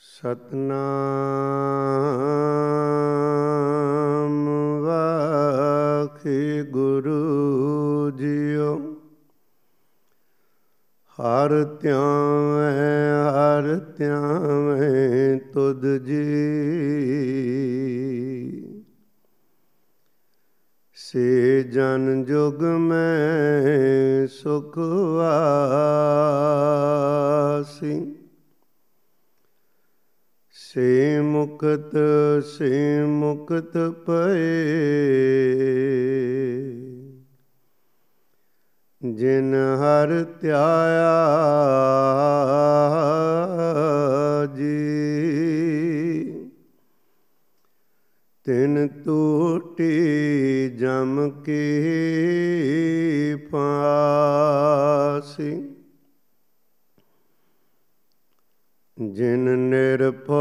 ਸਤਨਾਮ ਵਾਖੇ ਗੁਰੂ JIO. ਹਰ ਧਿਆਵੈ ਹਰ ਧਿਆਵੈ ਤੁਧ ਜੀ। ਸੇ ਜਨ ਜੁਗ ਮੈਂ ਸੁਖ ਵਾਸੀ। ਸੇ ਮੁਕਤ ਸੇ ਮੁਕਤ ਪਏ ਜਿਨ ਹਰ ਧਿਆਇਆ ਜੀ ਤਿਨ ਟੂਟੀ ਜਮ ਕੀ ਪਾਸੀ ਜਿਨ ਨਿਰਭਉ,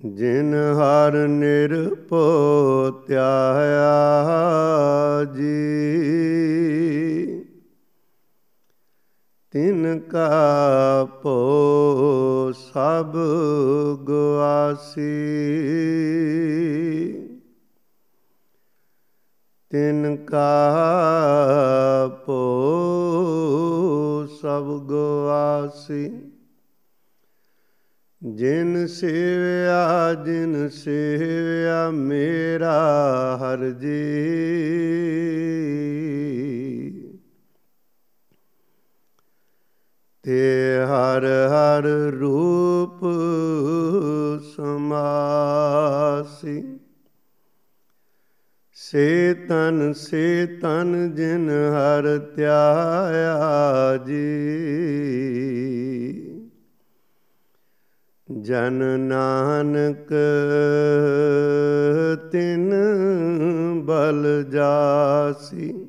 ਜਿਨ ਹਰ ਨਿਰਭਉ ਧਿਆਇਆ ਜੀ, ਤਿਨ ਕਾ ਭੋ ਸਭ ਗਵਾਸੀ ਤਿਨ ਕਾ ਭੋ ਸਭ ਗਵਾਸੀ ਜਿਨ ਸੇਵਿਆ ਜਿਨ ਸੇਵਿਆ ਮੇਰਾ ਹਰ ਜੀ। ਤੇ ਹਰ ਹਰ ਰੂਪ ਸਮਾਸੀ। ਸੇ ਤਨ ਸੇ ਤਨ ਜਿਨ ਹਰ ਧਿਆਇਆ ਜੀ। ਜਨ ਨਾਨਕ ਤਿਨ ਬਲ ਜਾਸੀ।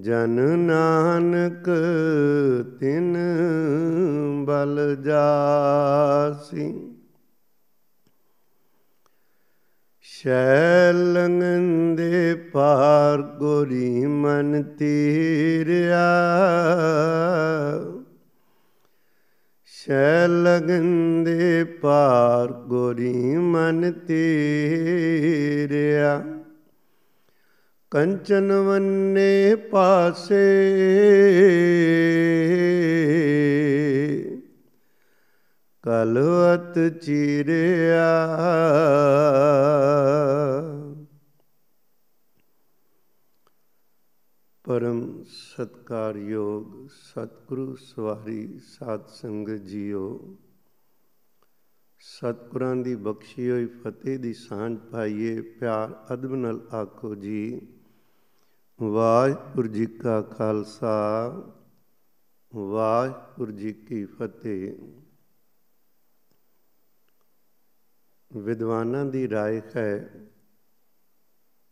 ਜਨ ਨਾਨਕ ਤਿਨ ਬਲ ਜਾਸੀ। ਸ਼ੈਲੰਗਨ ਦੇ ਪਾਰ ਗੋਰੀ ਮਨ ਤੀਰਿਆ। ਸ਼ੈਲੰਗਨ ਦੇ ਪਾਰ ਗੋਰੀ ਮਨ ਤੀਰਿਆ। ਕੰਚਨ ਵੰਨੇ ਪਾਸੇ ਕਲਵਤ ਚੀਰਿਆ। ਪਰਮ ਸਤਕਾਰਯੋਗ ਸਤਿਗੁਰੂ ਸਵਾਰੀ ਸਾਧ ਸੰਗਤ ਜੀਓ। ਸਤਿਗੁਰਾਂ ਦੀ ਬਖਸ਼ੀ ਹੋਈ ਫਤਿਹ ਦੀ ਸਾਂਝ ਪਾਈਏ, ਪਿਆਰ ਅਦਬ ਨਾਲ ਆਖੋ ਜੀ। ਵਾਹਿਗੁਰੂ ਜੀ ਕਾ ਖਾਲਸਾ, ਵਾਹਿਗੁਰੂ ਜੀ ਕੀ ਫਤਿਹ। ਵਿਦਵਾਨਾਂ ਦੀ رائے ਹੈ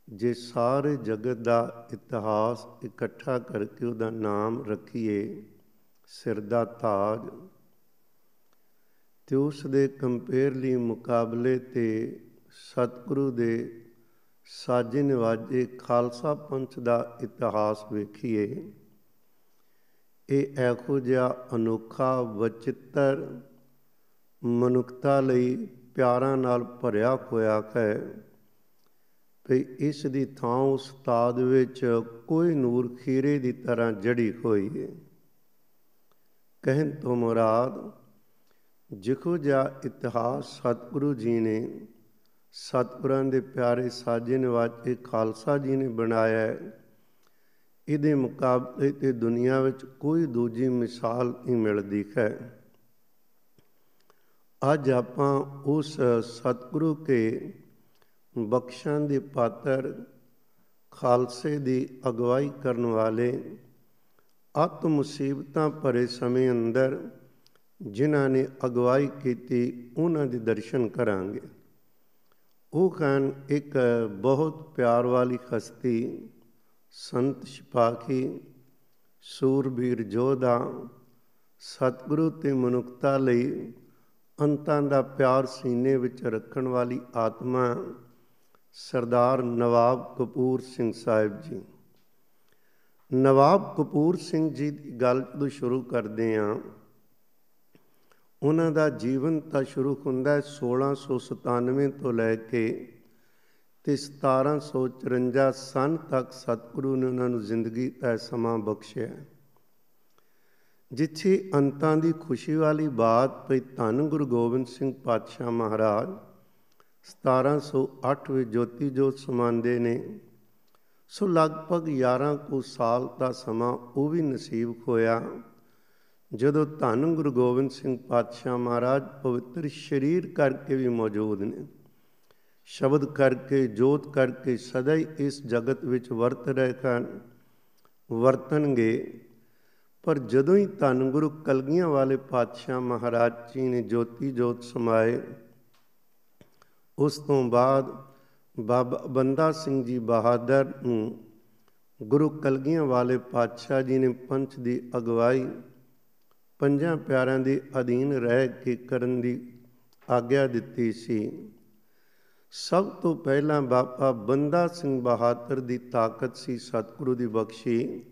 ਜੇ ਸਾਰੇ ਜਗਤ ਦਾ ਇਤਿਹਾਸ ਇਕੱਠਾ ਕਰਕੇ ਉਹਦਾ ਨਾਮ ਰੱਖੀਏ ਸਿਰ ਦਾ ਤਾਜ ਤੇ ਉਸ ਦੇ ਕੰਪੇਅਰਲੀ ਮੁਕਾਬਲੇ ਤੇ ਸਤਿਗੁਰੂ ਦੇ ਸਾਜੇ ਨਿਵਾਜੇ ਖਾਲਸਾ ਪੰਥ ਦਾ ਇਤਿਹਾਸ ਵੇਖੀਏ ਇਹ ਇਹੋ ਜਿਹਾ ਅਨੋਖਾ ਵਚਿੱਤਰ ਮਨੁੱਖਤਾ ਲਈ ਪਿਆਰਾਂ ਨਾਲ ਭਰਿਆ ਹੋਇਆ ਹੈ ਕਿ ਇਸ ਦੀ ਥਾਂ ਉਸਤਾਦ ਵਿੱਚ ਕੋਈ ਨੂਰ ਖੀਰੇ ਦੀ ਤਰ੍ਹਾਂ ਜੜੀ ਹੋਈ ਹੈ। ਕਹਿਣ ਤੋਂ ਮੁਰਾਦ, ਜਿਖੋ ਜਾ ਇਤਿਹਾਸ ਸਤਿਗੁਰੂ ਜੀ ਨੇ ਸਤਿਗੁਰਾਂ ਦੇ ਪਿਆਰੇ ਸਾਜੇ ਨਿਵਾਜੇ ਖਾਲਸਾ ਜੀ ਨੇ ਬਣਾਇਆ ਹੈ, ਇਹਦੇ ਮੁਕਾਬਲੇ ਤੇ ਦੁਨੀਆ ਵਿੱਚ ਕੋਈ ਦੂਜੀ ਮਿਸਾਲ ਨਹੀਂ ਮਿਲਦੀ ਹੈ। ਅੱਜ ਆਪਾਂ ਉਸ ਸਤਿਗੁਰੂ ਕੇ ਬਖਸ਼ਾਂ ਦੇ ਪਾਤਰ ਖਾਲਸੇ ਦੀ ਅਗਵਾਈ ਕਰਨ ਵਾਲੇ ਅਤ ਮੁਸੀਬਤਾਂ ਭਰੇ ਸਮੇਂ ਅੰਦਰ ਜਿਨ੍ਹਾਂ ਨੇ ਅਗਵਾਈ ਕੀਤੀ, ਉਹਨਾਂ ਦੇ ਦਰਸ਼ਨ ਕਰਾਂਗੇ। ਉਹ ਹਨ ਇੱਕ ਬਹੁਤ ਪਿਆਰ ਵਾਲੀ ਹਸਤੀ, ਸੰਤ ਸਿਪਾਹੀ ਸੂਰਬੀਰ ਯੋਧਾ ਸਤਿਗੁਰੂ ਤੇ ਮਨੁੱਖਤਾ ਲਈ ਅੰਤਾਂ ਦਾ ਪਿਆਰ ਸੀਨੇ ਵਿੱਚ ਰੱਖਣ ਵਾਲੀ ਆਤਮਾ ਸਰਦਾਰ ਨਵਾਬ ਕਪੂਰ ਸਿੰਘ ਸਾਹਿਬ ਜੀ। ਨਵਾਬ ਕਪੂਰ ਸਿੰਘ ਜੀ ਦੀ ਗੱਲ ਜਦੋਂ ਸ਼ੁਰੂ ਕਰਦੇ ਹਾਂ ਉਹਨਾਂ ਦਾ ਜੀਵਨ ਤਾਂ ਸ਼ੁਰੂ ਹੁੰਦਾ ਹੈ 1697 ਤੋਂ ਲੈ ਕੇ ਤੇ 1754 ਸਨ ਤੱਕ ਸਤਿਗੁਰੂ ਨੇ ਉਹਨਾਂ ਨੂੰ ਜ਼ਿੰਦਗੀ ਦਾ ਸਮਾਂ ਬਖਸ਼ਿਆ। ਜਿੱਥੇ ਅੰਤਾਂ ਦੀ ਖੁਸ਼ੀ ਵਾਲੀ ਬਾਤ ਪਈ ਧੰਨ ਗੁਰੂ ਗੋਬਿੰਦ ਸਿੰਘ ਪਾਤਸ਼ਾਹ ਮਹਾਰਾਜ 1708 ਵਿੱਚ ਜੋਤੀ ਜੋਤ ਸਮਾਉਂਦੇ ਨੇ, ਸੋ ਲਗਭਗ 11 ਕੁ ਸਾਲ ਦਾ ਸਮਾਂ ਉਹ ਵੀ ਨਸੀਬ ਹੋਇਆ ਜਦੋਂ ਧੰਨ ਗੁਰੂ ਗੋਬਿੰਦ ਸਿੰਘ ਪਾਤਸ਼ਾਹ ਮਹਾਰਾਜ ਪਵਿੱਤਰ ਸਰੀਰ ਕਰਕੇ ਵੀ ਮੌਜੂਦ ਨੇ, ਸ਼ਬਦ ਕਰਕੇ, ਜੋਤ ਕਰਕੇ ਸਦਾ ਹੀ ਇਸ ਜਗਤ ਵਿੱਚ ਵਰਤ ਰਹੇ ਹਨ, ਵਰਤਣਗੇ ਪਰ ਜਦੋਂ ਹੀ ਧੰਨ ਗੁਰੂ ਕਲਗੀਆਂ ਵਾਲੇ ਪਾਤਸ਼ਾਹ ਮਹਾਰਾਜ ਜੀ ਨੇ ਜੋਤੀ ਜੋਤ ਸਮਾਏ, ਉਸ ਤੋਂ ਬਾਅਦ ਬਾਬਾ ਬੰਦਾ ਸਿੰਘ ਜੀ ਬਹਾਦਰ ਨੂੰ ਗੁਰੂ ਕਲਗੀਆਂ ਵਾਲੇ ਪਾਤਸ਼ਾਹ ਜੀ ਨੇ ਪੰਥ ਦੀ ਅਗਵਾਈ, ਪੰਜਾਂ ਪਿਆਰਿਆਂ ਦੇ ਅਧੀਨ ਰਹਿ ਕੇ ਕਰਨ ਦੀ ਆਗਿਆ ਦਿੱਤੀ ਸੀ। ਸਭ ਤੋਂ ਪਹਿਲਾਂ ਬਾਬਾ ਬੰਦਾ ਸਿੰਘ ਬਹਾਦਰ ਦੀ ਤਾਕਤ ਸੀ, ਸਤਿਗੁਰੂ ਦੀ ਬਖਸ਼ੀ।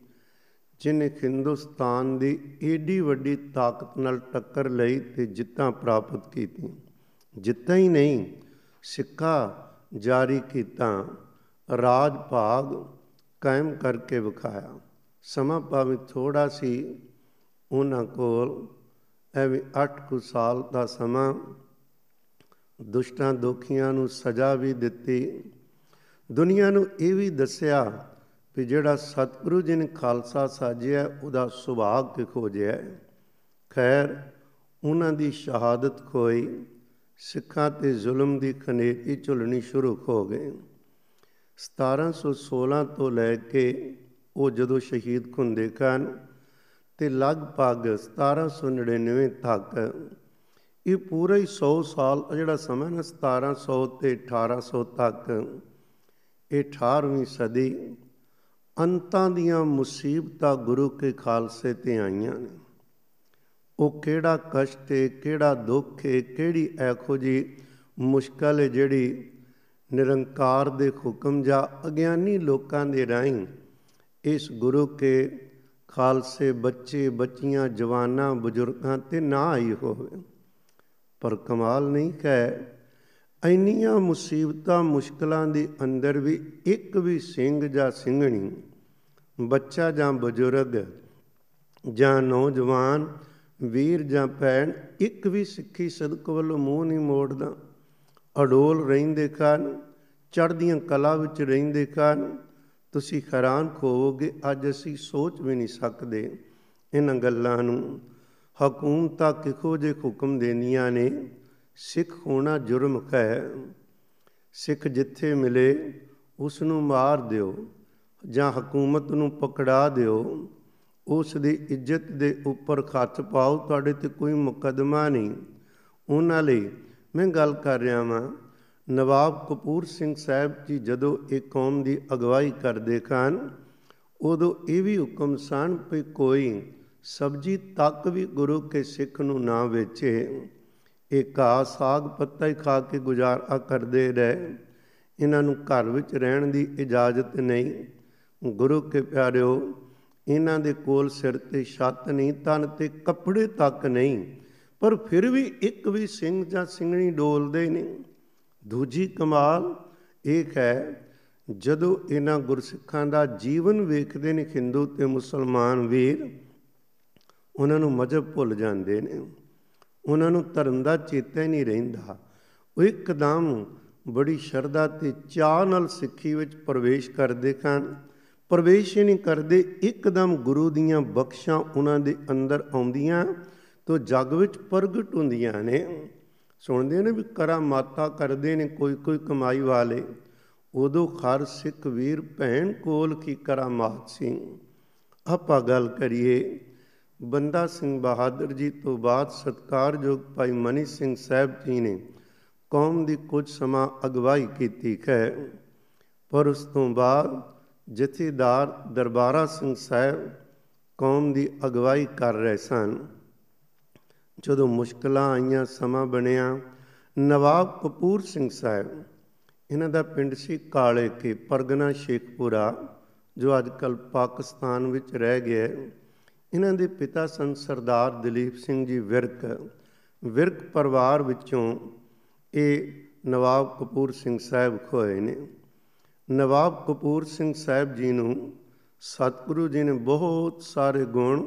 ਜਿਨੇ ਹਿੰਦੁਸਤਾਨ ਦੀ ਏਡੀ ਵੱਡੀ ਤਾਕਤ ਨਾਲ ਟੱਕਰ ਲਈ ਤੇ ਜਿੱਤਾਂ ਪ੍ਰਾਪਤ ਕੀਤੀਆਂ। ਜਿੱਤਾਂ ਹੀ ਨਹੀਂ ਸਿੱਕਾ ਜਾਰੀ ਕੀਤਾ ਰਾਜ ਭਾਗ ਕਾਇਮ ਕਰਕੇ ਵਿਖਾਇਆ। ਸਮਾਂ ਭਾਵੇਂ ਥੋੜਾ ਸੀ, ਉਹਨਾਂ ਕੋਲ ਐਵੇਂ 8 ਕੁ ਸਾਲ ਦਾ ਸਮਾਂ, ਦੁਸ਼ਟਾਂ ਦੋਖੀਆਂ ਨੂੰ ਸਜ਼ਾ ਵੀ ਦਿੱਤੀ। ਦੁਨੀਆ ਨੂੰ ਇਹ ਵੀ ਦੱਸਿਆ ਕਿ ਜਿਹੜਾ ਸਤਿਗੁਰੂ ਜੀ ਨੇ ਖਾਲਸਾ ਸਾਜਿਆ, ਉਹਦਾ ਸੁਭਾਗ ਕਿ ਖੋਜਿਆ। ਖੈਰ, ਉਹਨਾਂ ਦੀ ਸ਼ਹਾਦਤ ਖੋਈ, ਸਿੱਖਾਂ ਤੇ ਜ਼ੁਲਮ ਦੀ ਖਨੇਤੀ ਝੁਲਣੀ ਸ਼ੁਰੂ ਹੋ ਗਈ 1716 ਤੋਂ ਲੈ ਕੇ ਉਹ ਜਦੋਂ ਸ਼ਹੀਦ ਹੁੰਦੇ ਕਨ ਤੇ ਲਗਭਗ 1799 ਤੱਕ, ਇਹ ਪੂਰਾ ਹੀ 100 ਸਾਲ ਜਿਹੜਾ ਸਮਾਂ ਨਾ 1700 ਤੇ 1800 ਤੱਕ, ਇਹ 18ਵੀਂ ਸਦੀ ਅੰਤਾਂ ਦੀਆਂ ਮੁਸੀਬਤਾਂ ਗੁਰੂ ਕੇ ਖਾਲਸੇ ਤੇ ਆਈਆਂ ਨੇ। ਉਹ ਕਿਹੜਾ ਕਸ਼ਟ ਹੈ ਕਿਹੜਾ ਦੁੱਖ ਹੈ ਕਿਹੜੀ ਐਖੋ ਜੀ ਮੁਸ਼ਕਲ ਹੈ ਜਿਹੜੀ ਨਿਰੰਕਾਰ ਦੇ ਹੁਕਮ ਜਾਂ ਅਗਿਆਨੀ ਲੋਕਾਂ ਦੇ ਰਾਹੀਂ ਇਸ ਗੁਰੂ ਕੇ ਖਾਲਸੇ ਬੱਚੇ, ਬੱਚੀਆਂ, ਜਵਾਨਾਂ, ਬਜ਼ੁਰਗਾਂ ਤੇ ਨਾ ਆਈ ਹੋਵੇ। ਪਰ ਕਮਾਲ ਨਹੀਂ ਹੈ, ਇੰਨੀਆਂ ਮੁਸੀਬਤਾਂ ਮੁਸ਼ਕਲਾਂ ਦੇ ਅੰਦਰ ਵੀ ਇੱਕ ਵੀ ਸਿੰਘ ਜਾਂ ਸਿੰਘਣੀ ਬੱਚਾ ਜਾਂ ਬਜ਼ੁਰਗ ਜਾਂ ਨੌਜਵਾਨ, ਵੀਰ ਜਾਂ ਭੈਣ, ਇੱਕ ਵੀ ਸਿੱਖੀ ਸਦਕ ਵੱਲੋਂ ਮੂੰਹ ਨਹੀਂ ਮੋੜਦਾ। ਅਡੋਲ ਰਹਿੰਦੇ ਕਾਨ ਚੜ੍ਹਦੀਆਂ ਕਲਾ ਵਿੱਚ ਰਹਿੰਦੇ ਕਾਨ ਤੁਸੀਂ ਹੈਰਾਨ ਹੋਵੋਗੇ ਅੱਜ ਅਸੀਂ ਸੋਚ ਵੀ ਨਹੀਂ ਸਕਦੇ। ਇਹਨਾਂ ਗੱਲਾਂ ਨੂੰ ਹਕੂਮਤਾਂ ਕਿਹੋ ਜੇ ਹੁਕਮ ਦੇਨੀਆਂ ਨੇ, ਸਿੱਖ ਹੋਣਾ ਜੁਰਮ ਹੈ। ਸਿੱਖ ਜਿੱਥੇ ਮਿਲੇ ਉਸ ਨੂੰ ਮਾਰ ਦਿਓ। ਜਾਂ ਹਕੂਮਤ ਨੂੰ ਪਕੜਾ ਦਿਓ, ਉਸ ਦੀ ਇੱਜ਼ਤ ਦੇ ਉੱਪਰ ਖੱਤ ਪਾਓ, ਤੁਹਾਡੇ ਤੇ ਕੋਈ ਮੁਕਦਮਾ ਨਹੀਂ। ਉਹਨਾਂ ਲਈ ਮੈਂ ਗੱਲ ਕਰ ਰਿਹਾ ਵਾਂ। ਨਵਾਬ ਕਪੂਰ ਸਿੰਘ ਸਾਹਿਬ ਜੀ ਜਦੋਂ ਇਹ ਕੌਮ ਦੀ ਅਗਵਾਈ ਕਰਦੇ ਕਨ ਉਦੋਂ ਇਹ ਵੀ ਹੁਕਮ ਸਨ ਕਿ ਕੋਈ ਸਬਜੀ ਤੱਕ ਵੀ ਗੁਰੂ ਕੇ ਸਿੱਖ ਨੂੰ ਨਾ ਵੇਚੇ। ਇਹ ਘਾਹ ਸਾਗ ਪੱਤਾ ਹੀ ਖਾ ਕੇ ਗੁਜ਼ਾਰਾ ਕਰਦੇ ਰਹੇ। ਇਹਨਾਂ ਨੂੰ ਘਰ ਵਿੱਚ ਰਹਿਣ ਦੀ ਇਜਾਜ਼ਤ ਨਹੀਂ। ਗੁਰੂ ਕੇ ਪਿਆਰਿਓ, ਇਹਨਾਂ ਦੇ ਕੋਲ ਸਿਰ ਤੇ ਛੱਤ ਨਹੀਂ, ਤਨ ਤੇ ਕੱਪੜੇ ਤੱਕ ਨਹੀਂ, ਪਰ ਫਿਰ ਵੀ ਇੱਕ ਵੀ ਸਿੰਘ ਜਾਂ ਸਿੰਘਣੀ ਡੋਲਦੇ ਨਹੀਂ। ਦੂਜੀ ਕਮਾਲ ਇਹ ਹੈ, ਜਦੋਂ ਇਹਨਾਂ ਗੁਰਸਿੱਖਾਂ ਦਾ ਜੀਵਨ ਵੇਖਦੇ ਨੇ ਹਿੰਦੂ ਤੇ ਮੁਸਲਮਾਨ ਵੀਰ, ਉਹਨਾਂ ਨੂੰ ਮਜ਼ਹਬ ਭੁੱਲ ਜਾਂਦੇ ਨੇ। ਉਹਨਾਂ ਨੂੰ ਧਰਮ ਦਾ ਚੇਤਾ ਹੀ ਨਹੀਂ ਰਹਿੰਦਾ। ਉਹ ਇੱਕਦਮ ਬੜੀ ਸ਼ਰਧਾ ਤੇ ਚਾਹ ਨਾਲ ਸਿੱਖੀ ਵਿੱਚ ਪ੍ਰਵੇਸ਼ ਕਰਦੇ ਹਨ। ਪ੍ਰਵੇਸ਼ ਹੀ ਨਹੀਂ ਕਰਦੇ, ਇੱਕਦਮ ਗੁਰੂ ਦੀਆਂ ਬਖਸ਼ਾਂ ਉਹਨਾਂ ਦੇ ਅੰਦਰ ਆਉਂਦੀਆਂ ਤੋਂ ਜਗ ਵਿੱਚ ਪ੍ਰਗਟ ਹੁੰਦੀਆਂ ਨੇ। ਸੁਣਦੇ ਨੇ ਵੀ ਕਰਾ ਮਾਤਾ ਕਰਦੇ ਨੇ ਕੋਈ ਕੋਈ ਕਮਾਈ ਵਾਲੇ। ਉਦੋਂ ਖਰ ਸਿੱਖ ਵੀਰ ਭੈਣ ਕੋਲ ਕੀ ਕਰਾਮਾਤ ਸੀ ਆਪਾਂ ਗੱਲ ਕਰੀਏ, ਬੰਦਾ ਸਿੰਘ ਬਹਾਦਰ ਜੀ ਤੋਂ ਬਾਅਦ ਸਤਕਾਰਯੋਗ ਭਾਈ ਮਨੀ ਸਿੰਘ ਸਾਹਿਬ ਜੀ ਨੇ ਕੌਮ ਦੀ ਕੁਝ ਸਮਾਂ ਅਗਵਾਈ ਕੀਤੀ ਹੈ ਪਰ ਉਸ ਤੋਂ ਬਾਅਦ ਜਥੇਦਾਰ ਦਰਬਾਰਾ ਸਿੰਘ ਸਾਹਿਬ ਕੌਮ ਦੀ ਅਗਵਾਈ ਕਰ ਰਹੇ ਸਨ। ਜਦੋਂ ਮੁਸ਼ਕਲਾਂ ਆਈਆਂ, ਸਮਾਂ ਬਣਿਆ, ਨਵਾਬ ਕਪੂਰ ਸਿੰਘ ਸਾਹਿਬ, ਇਹਨਾਂ ਦਾ ਪਿੰਡ ਸੀ ਕਾਲੇ ਕੇ ਪਰਗਨਾ ਸ਼ੇਖਪੁਰਾ, ਜੋ ਅੱਜ ਕੱਲ ਪਾਕਿਸਤਾਨ ਵਿੱਚ ਰਹਿ ਗਿਆ ਇਹਨਾਂ ਦੇ ਪਿਤਾ ਸਨ ਸਰਦਾਰ ਦਲੀਪ ਸਿੰਘ ਜੀ ਵਿਰਕ। ਵਿਰਕ ਪਰਿਵਾਰ ਵਿੱਚੋਂ ਇਹ ਨਵਾਬ ਕਪੂਰ ਸਿੰਘ ਸਾਹਿਬ ਖੋਏ ਨੇ। ਨਵਾਬ ਕਪੂਰ ਸਿੰਘ ਸਾਹਿਬ ਜੀ ਨੂੰ ਸਤਿਗੁਰੂ ਜੀ ਨੇ ਬਹੁਤ ਸਾਰੇ ਗੁਣ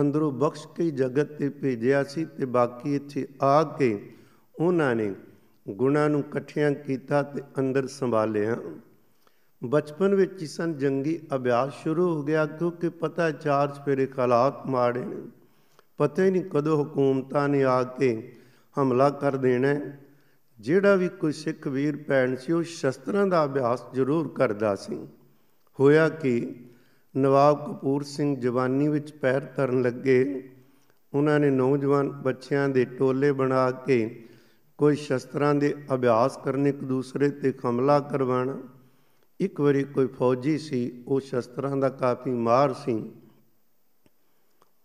ਅੰਦਰੋਂ ਬਖਸ਼ ਕੇ ਜਗਤ ਤੇ ਭੇਜਿਆ ਸੀ ਤੇ ਬਾਕੀ ਇੱਥੇ ਆ ਕੇ ਉਹਨਾਂ ਨੇ ਗੁਣਾਂ ਨੂੰ ਇਕੱਠਿਆਂ ਕੀਤਾ ਤੇ ਅੰਦਰ ਸੰਭਾਲਿਆ। ਬਚਪਨ ਵਿੱਚ ਹੀ ਸਨ, ਜੰਗੀ ਅਭਿਆਸ ਸ਼ੁਰੂ ਹੋ ਗਿਆ ਕਿਉਂਕਿ ਪਤਾ ਚਾਰ ਚਪੇਰੇ ਹਾਲਾਤ ਮਾੜੇ ਨੇ। ਪਤਾ ਹੀ ਨਹੀਂ ਕਦੋਂ ਹਕੂਮਤਾਂ ਨੇ ਆ ਕੇ ਹਮਲਾ ਕਰ ਦੇਣਾ ਜਿਹੜਾ ਵੀ ਕੋਈ ਸਿੱਖ ਵੀਰ, ਭੈਣ ਸੀ, ਉਹ ਸ਼ਸਤਰਾਂ ਦਾ ਅਭਿਆਸ ਜ਼ਰੂਰ ਕਰਦਾ ਸੀ। ਹੋਇਆ ਕਿ, ਨਵਾਬ ਕਪੂਰ ਸਿੰਘ ਜਵਾਨੀ ਵਿੱਚ ਪੈਰ ਧਰਨ ਲੱਗੇ। ਉਹਨਾਂ ਨੇ ਨੌਜਵਾਨ ਬੱਚਿਆਂ ਦੇ ਟੋਲੇ ਬਣਾ ਕੇ ਕੋਈ ਸ਼ਸਤਰਾਂ ਦੇ ਅਭਿਆਸ ਕਰਨ, ਇੱਕ ਦੂਸਰੇ ਤੇ ਹਮਲਾ ਕਰਵਾਣਾ ਇੱਕ ਵਾਰੀ ਕੋਈ ਫੌਜੀ ਸੀ, ਉਹ ਸ਼ਸਤਰਾਂ ਦਾ ਕਾਫੀ ਮਾਰ ਸੀ।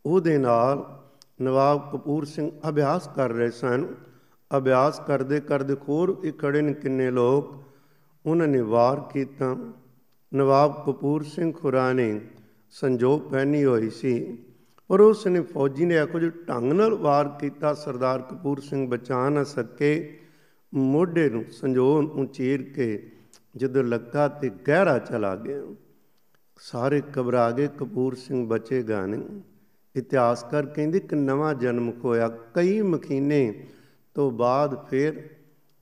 ਉਹਦੇ ਨਾਲ ਨਵਾਬ ਕਪੂਰ ਸਿੰਘ ਅਭਿਆਸ ਕਰ ਰਹੇ ਸਨ। ਅਭਿਆਸ ਕਰਦੇ ਕਰਦੇ ਖੋਰ ਇਹ ਖੜੇ ਨੇ ਕਿੰਨੇ ਲੋਕ। ਉਹਨਾਂ ਨੇ ਵਾਰ ਕੀਤਾ। ਨਵਾਬ ਕਪੂਰ ਸਿੰਘ ਖੁਰਾ ਨੇ ਸੰਜੋਗ ਪਹਿਨੀ ਹੋਈ ਸੀ। ਪਰ ਉਸ ਨੇ ਫੌਜੀ ਨੇ ਇਹੋ ਜਿਹੇ ਢੰਗ ਨਾਲ ਵਾਰ ਕੀਤਾ। ਸਰਦਾਰ ਕਪੂਰ ਸਿੰਘ ਬਚਾ ਨਾ ਸਕੇ। ਮੋਢੇ ਨੂੰ ਸੰਜੋਗ ਨੂੰ ਚੀਰ ਕੇ ਜਦੋਂ ਲੱਗਾ ਤੇ ਗਹਿਰਾ ਚਲਾ ਗਿਆ। ਸਾਰੇ ਘਬਰਾ ਗਏ। ਕਪੂਰ ਸਿੰਘ ਬਚੇਗਾ ਨਹੀਂ ਇਤਿਹਾਸਕਾਰ ਕਹਿੰਦੇ ਕਿ ਨਵਾਂ ਜਨਮ ਹੋਇਆ ਕਈ ਮਖੀਨੇ ਤੋਂ ਬਾਅਦ ਫਿਰ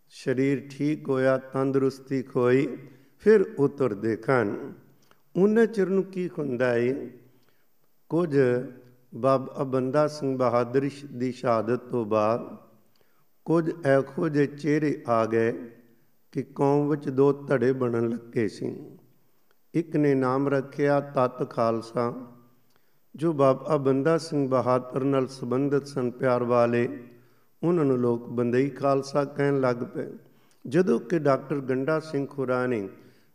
ਸਰੀਰ ਠੀਕ ਹੋਇਆ, ਤੰਦਰੁਸਤੀ ਖੋਈ, ਫਿਰ ਉਤਰ ਦੇਖਣ ਉਹਨਾਂ ਚਿਰ ਨੂੰ ਕੀ ਹੁੰਦਾ ਏ? ਕੁਝ ਬਾਬਾ ਬੰਦਾ ਸਿੰਘ ਬਹਾਦਰ ਦੀ ਸ਼ਹਾਦਤ ਤੋਂ ਬਾਅਦ ਕੁਝ ਐਖੋ ਜਿਹੇ ਚਿਹਰੇ ਆ ਗਏ ਕਿ ਕੌਮ ਵਿੱਚ ਦੋ ਧੜੇ ਬਣਨ ਲੱਗੇ ਸੀ। ਇੱਕ ਨੇ ਨਾਮ ਰੱਖਿਆ ਤਤ ਖਾਲਸਾ, ਜੋ ਬਾਬਾ ਬੰਦਾ ਸਿੰਘ ਬਹਾਦਰ ਨਾਲ ਸੰਬੰਧਿਤ ਸਨ ਪਿਆਰ ਵਾਲੇ। ਉਹਨਾਂ ਨੂੰ ਲੋਕ ਬੰਦਈ ਖਾਲਸਾ ਕਹਿਣ ਲੱਗ ਪਏ। ਜਦੋਂ ਕਿ ਡਾਕਟਰ ਗੰਡਾ ਸਿੰਘ ਖੁਰਾ ਨੇ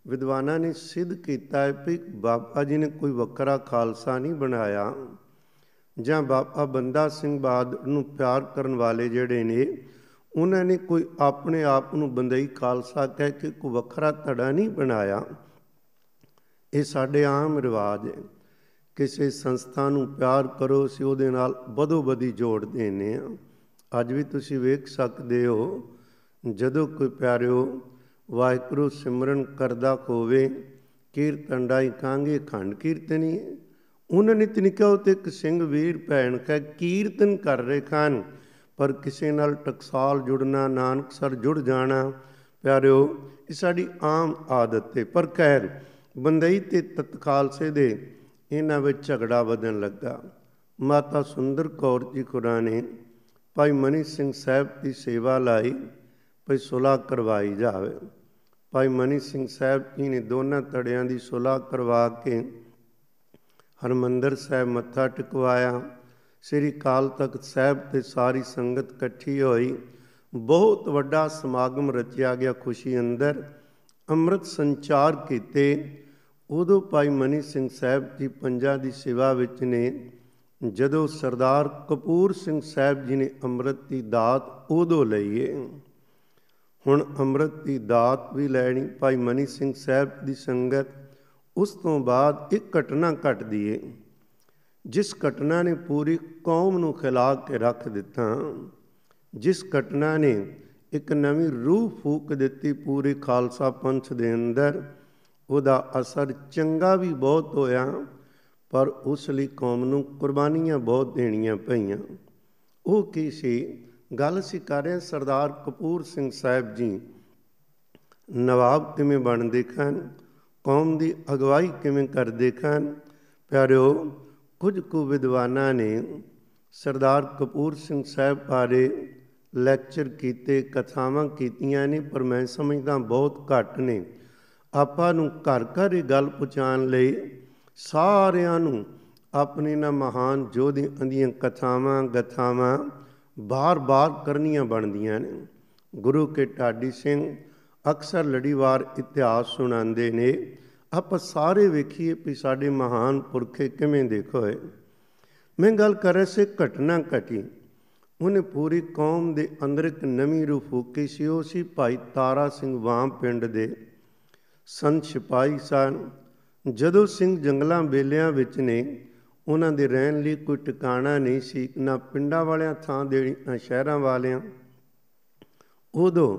ਵਿਦਵਾਨਾਂ ਨੇ ਸਿੱਧ ਕੀਤਾ ਹੈ ਕਿ ਬਾਬਾ ਜੀ ਨੇ ਕੋਈ ਵੱਖਰਾ ਖਾਲਸਾ ਨਹੀਂ ਬਣਾਇਆ ਜਾਂ ਬਾਬਾ ਬੰਦਾ ਸਿੰਘ ਬਹਾਦਰ ਨੂੰ ਪਿਆਰ ਕਰਨ ਵਾਲੇ ਜਿਹੜੇ ਨੇ, ਉਹਨਾਂ ਨੇ ਕੋਈ ਆਪਣੇ ਆਪ ਨੂੰ ਬੰਦਈ ਖਾਲਸਾ ਕਹਿ ਕੇ ਕੋਈ ਵੱਖਰਾ ਧੜਾ ਨਹੀਂ ਬਣਾਇਆ। ਇਹ ਸਾਡੇ ਆਮ ਰਿਵਾਜ ਹੈ। ਕਿਸੇ ਸੰਸਥਾ ਨੂੰ ਪਿਆਰ ਕਰੋ, ਅਸੀਂ ਉਹਦੇ ਨਾਲ ਬਦੋ ਬਦੀ ਜੋੜ ਦੇਨੇ ਆ ਅੱਜ ਵੀ ਤੁਸੀਂ ਵੇਖ ਸਕਦੇ ਹੋ, ਜਦੋਂ ਕੋਈ ਪਿਆਰਿਓ ਵਾਹਿਗੁਰੂ ਸਿਮਰਨ ਕਰਦਾ ਹੋਵੇ, ਕੀਰਤਨ ਡਾਈ ਕਾਂਗੇ ਖੰਡ ਕੀਰਤਨੀ ਉਹਨਾਂ ਨੇ ਤਨਿਕਾ ਉਤੇ ਇੱਕ ਸਿੰਘ ਵੀਰ ਭੈਣ ਕਹ, ਕੀਰਤਨ ਕਰ ਰਹੇ ਖਾਨ ਪਰ ਕਿਸੇ ਨਾਲ ਟਕਸਾਲ ਜੁੜਨਾ, ਨਾਨਕ ਸਰ ਜੁੜ ਜਾਣਾ, ਪਿਆਰਿਓ, ਇਹ ਸਾਡੀ ਆਮ ਆਦਤ ਹੈ। ਪਰ ਕਹਿਰ ਬੰਦਈ ਤੇ ਤਤਕਾਲਸੇ ਦੇ ਇਹਨਾਂ ਵਿੱਚ ਝਗੜਾ ਵਧਣ ਲੱਗਾ। ਮਾਤਾ ਸੁੰਦਰ ਕੌਰ ਜੀ ਖੁਰਾਨੇ ਭਾਈ ਮਨੀ ਸਿੰਘ ਸਾਹਿਬ ਦੀ ਸੇਵਾ ਲਈ, ਭਈ ਸੁਲਾ ਕਰਵਾਈ ਜਾਵੇ। ਭਾਈ ਮਨੀ ਸਿੰਘ ਸਾਹਿਬ ਜੀ ਨੇ ਦੋਨਾਂ ਤੜਿਆਂ ਦੀ ਸੁਲਾ ਕਰਵਾ ਕੇ ਹਰਮੰਦਰ ਸਾਹਿਬ ਮੱਥਾ ਟਿਕਵਾਇਆ। ਸ੍ਰੀ ਕਾਲ ਤਖਤ ਸਾਹਿਬ ਤੇ ਸਾਰੀ ਸੰਗਤ ਇਕੱਠੀ ਹੋਈ। ਬਹੁਤ ਵੱਡਾ ਸਮਾਗਮ ਰਚਿਆ ਗਿਆ ਖੁਸ਼ੀ ਅੰਦਰ। ਅੰਮ੍ਰਿਤ ਸੰਚਾਰ ਕੀਤੇ। ਉਦੋਂ ਭਾਈ ਮਨੀ ਸਿੰਘ ਸਾਹਿਬ ਜੀ ਪੰਜਾਂ ਦੀ ਸੇਵਾ ਵਿੱਚ ਨੇ। ਜਦੋਂ ਸਰਦਾਰ ਕਪੂਰ ਸਿੰਘ ਸਾਹਿਬ ਜੀ ਨੇ ਅੰਮ੍ਰਿਤ ਦੀ ਦਾਤ ਉਦੋਂ ਲਈਏ, ਹੁਣ ਅੰਮ੍ਰਿਤ ਦੀ ਦਾਤ ਵੀ ਲੈਣੀ, ਭਾਈ ਮਨੀ ਸਿੰਘ ਸਾਹਿਬ ਦੀ ਸੰਗਤ ਉਸ ਤੋਂ ਬਾਅਦ ਇੱਕ ਘਟਨਾ ਘਟਦੀ ਏ ਜਿਸ ਘਟਨਾ ਨੇ ਪੂਰੀ ਕੌਮ ਨੂੰ ਖਿਲਾ ਕੇ ਰੱਖ ਦਿੱਤਾ। ਜਿਸ ਘਟਨਾ ਨੇ ਇੱਕ ਨਵੀਂ ਰੂਹ ਫੂਕ ਦਿੱਤੀ ਪੂਰੇ ਖਾਲਸਾ ਪੰਥ ਦੇ ਅੰਦਰ, ਉਹਦਾ ਅਸਰ ਚੰਗਾ ਵੀ ਬਹੁਤ ਹੋਇਆ। ਪਰ ਉਸ ਲਈ ਕੌਮ ਨੂੰ ਕੁਰਬਾਨੀਆਂ ਬਹੁਤ ਦੇਣੀਆਂ ਪਈਆਂ। ਉਹ ਕੀ ਸੀ? ਗੱਲ ਸੀ ਕਰ ਰਹੇ ਸਰਦਾਰ ਕਪੂਰ ਸਿੰਘ ਸਾਹਿਬ ਜੀ। ਨਵਾਬ ਕਿਵੇਂ ਬਣਦੇ ਖਾਨ? ਕੌਮ ਦੀ ਅਗਵਾਈ ਕਿਵੇਂ ਕਰਦੇ ਖਾਨ? ਪਿਆਰਿਓ, ਕੁਝ ਕੁ ਵਿਦਵਾਨਾਂ ਨੇ ਸਰਦਾਰ ਕਪੂਰ ਸਿੰਘ ਸਾਹਿਬ ਬਾਰੇ ਲੈਕਚਰ ਕੀਤੇ, ਕਥਾਵਾਂ ਕੀਤੀਆਂ ਨੇ, ਪਰ ਮੈਂ ਸਮਝਦਾ ਬਹੁਤ ਘੱਟ ਨੇ। ਆਪਾਂ ਨੂੰ ਘਰ ਘਰ ਇਹ ਗੱਲ ਪਹੁੰਚਾਉਣ ਲਈ ਸਾਰਿਆਂ ਨੂੰ ਆਪਣੇ ਨਾ ਮਹਾਨ ਜੋਧਿਆਂ ਦੀਆਂ ਕਥਾਵਾਂ, ਗਥਾਵਾਂ ਬਾਰ-ਬਾਰ ਕਰਨੀਆਂ ਬਣਦੀਆਂ ਨੇ। ਗੁਰੂ ਕੇ ਢਾਡੀ ਸਿੰਘ ਅਕਸਰ ਲੜੀਵਾਰ ਇਤਿਹਾਸ ਸੁਣਾਉਂਦੇ ਨੇ। ਆਪਾਂ ਸਾਰੇ ਵੇਖੀਏ ਵੀ ਸਾਡੇ ਮਹਾਨ ਪੁਰਖੇ ਕਿਵੇਂ ਦੇਖੋਏ ਮੈਂ ਗੱਲ ਕਰ ਰਿਹਾ ਸੀ ਘਟਨਾ ਘਟੀ। ਉਹਨੇ ਪੂਰੀ ਕੌਮ ਦੇ ਅੰਦਰ ਇੱਕ ਨਵੀਂ ਰੂਹ ਫੂਕੀ ਸੀ। ਉਹ ਸੀ ਭਾਈ ਤਾਰਾ ਸਿੰਘ ਵਾਮ ਪਿੰਡ ਦੇ ਸੰਤ ਸਿਪਾਹੀ ਸਨ। ਜਦੋਂ ਸਿੰਘ ਜੰਗਲਾਂ ਬੇਲਿਆਂ ਵਿੱਚ ਨੇ, ਉਹਨਾਂ ਦੇ ਰਹਿਣ ਲਈ ਕੋਈ ਟਿਕਾਣਾ ਨਹੀਂ ਸੀ, ਨਾ ਪਿੰਡਾਂ ਵਾਲਿਆਂ ਥਾਂ ਦੇਣੀ ਨਾ ਸ਼ਹਿਰਾਂ ਵਾਲਿਆਂ। ਉਦੋਂ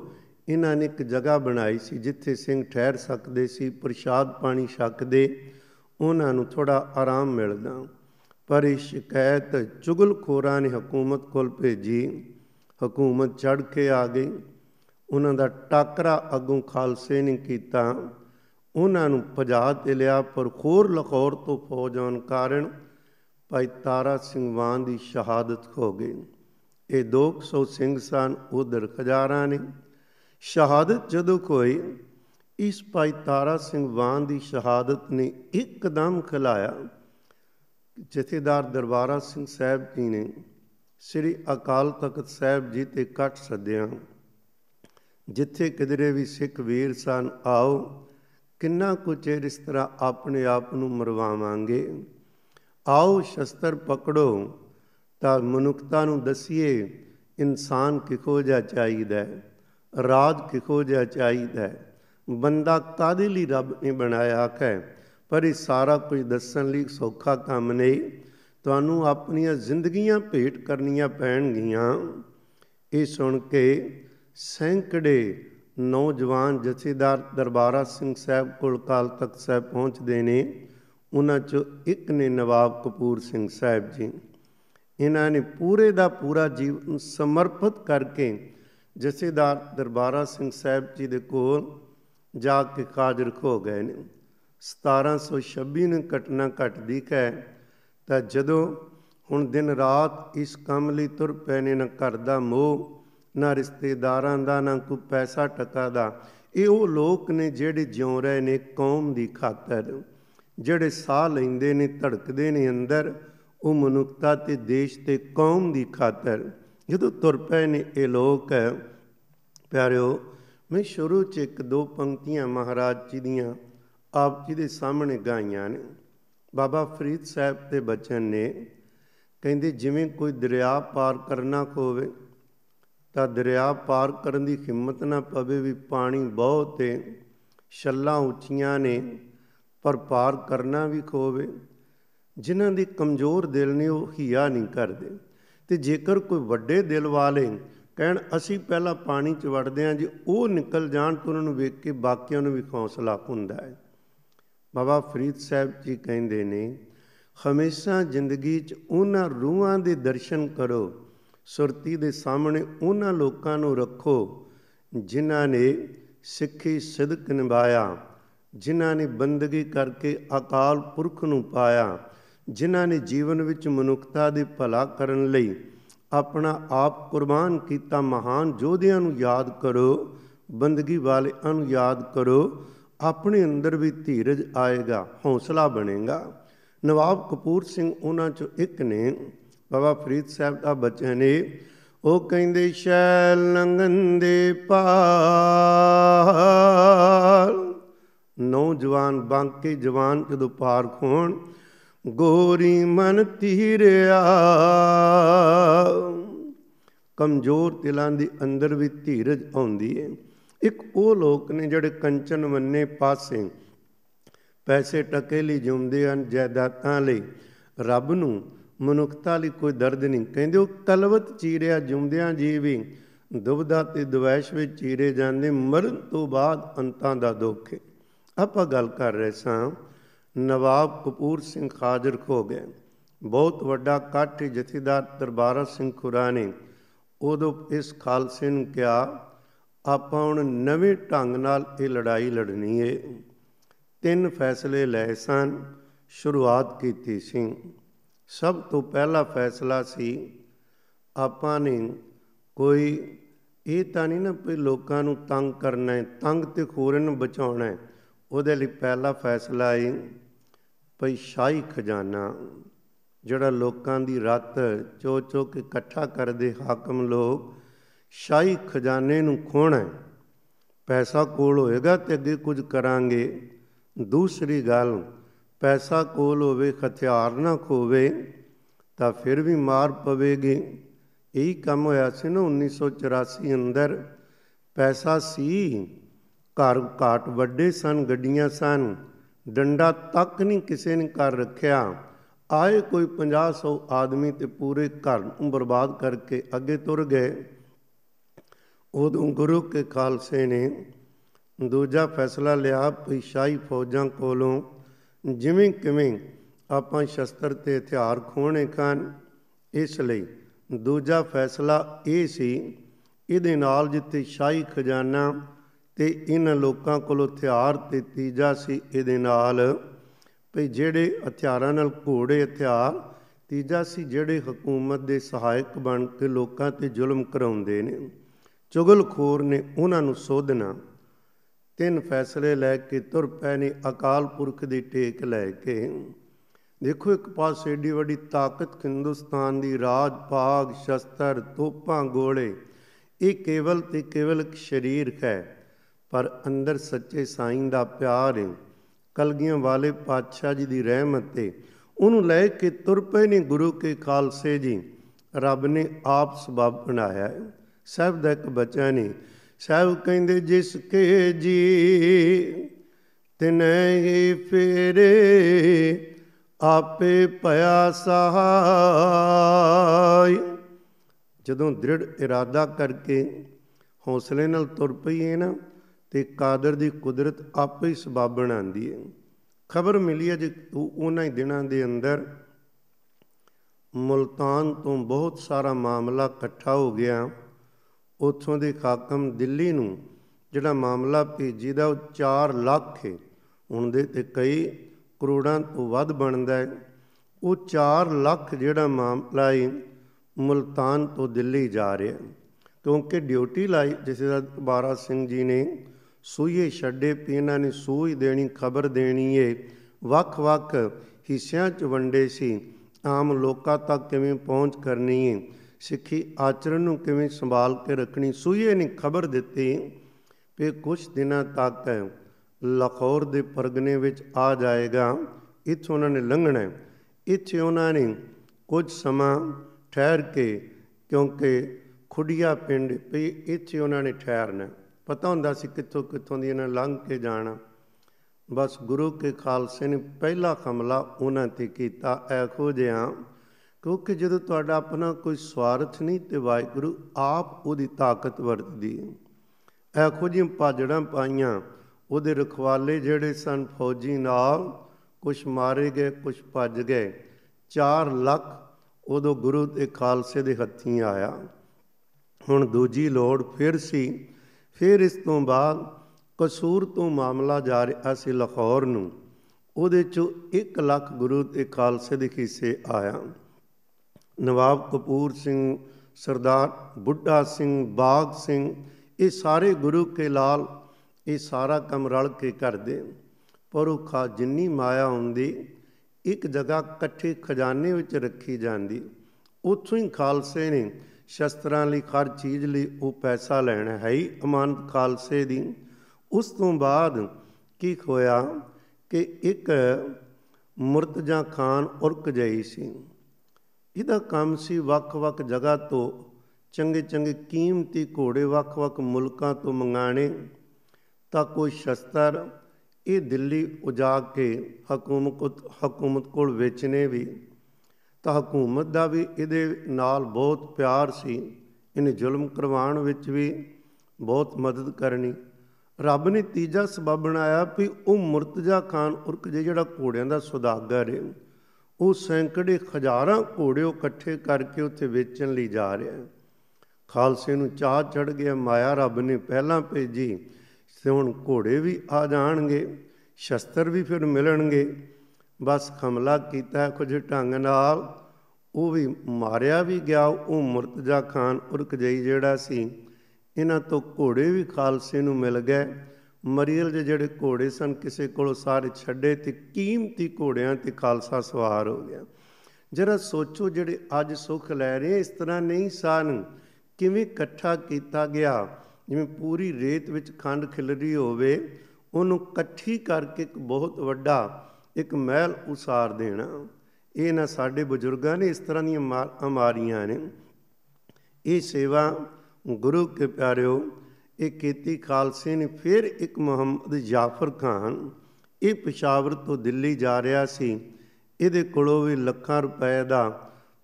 ਇਹਨਾਂ ਨੇ ਇੱਕ ਜਗ੍ਹਾ ਬਣਾਈ ਸੀ ਜਿੱਥੇ ਸਿੰਘ ਠਹਿਰ ਸਕਦੇ ਸੀ, ਪ੍ਰਸ਼ਾਦ ਪਾਣੀ ਛਕਦੇ, ਉਹਨਾਂ ਨੂੰ ਥੋੜਾ ਆਰਾਮ ਮਿਲਦਾ। ਪਰ ਇਹ ਸ਼ਿਕਾਇਤ ਚੁਗਲਖੋਰਾਂ ਨੇ ਹਕੂਮਤ ਕੋਲ ਭੇਜੀ। ਹਕੂਮਤ ਚੜ ਕੇ ਆ ਗਈ। ਉਹਨਾਂ ਦਾ ਟਾਕਰਾ ਅਗੋਂ ਖਾਲਸੇ ਨੇ ਕੀਤਾ। ਉਹਨਾਂ ਨੂੰ ਭਜਾ ਤੇ ਲਿਆ ਪਰ ਖੋਰ ਲਖੌਰ ਤੋਂ ਫੌਜ ਆਉਣ ਕਾਰਨ ਭਾਈ ਤਾਰਾ ਸਿੰਘ ਵਾਨ ਦੀ ਸ਼ਹਾਦਤ ਹੋ ਗਈ ਇਹ 200 ਸਿੰਘ ਸਨ, ਉਧਰ ਖਜ਼ਾਰਾਂ ਨੇ। ਸ਼ਹਾਦਤ ਜਦੋਂ ਕੋਈ ਇਸ ਭਾਈ ਤਾਰਾ ਸਿੰਘ ਵਾਨ ਦੀ ਸ਼ਹਾਦਤ ਨੇ ਇੱਕਦਮ ਖਿਲਾਇਆ। ਜਥੇਦਾਰ ਦਰਬਾਰਾ ਸਿੰਘ ਸਾਹਿਬ ਜੀ ਨੇ ਸ੍ਰੀ ਅਕਾਲ ਤਖਤ ਸਾਹਿਬ ਜੀ ਤੇ ਕੱਟ ਸੱਦਿਆ। ਜਿੱਥੇ ਕਿਧਰੇ ਵੀ ਸਿੱਖ ਵੀਰ ਸਨ, ਆਓ ਕਿੰਨਾ ਕੁ ਚਿਰ ਇਸ ਤਰ੍ਹਾਂ ਆਪਣੇ ਆਪ ਨੂੰ ਮਰਵਾਵਾਂਗੇ? ਆਓ ਸ਼ਸਤਰ ਪਕੜੋ ਤਾਂ ਮਨੁੱਖਤਾ ਨੂੰ ਦਸੀਏ, ਇਨਸਾਨ ਕਿਹੋ ਜਿਹਾ ਚਾਹੀਦਾ ਹੈ? ਰਾਜ ਕਿਹੋ ਜਿਹਾ ਚਾਹੀਦਾ ਹੈ? ਬੰਦਾ ਕਾਦੇ ਲਈ ਰੱਬ ਨੇ ਬਣਾਇਆ ਹੈ? ਪਰ ਇਹ ਸਾਰਾ ਕੁਝ ਦੱਸਣ ਲਈ ਸੌਖਾ ਕੰਮ ਨਹੀਂ ਤੁਹਾਨੂੰ ਆਪਣੀਆਂ ਜ਼ਿੰਦਗੀਆਂ ਭੇਟ ਕਰਨੀਆਂ ਪੈਣਗੀਆਂ। ਇਹ ਸੁਣ ਕੇ ਸੈਂਕੜੇ ਨੌਜਵਾਨ ਜਥੇਦਾਰ ਦਰਬਾਰਾ ਸਿੰਘ ਸਾਹਿਬ ਕੋਲ ਕਾਲ ਤਖਤ ਸਾਹਿਬ ਪਹੁੰਚਦੇ ਨੇ, ਉਹਨਾਂ ਚੋਂ ਇੱਕ ਨੇ ਨਵਾਬ ਕਪੂਰ ਸਿੰਘ ਸਾਹਿਬ ਜੀ। ਇਹਨਾਂ ਨੇ ਪੂਰੇ ਦਾ ਪੂਰਾ ਜੀਵਨ ਸਮਰਪਿਤ ਕਰਕੇ ਜਥੇਦਾਰ ਦਰਬਾਰਾ ਸਿੰਘ ਸਾਹਿਬ ਜੀ ਦੇ ਕੋਲ ਜਾ ਕੇ ਕਾਜਰ ਖੋ ਗਏ ਨੇ। 1726 ਨੂੰ ਘਟਨਾ ਘਟਦੀ ਹੈ ਤਾਂ ਜਦੋਂ ਹੁਣ ਦਿਨ ਰਾਤ ਇਸ ਕੰਮ ਲਈ ਤੁਰ ਪਏ ਨੇ ਨਾ ਘਰ ਦਾ ਮੋਹ ਨਾ ਰਿਸ਼ਤੇਦਾਰਾਂ ਦਾ, ਨਾ ਕੋਈ ਪੈਸਾ ਟਕਾ ਦਾ। ਇਹ ਉਹ ਲੋਕ ਨੇ ਜਿਹੜੇ ਜਿਉ ਰਹੇ ਨੇ ਕੌਮ ਦੀ ਖਾਤਰ। ਜਿਹੜੇ ਸਾਹ ਲੈਂਦੇ ਨੇ, ਧੜਕਦੇ ਨੇ ਅੰਦਰ, ਉਹ ਮਨੁੱਖਤਾ ਤੇ ਦੇਸ਼ ਤੇ ਕੌਮ ਦੀ ਖਾਤਰ। ਜਦੋਂ ਤੁਰ ਪਏ ਨੇ ਇਹ ਲੋਕ, ਪਿਆਰਿਓ, ਮੈਂ ਸ਼ੁਰੂ 'ਚ ਇੱਕ ਦੋ ਪੰਕਤੀਆਂ ਮਹਾਰਾਜ ਜੀ ਦੀਆਂ ਆਪ ਜੀ ਦੇ ਸਾਹਮਣੇ ਗਾਈਆਂ ਨੇ। ਬਾਬਾ ਫਰੀਦ ਸਾਹਿਬ ਦੇ ਬਚਨ ਨੇ, ਕਹਿੰਦੇ ਜਿਵੇਂ ਕੋਈ ਦਰਿਆ ਪਾਰ ਕਰਨਾ ਹੋਵੇ ਤਾਂ ਦਰਿਆ ਪਾਰ ਕਰਨ ਦੀ ਹਿੰਮਤ ਨਾ ਪਵੇ ਵੀ ਪਾਣੀ ਬਹੁਤ ਹੈ ਛੱਲਾਂ ਉੱਚੀਆਂ ਨੇ, ਪਰ ਪਾਰ ਕਰਨਾ ਵੀ ਖੋਵੇ। ਜਿਨ੍ਹਾਂ ਦੇ ਕਮਜ਼ੋਰ ਦਿਲ ਨੇ ਉਹ ਹਿਆ ਨਹੀਂ ਕਰਦੇ। ਤੇ ਜੇਕਰ ਕੋਈ ਵੱਡੇ ਦਿਲ ਵਾਲੇ ਕਹਿਣ, ਅਸੀਂ ਪਹਿਲਾਂ ਪਾਣੀ 'ਚ ਵੜਦੇ ਆਂ ਜੇ, ਉਹ ਨਿਕਲ ਜਾਣ ਤਾਂ ਉਹਨਾਂ ਨੂੰ ਵੇਖ ਕੇ ਬਾਕੀਆਂ ਨੂੰ ਵੀ ਹੌਸਲਾ ਹੁੰਦਾ ਹੈ। ਬਾਬਾ ਫਰੀਦ ਸਾਹਿਬ ਜੀ ਕਹਿੰਦੇ ਨੇ, ਹਮੇਸ਼ਾ ਜ਼ਿੰਦਗੀ 'ਚ ਉਹਨਾਂ ਰੂਹਾਂ ਦੇ ਦਰਸ਼ਨ ਕਰੋ ਸੁਰਤੀ ਦੇ ਸਾਹਮਣੇ ਉਹਨਾਂ ਲੋਕਾਂ ਨੂੰ ਰੱਖੋ, ਜਿਨ੍ਹਾਂ ਨੇ ਸਿੱਖੀ ਸਿਦਕ ਨਿਭਾਇਆ, ਜਿਨ੍ਹਾਂ ਨੇ ਬੰਦਗੀ ਕਰਕੇ ਅਕਾਲ ਪੁਰਖ ਨੂੰ ਪਾਇਆ, ਜਿਨ੍ਹਾਂ ਨੇ ਜੀਵਨ ਵਿੱਚ ਮਨੁੱਖਤਾ ਦੇ ਭਲਾ ਕਰਨ ਲਈ ਆਪਣਾ ਆਪ ਕੁਰਬਾਨ ਕੀਤਾ ਮਹਾਨ ਯੋਧਿਆਂ ਨੂੰ ਯਾਦ ਕਰੋ, ਬੰਦਗੀ ਵਾਲਿਆਂ ਨੂੰ ਯਾਦ ਕਰੋ, ਆਪਣੇ ਅੰਦਰ ਵੀ ਧੀਰਜ ਆਏਗਾ, ਹੌਸਲਾ ਬਣੇਗਾ। ਨਵਾਬ ਕਪੂਰ ਸਿੰਘ ਉਹਨਾਂ ਚੋਂ ਇੱਕ ਨੇ ਬਾਬਾ ਫਰੀਦ ਸਾਹਿਬ ਦਾ ਬਚਨ ਏ, ਉਹ ਕਹਿੰਦੇ, ਸ਼ੈਲ ਲੰਗਨ ਦੇ ਪਾਰ ਨੌਜਵਾਨ ਬਾਂਕੇ ਜਵਾਨ ਜਦੋਂ ਪਾਰ ਖੋਣ, ਗੋਰੀ ਮਨ ਧੀਰਿਆ ਕਮਜ਼ੋਰ ਦਿਲਾਂ ਦੇ ਅੰਦਰ ਵੀ ਧੀਰਜ ਆਉਂਦੀ ਹੈ ਇੱਕ ਉਹ ਲੋਕ ਨੇ ਜਿਹੜੇ ਕੰਚਨ ਮੰਨੇ ਪਾਸੇ ਪੈਸੇ ਟਕੇ ਲਈ ਜਿਉਂਦੇ ਹਨ ਜਾਇਦਾਦਾਂ ਲਈ। ਰੱਬ ਨੂੰ ਮਨੁੱਖਤਾ ਲਈ ਕੋਈ ਦਰਦ ਨਹੀਂ। ਕਹਿੰਦੇ ਉਹ ਤਲਵਤ ਚੀਰਿਆ ਜਿਉਂਦਿਆਂ ਜੀ ਵੀ, ਦੁਬਦਾ ਤੇ ਦਵੈਸ਼ ਵਿੱਚ ਚੀਰੇ ਜਾਂਦੇ, ਮਰਨ ਤੋਂ ਬਾਅਦ ਅੰਤਾਂ ਦਾ ਦੁੱਖ। ਹੈ ਆਪਾਂ ਗੱਲ ਕਰ ਰਹੇ ਸਾਂ, ਨਵਾਬ ਕਪੂਰ ਸਿੰਘ ਖਾਜਰ ਖੋ ਗਏ। ਬਹੁਤ ਵੱਡਾ ਕੱਠ ਜਥੇਦਾਰ ਦਰਬਾਰਾ ਸਿੰਘ ਖੁਰਾ ਨੇ ਉਦੋਂ ਇਸ ਖਾਲਸੇ ਨੂੰ ਕਿਹਾ, ਆਪਾਂ ਹੁਣ ਨਵੇਂ ਢੰਗ ਨਾਲ ਇਹ ਲੜਾਈ ਲੜਨੀ ਏ। ਤਿੰਨ ਫੈਸਲੇ ਲਏ ਸਨ, ਸ਼ੁਰੂਆਤ ਕੀਤੀ ਸੀ। ਸਭ ਤੋਂ ਪਹਿਲਾ ਫੈਸਲਾ ਸੀ, ਆਪਾਂ ਨੇ ਕੋਈ ਇਹ ਤਾਂ ਨਹੀਂ ਨਾ ਵੀ ਲੋਕਾਂ ਨੂੰ ਤੰਗ ਕਰਨਾ ਹੈ, ਤੰਗ ਤੇ ਖੋਰਨ ਨੂੰ ਬਚਾਉਣਾ ਹੈ। ਉਹਦੇ ਲਈ ਪਹਿਲਾ ਫੈਸਲਾ ਹੈ ਭਈ ਸ਼ਾਹੀ ਖਜ਼ਾਨਾ, ਜਿਹੜਾ ਲੋਕਾਂ ਦੀ ਰੱਤ ਚੋ ਚੋ ਕੇ ਇਕੱਠਾ ਕਰਦੇ ਹਾਕਮ ਲੋਕ, ਸ਼ਾਹੀ ਖਜ਼ਾਨੇ ਨੂੰ ਖੋਣਾ ਪੈਸਾ ਕੋਲ ਹੋਏਗਾ ਤੇ ਅੱਗੇ ਕੁਝ ਕਰਾਂਗੇ। ਦੂਸਰੀ ਗੱਲ ਪੈਸਾ ਕੋਲ ਹੋਵੇ, ਹਥਿਆਰ ਨਾ ਖੋਵੇ, ਤਾਂ ਫਿਰ ਵੀ ਮਾਰ ਪਵੇਗੀ। ਇਹੀ ਕੰਮ ਹੋਇਆ ਸੀ ਨਾ 1984 ਅੰਦਰ। ਪੈਸਾ ਸੀ, ਘਰ ਘਾਟ ਵੱਡੇ ਸਨ, ਗੱਡੀਆਂ ਸਨ। ਡੰਡਾ ਤੱਕ ਨਹੀਂ ਕਿਸੇ ਨੇ ਕਰ ਰੱਖਿਆ। ਆਏ ਕੋਈ 50 100 ਆਦਮੀ ਤੇ ਪੂਰੇ ਘਰ ਨੂੰ ਬਰਬਾਦ ਕਰਕੇ ਅੱਗੇ ਤੁਰ ਗਏ। ਉਦੋਂ ਗੁਰੂ ਕੇ ਖਾਲਸੇ ਨੇ ਦੂਜਾ ਫੈਸਲਾ ਲਿਆ ਵੀ ਸ਼ਾਹੀ ਫੌਜਾਂ ਕੋਲੋਂ ਜਿਵੇਂ ਕਿਵੇਂ ਆਪਾਂ ਸ਼ਸਤਰ ਤੇ ਹਥਿਆਰ ਖੋਣੇ ਕਨ ਇਸ ਲਈ ਦੂਜਾ ਫੈਸਲਾ ਇਹ ਸੀ, ਇਹਦੇ ਨਾਲ ਜਿੱਥੇ ਸ਼ਾਹੀ ਖਜ਼ਾਨਾ ਤੇ ਇਹਨਾਂ ਲੋਕਾਂ ਕੋਲ ਹਥਿਆਰ ਤੇ ਤੀਜਾ ਸੀ, ਇਹਦੇ ਨਾਲ ਵੀ ਜਿਹੜੇ ਹਥਿਆਰਾਂ ਨਾਲ ਘੋੜੇ ਹਥਿਆਰ, ਤੀਜਾ ਸੀ ਜਿਹੜੇ ਹਕੂਮਤ ਦੇ ਸਹਾਇਕ ਬਣ ਕੇ ਲੋਕਾਂ ਤੇ ਜ਼ੁਲਮ ਕਰਾਉਂਦੇ ਨੇ। ਚੁਗਲਖੋਰ ਨੇ ਉਹਨਾਂ ਨੂੰ ਸੋਧਣਾ। ਤਿੰਨ ਫੈਸਲੇ ਲੈ ਕੇ ਤੁਰ ਪਏ ਨੇ ਅਕਾਲ ਪੁਰਖ ਦੀ ਟੇਕ ਲੈ ਕੇ। ਦੇਖੋ ਇੱਕ ਪਾਸੇ ਏਡੀ ਵੱਡੀ ਤਾਕਤ ਹਿੰਦੁਸਤਾਨ ਦੀ ਰਾਜ ਪਾਗ ਸ਼ਸਤਰ, ਤੋਪਾਂ, ਗੋਲੇ। ਇਹ ਕੇਵਲ ਤੇ ਕੇਵਲ ਇੱਕ ਸਰੀਰ ਹੈ, ਪਰ ਅੰਦਰ ਸੱਚੇ ਸਾਈਂ ਦਾ ਪਿਆਰ ਹੈ। ਕਲਗੀਆਂ ਵਾਲੇ ਪਾਤਸ਼ਾਹ ਜੀ ਦੀ ਰਹਿਮਤ ਤੇ ਉਹਨੂੰ ਲੈ ਕੇ ਤੁਰ ਪਏ ਨੇ ਗੁਰੂ ਕੇ ਖਾਲਸੇ ਜੀ। ਰੱਬ ਨੇ ਆਪ ਸਬਬ ਬਣਾਇਆ ਸਾਹਿਬ ਦਾ ਇੱਕ ਬੱਚਾ ਨਹੀਂ ਸਭ ਕਹਿੰਦੇ ਜਿਸ ਕੇ ਜੀ, ਤਿਨੈ ਫੇਰੇ, ਆਪੇ ਭਇਆ ਸਹਾਈ। ਜਦੋਂ ਦ੍ਰਿੜ ਇਰਾਦਾ ਕਰਕੇ ਹੌਸਲੇ ਨਾਲ ਤੁਰ ਪਈਏ ਨਾ, ਤੇ ਕਾਦਰ ਦੀ ਕੁਦਰਤ ਆਪੇ ਹੀ ਸਬਬ ਬਣਾਉਂਦੀ ਹੈ ਖਬਰ ਮਿਲੀ ਹੈ ਜੇ ਉਹਨਾਂ ਹੀ ਦਿਨਾਂ ਦੇ ਅੰਦਰ। ਮੁਲਤਾਨ ਤੋਂ ਬਹੁਤ ਸਾਰਾ ਮਾਮਲਾ ਇਕੱਠਾ ਹੋ ਗਿਆ। ਉੱਥੋਂ ਦੇ ਖਾਕਮ ਦਿੱਲੀ ਨੂੰ ਜਿਹੜਾ ਮਾਮਲਾ ਭੇਜੀ ਦਾ ਉਹ 4 ਲੱਖ ਹੈ। ਹੁਣ ਦੇ ਤੇ ਕਈ ਕਰੋੜਾਂ ਤੋਂ ਵੱਧ ਬਣਦਾ ਹੈ। ਉਹ 4 ਲੱਖ ਜਿਹੜਾ ਮਾਮਲਾ ਹੈ, ਮੁਲਤਾਨ ਤੋਂ ਦਿੱਲੀ ਜਾ ਰਿਹਾ ਕਿਉਂਕਿ ਡਿਊਟੀ ਲਾਈ ਜਿਸ ਦਾ ਬਾਰਾ ਸਿੰਘ ਜੀ ਨੇ ਸੂਈਏ ਛੱਡੇ ਪੀ ਇਹਨਾਂ ਨੇ ਸੂਈ ਦੇਣੀ, ਖਬਰ ਦੇਣੀ ਏ ਵੱਖ-ਵੱਖ ਹਿੱਸਿਆਂ 'ਚ ਵੰਡੇ ਸੀ। ਆਮ ਲੋਕਾਂ ਤੱਕ ਕਿਵੇਂ ਪਹੁੰਚ ਕਰਨੀ ਏ ਸਿੱਖੀ ਆਚਰਣ ਨੂੰ ਕਿਵੇਂ ਸੰਭਾਲ ਕੇ ਰੱਖਣੀ ਸੂਈਏ ਨੇ ਖਬਰ ਦਿੱਤੀ ਕਿ ਕੁਝ ਦਿਨਾਂ ਤੱਕ ਲਾਹੌਰ ਦੇ ਪਰਗਨੇ ਵਿੱਚ ਆ ਜਾਏਗਾ, ਇੱਥੇ ਉਹਨਾਂ ਨੇ ਲੰਘਣਾ ਇੱਥੇ ਉਹਨਾਂ ਨੇ ਕੁਝ ਸਮਾਂ ਠਹਿਰ ਕੇ, ਕਿਉਂਕਿ ਖੁੱਡੀਆ ਪਿੰਡ ਪਈ ਇੱਥੇ ਉਹਨਾਂ ਨੇ ਠਹਿਰਨਾ ਪਤਾ ਹੁੰਦਾ ਸੀ ਕਿੱਥੋਂ ਕਿੱਥੋਂ ਦੀ ਇਹਨਾਂ ਲੰਘ ਕੇ ਜਾਣਾ। ਬਸ ਗੁਰੂ ਕੇ ਖਾਲਸੇ ਨੇ ਪਹਿਲਾ ਹਮਲਾ ਉਹਨਾਂ ਤੇ ਕੀਤਾ। ਐਖੋ ਜਿਹਾ ਕਿਉਂਕਿ ਜਦੋਂ ਤੁਹਾਡਾ ਆਪਣਾ ਕੋਈ ਸਵਾਰਥ ਨਹੀਂ ਤੇ ਵਾਹਿਗੁਰੂ ਆਪ ਉਹਦੀ ਤਾਕਤ ਵਰਤਦੀ ਹੈ। ਐਖੋ ਜਿਹੀਆਂ ਪਾਜੜਾਂ ਪਾਈਆਂ, ਉਹਦੇ ਰਖਵਾਲੇ ਜਿਹੜੇ ਸਨ ਫੌਜੀ ਨਾਲ ਕੁਝ ਮਾਰੇ ਗਏ ਕੁਝ ਭੱਜ ਗਏ। 4 ਲੱਖ ਉਦੋਂ ਗੁਰੂ ਤੇ ਖਾਲਸੇ ਦੇ ਹੱਥੀਂ ਆਇਆ। ਹੁਣ ਦੂਜੀ ਲੋੜ ਫਿਰ ਸੀ। ਫਿਰ ਇਸ ਤੋਂ ਬਾਅਦ ਕਸੂਰ ਤੋਂ ਮਾਮਲਾ ਜਾ ਰਿਹਾ ਸੀ ਲਾਹੌਰ ਨੂੰ। ਉਹਦੇ ਚੋਂ 1 ਲੱਖ ਗੁਰੂ ਤੇ ਖਾਲਸੇ ਦੇ ਹਿੱਸੇ ਆਇਆ। ਨਵਾਬ ਕਪੂਰ ਸਿੰਘ, ਸਰਦਾਰ ਬੁੱਢਾ ਸਿੰਘ, ਬਾਗ ਸਿੰਘ, ਇਹ ਸਾਰੇ ਗੁਰੂ ਕੇ ਲਾਲ, ਇਹ ਸਾਰਾ ਕੰਮ ਰਲ ਕੇ ਕਰਦੇ ਪਰ ਉਹ ਖਾ, ਜਿੰਨੀ ਮਾਇਆ ਹੁੰਦੀ, ਇੱਕ ਜਗ੍ਹਾ ਇਕੱਠੇ ਖਜ਼ਾਨੇ ਵਿੱਚ ਰੱਖੀ ਜਾਂਦੀ। ਉੱਥੋਂ ਹੀ ਖਾਲਸੇ ਨੇ ਸ਼ਸਤਰਾਂ ਲਈ, ਹਰ ਚੀਜ਼ ਲਈ ਉਹ ਪੈਸਾ ਲੈਣਾ ਹੈ ਹੀ ਅਮਾਨਤ ਖਾਲਸੇ ਦੀ। ਉਸ ਤੋਂ ਬਾਅਦ ਕੀ ਹੋਇਆ ਕਿ ਇੱਕ ਮੁਰਤਜ਼ਾ ਖਾਨ ਉਰਕ ਜਾਈ ਸੀ। ਇਹਦਾ ਕੰਮ ਸੀ ਵੱਖ-ਵੱਖ ਜਗ੍ਹਾ ਤੋਂ ਚੰਗੇ ਚੰਗੇ ਕੀਮਤੀ ਘੋੜੇ ਵੱਖ-ਵੱਖ ਮੁਲਕਾਂ ਤੋਂ ਮੰਗਾਣੇ ਤਾਂ ਕੋਈ ਸ਼ਸਤਰ ਇਹ ਦਿੱਲੀ ਉਜਾ ਕੇ ਹਕੂਮਤ ਹਕੂਮਤ ਕੋਲ ਵੇਚਨੇ ਵੀ। ਤਾਂ ਹਕੂਮਤ ਦਾ ਵੀ ਇਹਦੇ ਨਾਲ ਬਹੁਤ ਪਿਆਰ ਸੀ। ਇਹਨੇ ਜ਼ੁਲਮ ਕਰਵਾਉਣ ਵਿੱਚ ਵੀ ਬਹੁਤ ਮਦਦ ਕਰਨੀ। ਰੱਬ ਨੇ ਤੀਜਾ ਸਬਬ ਬਣਾਇਆ ਵੀ ਉਹ ਮੁਰਤਜ਼ਾ ਖਾਨ ਉਰਕ ਜਿਹੜਾ ਘੋੜਿਆਂ ਦਾ ਸੁਦਾਗਰ ਹੈ ਉਹ ਸੈਂਕੜੇ ਹਜ਼ਾਰਾਂ ਘੋੜੇ ਇਕੱਠੇ ਕਰਕੇ ਉੱਥੇ ਵੇਚਣ ਲਈ ਜਾ ਰਿਹਾ ਖਾਲਸੇ ਨੂੰ ਚਾਹ ਚੜ ਗਿਆ, ਮਾਇਆ ਰੱਬ ਨੇ ਪਹਿਲਾਂ ਭੇਜੀ, ਤੇ ਹੁਣ ਘੋੜੇ ਵੀ ਆ ਜਾਣਗੇ, ਸ਼ਸਤਰ ਵੀ ਫਿਰ ਮਿਲਣਗੇ। ਬਸ ਹਮਲਾ ਕੀਤਾ ਕੁਝ ਢੰਗ ਨਾਲ। ਉਹ ਵੀ ਮਾਰਿਆ ਵੀ ਗਿਆ, ਉਹ ਮੁਰਤਜ਼ਾ ਖਾਨ ਉਰਕਜਈ ਜਿਹੜਾ ਸੀ, ਇਹਨਾਂ ਤੋਂ ਘੋੜੇ ਵੀ ਖਾਲਸੇ ਨੂੰ ਮਿਲ ਗਏ। ਮਰੀਲ ਦੇ ਜਿਹੜੇ ਘੋੜੇ ਸਨ, ਕਿਸੇ ਕੋਲੋਂ ਸਾਰੇ ਛੱਡੇ ਤੇ ਕੀਮਤੀ ਘੋੜਿਆਂ ਤੇ ਖਾਲਸਾ ਸਵਾਰ ਹੋ ਗਿਆ। ਜਰਾ ਸੋਚੋ ਜਿਹੜੇ ਅੱਜ ਸੁੱਖ ਲੈ ਰਹੇ ਇਸ ਤਰ੍ਹਾਂ ਨਹੀਂ ਸਨ। ਕਿਵੇਂ ਇਕੱਠਾ ਕੀਤਾ ਗਿਆ? ਜਿਵੇਂ ਪੂਰੀ ਰੇਤ ਵਿੱਚ ਖੰਡ ਖਿਲਰੀ ਹੋਵੇ, ਉਹਨੂੰ ਇਕੱਠੀ ਕਰਕੇ ਇੱਕ ਬਹੁਤ ਵੱਡਾ ਇੱਕ ਮਹਿਲ ਉਸਾਰ ਦੇਣਾ। ਇਹ ਨਾ ਸਾਡੇ ਬਜ਼ੁਰਗਾਂ ਨੇ ਇਸ ਤਰ੍ਹਾਂ ਦੀਆਂ ਅਮਾਰੀਆਂ ਨੇ। ਇਹ ਸੇਵਾ ਗੁਰੂ ਕੇ ਪਿਆਰਿਓ ਇਹ ਕੀਤੀ ਖਾਲਸੇ ਨੇ, ਫਿਰ ਇੱਕ ਮੁਹੰਮਦ ਜਾਫਰ ਖਾਨ ਇਹ ਪਿਸ਼ਾਵਰ ਤੋਂ ਦਿੱਲੀ ਜਾ ਰਿਹਾ ਸੀ। ਇਹਦੇ ਕੋਲੋਂ ਵੀ ਲੱਖਾਂ ਰੁਪਏ ਦਾ,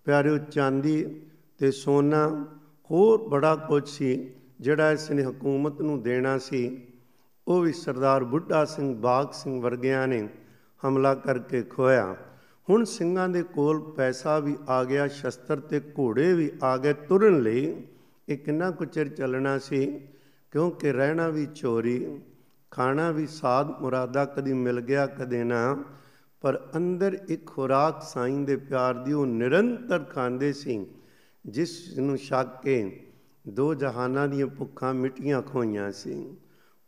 ਪਿਆਰਿਓ ਚਾਂਦੀ ਤੇ ਸੋਨਾ, ਹੋਰ ਬੜਾ ਕੁਝ ਸੀ ਜਿਹੜਾ ਇਸ ਨੇ ਹਕੂਮਤ ਨੂੰ ਦੇਣਾ ਸੀ। ਉਹ ਵੀ ਸਰਦਾਰ ਬੁੱਢਾ ਸਿੰਘ ਬਾਗ ਸਿੰਘ ਵਰਗਿਆਂ ਨੇ ਹਮਲਾ ਕਰਕੇ ਖੋਇਆ ਹੁਣ ਸਿੰਘਾਂ ਦੇ ਕੋਲ ਪੈਸਾ ਵੀ ਆ ਗਿਆ, ਸ਼ਸਤਰ ਤੇ ਘੋੜੇ ਵੀ ਆ ਗਏ। ਤੁਰਨ ਲਈ ਇਹ ਕਿੰਨਾ ਕੁ ਚਿਰ ਚੱਲਣਾ ਸੀ? ਕਿਉਂਕਿ ਰਹਿਣਾ ਵੀ ਚੋਰੀ, ਖਾਣਾ ਵੀ ਸਾਦ ਮੁਰਾਦਾ ਕਦੀ ਮਿਲ ਗਿਆ, ਕਦੇ ਨਾ। ਪਰ ਅੰਦਰ ਇੱਕ ਖੁਰਾਕ ਸਾਈਂ ਦੇ ਪਿਆਰ ਦੀ ਉਹ ਨਿਰੰਤਰ ਖਾਂਦੇ ਸੀ, ਜਿਸ ਨੂੰ ਛੱਕ ਕੇ ਦੋ ਜਹਾਨਾਂ ਦੀਆਂ ਭੁੱਖਾਂ ਮਿਟੀਆਂ ਖੋਈਆਂ ਸੀ।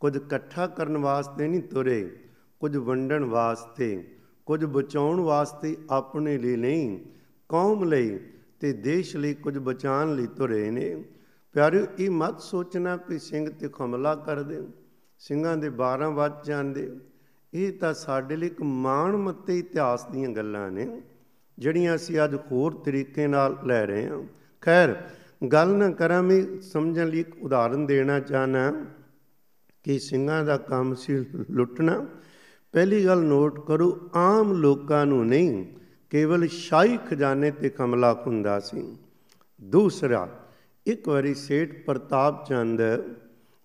ਕੁਝ ਇਕੱਠਾ ਕਰਨ ਵਾਸਤੇ ਨਹੀਂ ਤੁਰੇ, ਕੁਝ ਵੰਡਣ ਵਾਸਤੇ, ਕੁਝ ਬਚਾਉਣ ਵਾਸਤੇ ਆਪਣੇ ਲਈ ਨਹੀਂ, ਕੌਮ ਲਈ ਤੇ ਦੇਸ਼ ਲਈ ਕੁਝ ਬਚਾਉਣ ਲਈ ਤੁਰੇ ਨੇ। ਪਿਆਰਿਓ, ਇਹ ਮਤ ਸੋਚਣਾ ਵੀ ਸਿੰਘ ਤੇ ਹਮਲਾ ਕਰਦੇ ਸਿੰਘਾਂ ਦੇ 12 ਵੱਜ ਜਾਂਦੇ ਇਹ ਤਾਂ ਸਾਡੇ ਲਈ ਇੱਕ ਮਾਣ ਮੱਤੇ ਇਤਿਹਾਸ ਦੀਆਂ ਗੱਲਾਂ ਨੇ, ਜਿਹੜੀਆਂ ਅਸੀਂ ਅੱਜ ਹੋਰ ਤਰੀਕੇ ਨਾਲ ਲੈ ਰਹੇ ਹਾਂ। ਖੈਰ, ਗੱਲ ਨਾ ਕਰਾਂ, ਮੈਂ ਸਮਝਣ ਲਈ ਇੱਕ ਉਦਾਹਰਨ ਦੇਣਾ ਚਾਹਨਾ ਕਿ ਸਿੰਘਾਂ ਦਾ ਕੰਮ ਸੀ ਲੁੱਟਣਾ। ਪਹਿਲੀ ਗੱਲ ਨੋਟ ਕਰੋ, ਆਮ ਲੋਕਾਂ ਨੂੰ ਨਹੀਂ, ਕੇਵਲ ਸ਼ਾਹੀ ਖਜ਼ਾਨੇ ਤੇ ਕਮਲਾ ਹੁੰਦਾ ਸੀ। ਦੂਸਰਾ ਇੱਕ ਵਾਰੀ ਸੇਠ ਪ੍ਰਤਾਪ ਚੰਦ,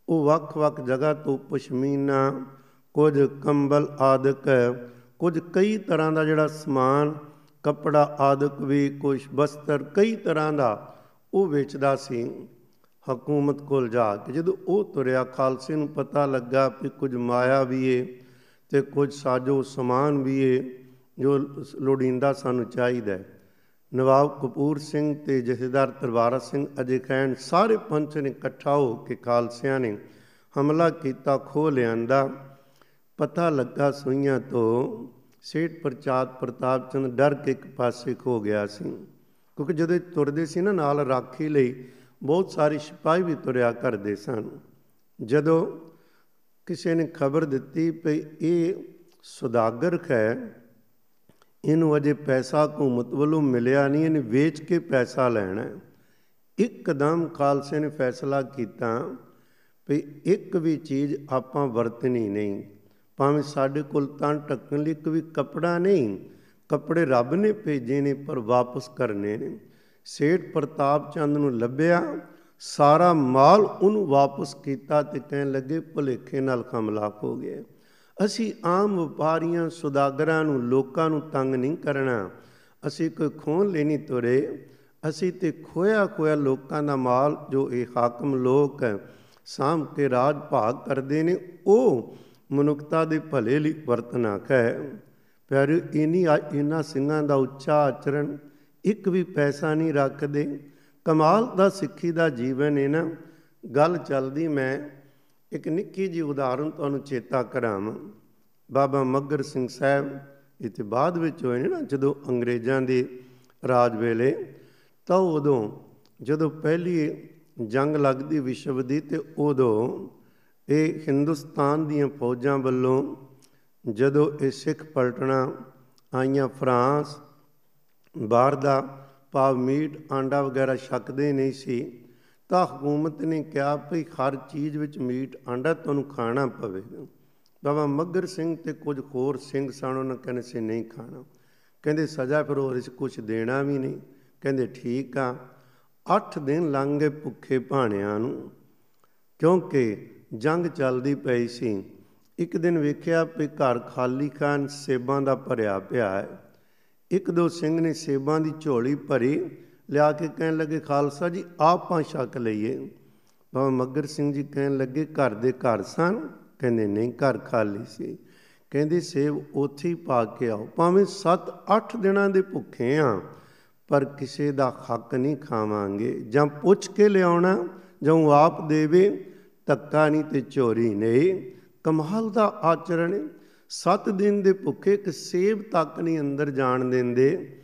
ਉਹ ਵੱਖ-ਵੱਖ ਜਗ੍ਹਾ ਤੋਂ ਪਸ਼ਮੀਨਾ, ਕੁਝ ਕੰਬਲ ਆਦਿਕ, ਕੁਝ ਕਈ ਤਰ੍ਹਾਂ ਦਾ ਜਿਹੜਾ ਸਮਾਨ, ਕੱਪੜਾ ਆਦਿਕ ਵੀ ਕੁਝ ਬਸਤਰ ਕਈ ਤਰ੍ਹਾਂ ਦਾ ਉਹ ਵੇਚਦਾ ਸੀ। ਹਕੂਮਤ ਕੋਲ ਜਾ ਕੇ ਜਦੋਂ ਉਹ ਤੁਰਿਆ, ਖਾਲਸੇ ਨੂੰ ਪਤਾ ਲੱਗਾ ਕਿ ਕੁਝ ਮਾਇਆ ਵੀ ਏ ਤੇ ਕੁਝ ਸਾਜੋ ਸਮਾਨ ਵੀ ਏ ਜੋ ਲੋੜੀਂਦਾ ਸਾਨੂੰ ਚਾਹੀਦਾ ਹੈ। ਨਵਾਬ ਕਪੂਰ ਸਿੰਘ ਤੇ ਜਥੇਦਾਰ ਤਰਵਾਰਾ ਸਿੰਘ ਅਜੇ ਖੈਨ ਸਾਰੇ ਪੰਚ ਨੇ ਇਕੱਠਾ ਹੋ ਕੇ ਖਾਲਸਿਆਂ ਨੇ ਹਮਲਾ ਕੀਤਾ ਖੋ ਲਿਆਂਦਾ। ਪਤਾ ਲੱਗਾ ਸੂਈਆਂ ਤੋਂ ਸੇਠ ਪ੍ਰਚਾਤ ਪ੍ਰਤਾਪ ਚੰਦ ਡਰ ਕੇ ਇੱਕ ਪਾਸੇ ਖੋ ਗਿਆ ਸੀ। ਕਿਉਂਕਿ ਜਦੋਂ ਤੁਰਦੇ ਸੀ ਨਾ ਨਾਲ ਰਾਖੀ ਲਈ, ਬਹੁਤ ਸਾਰੇ ਸਿਪਾਹੀ ਵੀ ਤੁਰਿਆ ਕਰਦੇ ਸਨ। ਜਦੋਂ ਕਿਸੇ ਨੇ ਖਬਰ ਦਿੱਤੀ ਕਿ ਇਹ ਸੁਦਾਗਰ ਹੈ ਇਹਨੂੰ ਅਜੇ ਪੈਸਾ ਹਕੂਮਤ ਵੱਲੋਂ ਮਿਲਿਆ ਨਹੀਂ, ਇਹਨੇ ਵੇਚ ਕੇ ਪੈਸਾ ਲੈਣਾ ਇੱਕਦਮ ਖਾਲਸੇ ਨੇ ਫੈਸਲਾ ਕੀਤਾ ਵੀ ਇੱਕ ਵੀ ਚੀਜ਼ ਆਪਾਂ ਵਰਤਣੀ ਨਹੀਂ। ਭਾਵੇਂ ਸਾਡੇ ਕੋਲ ਤਾਂ ਢੱਕਣ ਲਈ ਇੱਕ ਵੀ ਕਪੜਾ ਨਹੀਂ, ਕੱਪੜੇ ਰੱਬ ਨੇ ਭੇਜੇ ਨੇ ਪਰ ਵਾਪਸ ਕਰਨੇ ਨੇ। ਸੇਠ ਪ੍ਰਤਾਪ ਚੰਦ ਨੂੰ ਲੱਭਿਆ, ਸਾਰਾ ਮਾਲ ਉਹਨੂੰ ਵਾਪਸ ਕੀਤਾ ਤੇ ਕਹਿਣ ਲੱਗੇ ਭੁਲੇਖੇ ਨਾਲ ਕਮਲਾ ਹੋ ਗਿਆ। ਅਸੀਂ ਆਮ ਵਪਾਰੀਆਂ, ਸੁਦਾਗਰਾਂ ਨੂੰ, ਲੋਕਾਂ ਨੂੰ ਤੰਗ ਨਹੀਂ ਕਰਨਾ। ਅਸੀਂ ਕੋਈ ਖੋਣ ਲੈਣੀ ਤੁਰੇ। ਅਸੀਂ ਤੇ ਖੋਇਆ ਖੋਇਆ ਲੋਕਾਂ ਦਾ ਮਾਲ, ਜੋ ਇਹ ਹਾਕਮ ਲੋਕ ਸਾਮ ਕੇ ਰਾਜ ਭਾਗ ਕਰਦੇ ਨੇ, ਉਹ ਮਨੁੱਖਤਾ ਦੇ ਭਲੇ ਲਈ ਵਰਤਨਾ ਹੈ। ਪਿਆਰੇ ਇਨੀ ਇਹਨਾਂ ਸਿੰਘਾਂ ਦਾ ਉੱਚਾ ਆਚਰਣ, ਇੱਕ ਵੀ ਪੈਸਾ ਨਹੀਂ ਰੱਖਦੇ। ਕਮਾਲ ਦਾ ਸਿੱਖੀ ਦਾ ਜੀਵਨ ਹੈ ਨਾ। ਗੱਲ ਚੱਲਦੀ ਮੈਂ ਇੱਕ ਨਿੱਕੀ ਜੀ ਉਦਾਹਰਨ ਤੁਹਾਨੂੰ ਚੇਤਾ ਕਰਾਵਾਂ। ਬਾਬਾ ਮੱਗਰ ਸਿੰਘ ਸਾਹਿਬ ਇੱਥੇ ਬਾਅਦ ਵਿੱਚ ਹੋਏ ਨੇ ਨਾ, ਜਦੋਂ ਅੰਗਰੇਜ਼ਾਂ ਦੇ ਰਾਜ ਵੇਲੇ, ਤਾਂ ਉਦੋਂ ਜਦੋਂ ਪਹਿਲੀ ਜੰਗ ਲੱਗਦੀ ਵਿਸ਼ਵ ਦੀ, ਤੇ ਉਦੋਂ ਇਹ ਹਿੰਦੁਸਤਾਨ ਦੀਆਂ ਫੌਜਾਂ ਵੱਲੋਂ ਜਦੋਂ ਇਹ ਸਿੱਖ ਪਲਟਣਾ ਆਈਆਂ ਫਰਾਂਸ, ਬਾਹਰ ਦਾ ਭਾਵ ਮੀਟ, ਆਂਡਾ ਵਗੈਰਾ ਛਕਦੇ ਨਹੀਂ ਸੀ ਤਾਂ ਹਕੂਮਤ ਨੇ ਕਿਹਾ ਭਈ ਹਰ ਚੀਜ਼ ਵਿੱਚ ਮੀਟ ਆਂਡਾ ਤੁਹਾਨੂੰ ਖਾਣਾ ਪਵੇਗਾ ਬਾਬਾ ਮੱਗਰ ਸਿੰਘ ਤੇ ਕੁਝ ਹੋਰ ਸਿੰਘ ਸਨ, ਉਹਨਾਂ ਕਹਿੰਦੇ ਸੀ ਨਹੀਂ ਖਾਣਾ। ਕਹਿੰਦੇ ਸਜ਼ਾ ਫਿਰ ਹੋਰ ਇਸ ਕੁਝ ਦੇਣਾ ਵੀ ਨਹੀਂ। ਕਹਿੰਦੇ ਠੀਕ ਆ 8 ਦਿਨ ਲੰਘ ਗਏ ਭੁੱਖੇ ਭਾਣਿਆਂ ਨੂੰ, ਕਿਉਂਕਿ ਜੰਗ ਚੱਲਦੀ ਪਈ ਸੀ। ਇੱਕ ਦਿਨ ਵੇਖਿਆ ਵੀ ਘਰ ਖਾਲੀ ਖਾਨ ਸੇਬਾਂ ਦਾ ਭਰਿਆ ਪਿਆ ਹੈ। ਇੱਕ ਦੋ ਸਿੰਘ ਨੇ ਸੇਬਾਂ ਦੀ ਝੋਲੀ ਭਰੀ ਲਿਆ ਕੇ ਕਹਿਣ ਲੱਗੇ, ਖਾਲਸਾ ਜੀ, ਆਪਾਂ ਛਕ ਲਈਏ। ਬਾਬਾ ਮੱਗਰ ਸਿੰਘ ਜੀ ਕਹਿਣ ਲੱਗੇ, ਘਰ ਦੇ ਘਰ ਸਨ। ਕਹਿੰਦੇ, ਨਹੀਂ, ਘਰ ਖਾਲੀ ਸੀ। ਕਹਿੰਦੇ, ਸੇਬ ਉੱਥੇ ਹੀ ਪਾ ਕੇ ਆਓ। ਭਾਵੇਂ 7-8 ਦਿਨਾਂ ਦੇ ਭੁੱਖੇ ਆ, ਪਰ ਕਿਸੇ ਦਾ ਹੱਕ ਨਹੀਂ ਖਾਵਾਂਗੇ। ਜਾਂ ਪੁੱਛ ਕੇ ਲਿਆਉਣਾ, ਜਾਂ ਆਪ ਦੇਵੇ ਤੱਕਾ ਨਹੀਂ ਤੇ ਚੋਰੀ ਨਹੀਂ। ਕਮਾਲ ਦਾ ਆਚਰਣ 7 ਦਿਨ ਦੇ ਭੁੱਖੇ ਇੱਕ ਸੇਬ ਤੱਕ ਨਹੀਂ ਅੰਦਰ ਜਾਣ ਦਿੰਦੇ।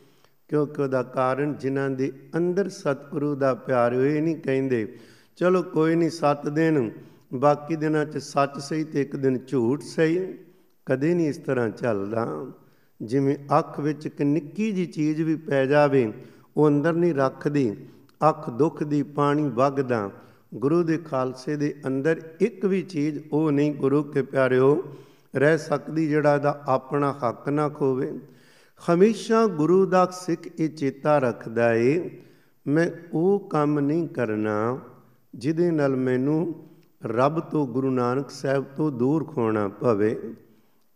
ਕਿਉਂਕਿ ਉਹਦਾ ਕਾਰਨ ਜਿਨ੍ਹਾਂ ਦੇ ਅੰਦਰ ਸਤਿਗੁਰੂ ਦਾ ਪਿਆਰ ਹੋਏ ਨਹੀਂ ਕਹਿੰਦੇ, ਚਲੋ ਕੋਈ ਨਹੀਂ 7 ਦਿਨ, ਬਾਕੀ ਦਿਨਾਂ 'ਚ ਸੱਚ ਸਹੀ ਤੇ ਇੱਕ ਦਿਨ ਝੂਠ ਸਹੀ, ਕਦੇ ਨਹੀਂ ਇਸ ਤਰ੍ਹਾਂ ਚੱਲਦਾ। ਜਿਵੇਂ ਅੱਖ ਵਿੱਚ ਇੱਕ ਨਿੱਕੀ ਜੀ ਚੀਜ਼ ਵੀ ਪੈ ਜਾਵੇ, ਉਹ ਅੰਦਰ ਨਹੀਂ ਰੱਖਦੀ, ਅੱਖ ਦੁੱਖ ਦੀ ਪਾਣੀ ਵਗਦਾ, ਗੁਰੂ ਦੇ ਖਾਲਸੇ ਦੇ ਅੰਦਰ ਇੱਕ ਵੀ ਚੀਜ਼ ਉਹ ਨਹੀਂ ਗੁਰੂ ਕੇ ਪਿਆਰਿਓ, ਰਹਿ ਸਕਦੀ ਜਿਹੜਾ ਇਹਦਾ ਆਪਣਾ ਹੱਕ ਨਾ ਖੋਵੇ। ਹਮੇਸ਼ਾ ਗੁਰੂ ਦਾ ਸਿੱਖ ਇਹ ਚੇਤਾ ਰੱਖਦਾ ਏ, ਮੈਂ ਉਹ ਕੰਮ ਨਹੀਂ ਕਰਨਾ ਜਿਹਦੇ ਨਾਲ ਮੈਨੂੰ ਰੱਬ ਤੋਂ ਗੁਰੂ ਨਾਨਕ ਸਾਹਿਬ ਤੋਂ ਦੂਰ ਖੋਣਾ ਪਵੇ।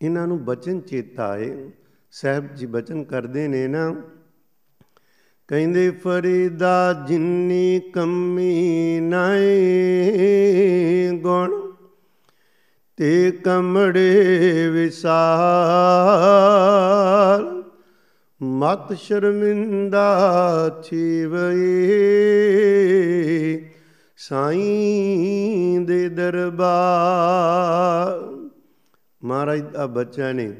ਇਹਨਾਂ ਨੂੰ ਬਚਨ ਚੇਤਾ ਏ। ਸਾਹਿਬ ਜੀ ਬਚਨ ਕਰਦੇ ਨੇ ਨਾ, ਕਹਿੰਦੇ, ਫਰੀਦਾ ਜਿੰਨੀ ਕਮੀ ਨਾਏ ਗੁਣ, ਤੇ ਕਮੜੇ ਵਿਸਾਲ ਮਤ ਸ਼ਰਮਿੰਦਾ ਛੀਵਈ ਸਾਈਂ ਦੇ ਦਰਬਾਰ। ਮਹਾਰਾਜ ਦਾ ਬੱਚਾ ਨੇ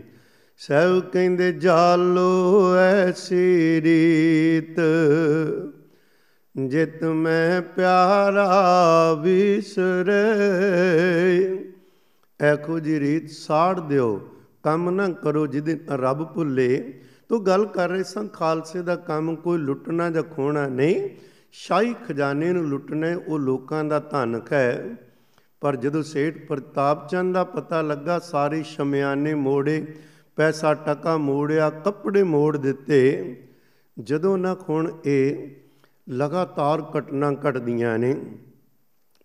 ਸਭ ਕਹਿੰਦੇ, ਜਾਲੋ ਐਸੀ ਰੀਤ ਜਿਤ ਮੈਂ ਪਿਆਰਾ ਵਿਸਰੇ ਐਖੋ ਜੀ ਰੀਤ ਸਾੜ ਦਿਓ, ਕੰਮ ਨਾ ਕਰੋ ਜਿਹਦੇ ਰੱਬ ਭੁੱਲੇ। ਤੂੰ ਗੱਲ ਕਰ ਰਹੇ ਸਾਂ, ਖਾਲਸੇ ਦਾ ਕੰਮ ਕੋਈ ਲੁੱਟਣਾ ਜਾਂ ਖੋਣਾ ਨਹੀਂ। ਸ਼ਾਹੀ ਖਜ਼ਾਨੇ ਨੂੰ ਲੁੱਟਣਾ ਉਹ ਲੋਕਾਂ ਦਾ ਧਨ ਹੈ। ਪਰ ਜਦੋਂ ਸੇਠ ਪ੍ਰਤਾਪ ਚੰਦ ਦਾ ਪਤਾ ਲੱਗਾ, ਸਾਰੇ ਸ਼ਮਿਆਨੇ ਮੋੜੇ, ਪੈਸਾ ਟਕਾ ਮੋੜਿਆ, ਕੱਪੜੇ ਮੋੜ ਦਿੱਤੇ, ਜਦੋਂ ਨਾ ਖੁਣ ਇਹ ਲਗਾਤਾਰ ਘਟਨਾ ਘਟਦੀਆਂ ਨੇ।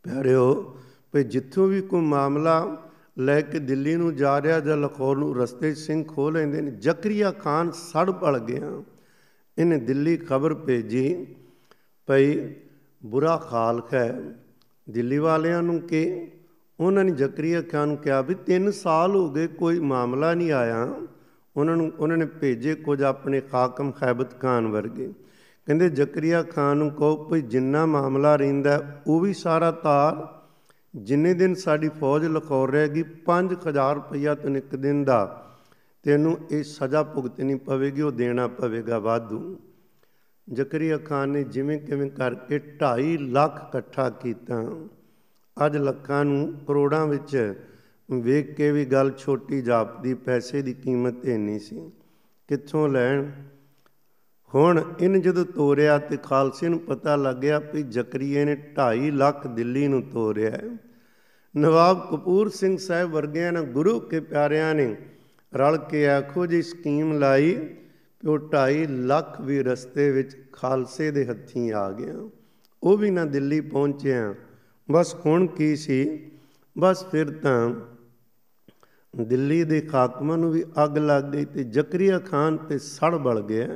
ਪਿਆਰਿਓ, ਭਈ ਜਿੱਥੋਂ ਵੀ ਕੋਈ ਮਾਮਲਾ ਲੈ ਕੇ ਦਿੱਲੀ ਨੂੰ ਜਾ ਰਿਹਾ ਜਾਂ ਲਾਹੌਰ ਨੂੰ, ਰਸਤੇ ਸਿੰਘ ਖੋ ਲੈਂਦੇ ਨੇ। ਜ਼ਕਰੀਆ ਖਾਨ ਸੜ ਪੜ ਗਿਆ। ਇਹਨੇ ਦਿੱਲੀ ਖਬਰ ਭੇਜੀ ਭਈ, ਬੁਰਾ ਖਾਲਕ ਹੈ। ਦਿੱਲੀ ਵਾਲਿਆਂ ਨੂੰ ਕਿ ਉਹਨਾਂ ਨੇ ਜ਼ਕਰੀਆ ਖਾਨ ਨੂੰ ਕਿਹਾ ਵੀ 3 ਸਾਲ ਹੋ ਗਏ ਕੋਈ ਮਾਮਲਾ ਨਹੀਂ ਆਇਆ। ਉਹਨਾਂ ਨੂੰ, ਉਹਨਾਂ ਨੇ ਭੇਜੇ ਕੁਝ ਆਪਣੇ ਖਾਕਮ ਖੈਬਤ ਖਾਨ ਵਰਗੇ। ਕਹਿੰਦੇ, ਜ਼ਕਰੀਆ ਖਾਨ ਨੂੰ ਕਹੋ ਭਈ, ਜਿੰਨਾ ਮਾਮਲਾ ਰਹਿੰਦਾ ਉਹ ਵੀ ਸਾਰਾ ਤਾਰ ਜਿੰਨੇ ਦਿਨ ਸਾਡੀ ਫੌਜ ਲਖੌਰ ਰਹੇਗੀ 5000 ਰੁਪਇਆ ਤੈਨੂੰ ਇੱਕ ਦਿਨ ਦਾ ਤੈਨੂੰ ਇਹ ਸਜ਼ਾ ਭੁਗਤਣੀ ਪਵੇਗੀ, ਉਹ ਦੇਣਾ ਪਵੇਗਾ ਵਾਧੂ। ਜ਼ਕਰੀਆ ਖਾਨ ਨੇ ਜਿਵੇਂ ਕਿਵੇਂ ਕਰਕੇ 2.5 ਲੱਖ ਇਕੱਠਾ ਕੀਤਾ। ਅੱਜ ਲੱਖਾਂ ਨੂੰ ਕਰੋੜਾਂ ਵਿੱਚ ਵੇਖ ਕੇ ਵੀ ਗੱਲ ਛੋਟੀ ਜਾਪਦੀ, ਪੈਸੇ ਦੀ ਕੀਮਤ ਇੰਨੀ ਸੀ। ਕਿੱਥੋਂ ਲੈਣ? ਹੁਣ ਇਹਨ ਜਦੋਂ ਤੋਰਿਆ ਤੇ ਖਾਲਸੇ ਨੂੰ ਪਤਾ ਲੱਗਿਆ ਵੀ ਜ਼ਕਰੀਏ ਨੇ 2.5 ਲੱਖ ਦਿੱਲੀ ਨੂੰ ਤੋਰਿਆ। ਨਵਾਬ ਕਪੂਰ ਸਿੰਘ ਸਾਹਿਬ ਵਰਗਿਆਂ ਨੇ ਗੁਰੂ ਕੇ ਪਿਆਰਿਆਂ ਨੇ ਰਲ ਕੇ ਆਖੋ ਜੀ ਸਕੀਮ ਲਾਈ ਪਿਓ ਉਹ 2.5 ਲੱਖ ਵੀ ਰਸਤੇ ਵਿੱਚ ਖਾਲਸੇ ਦੇ ਹੱਥੀਂ ਆ ਗਿਆ। ਉਹ ਵੀ ਨਾ ਦਿੱਲੀ ਪਹੁੰਚਿਆ। ਬਸ ਹੁਣ ਕੀ ਸੀ? ਬਸ ਫਿਰ ਤਾਂ ਦਿੱਲੀ ਦੇ ਖਾਤਮਾ ਨੂੰ ਵੀ ਅੱਗ ਲੱਗ ਗਈ ਤੇ ਜ਼ਕਰੀਆ ਖਾਨ ਤੇ ਸੜ ਬਲ ਗਿਆ।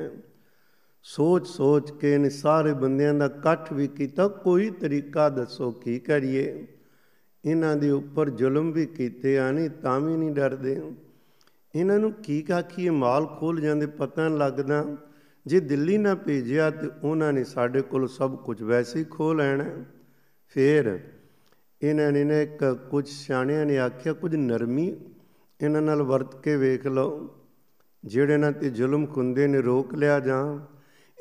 ਸੋਚ ਸੋਚ ਕੇ ਨੇ ਸਾਰੇ ਬੰਦਿਆਂ ਦਾ ਇਕੱਠ ਵੀ ਕੀਤਾ। ਕੋਈ ਤਰੀਕਾ ਦੱਸੋ ਕੀ ਕਰੀਏ? ਇਹਨਾਂ ਦੇ ਉੱਪਰ ਜ਼ੁਲਮ ਵੀ ਕੀਤੇ ਆ, ਨਹੀਂ ਤਾਂ ਵੀ ਨਹੀਂ ਡਰਦੇ। ਇਹਨਾਂ ਨੂੰ ਕੀ ਕਾਖੀਏ ਮਾਲ ਖੋਲ ਜਾਂਦੇ, ਪਤਾ ਨਹੀਂ ਲੱਗਦਾ। ਜੇ ਦਿੱਲੀ ਨਾ ਭੇਜਿਆ ਤੇ ਉਹਨਾਂ ਨੇ ਸਾਡੇ ਕੋਲ ਸਭ ਕੁਝ ਵੈਸੇ ਹੀ ਖੋ ਲੈਣਾ। ਫੇਰ ਇਹਨਾਂ ਨੇ ਨੇ ਇੱਕ ਕੁਝ ਸਿਆਣਿਆਂ ਨੇ ਆਖਿਆ, ਕੁਝ ਨਰਮੀ ਇਹਨਾਂ ਨਾਲ ਵਰਤ ਕੇ ਵੇਖ ਲਓ। ਜਿਹੜੇ ਨਾਲ ਤੇ ਜ਼ੁਲਮ ਖੁੰਦੇ ਨੇ, ਰੋਕ ਲਿਆ ਜਾਂ।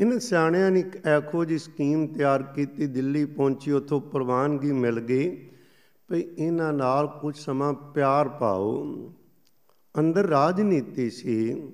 ਇਹਨਾਂ ਸਿਆਣਿਆਂ ਨੇ ਇੱਕ ਐਖੋ ਜੀ ਸਕੀਮ ਤਿਆਰ ਕੀਤੀ, ਦਿੱਲੀ ਪਹੁੰਚੀ, ਉੱਥੋਂ ਪ੍ਰਵਾਨਗੀ ਮਿਲ ਗਈ। ਭਈ ਇਹਨਾਂ ਨਾਲ ਕੁਝ ਸਮਾਂ ਪਿਆਰ ਪਾਓ। ਅੰਦਰ ਰਾਜਨੀਤੀ ਸੀ।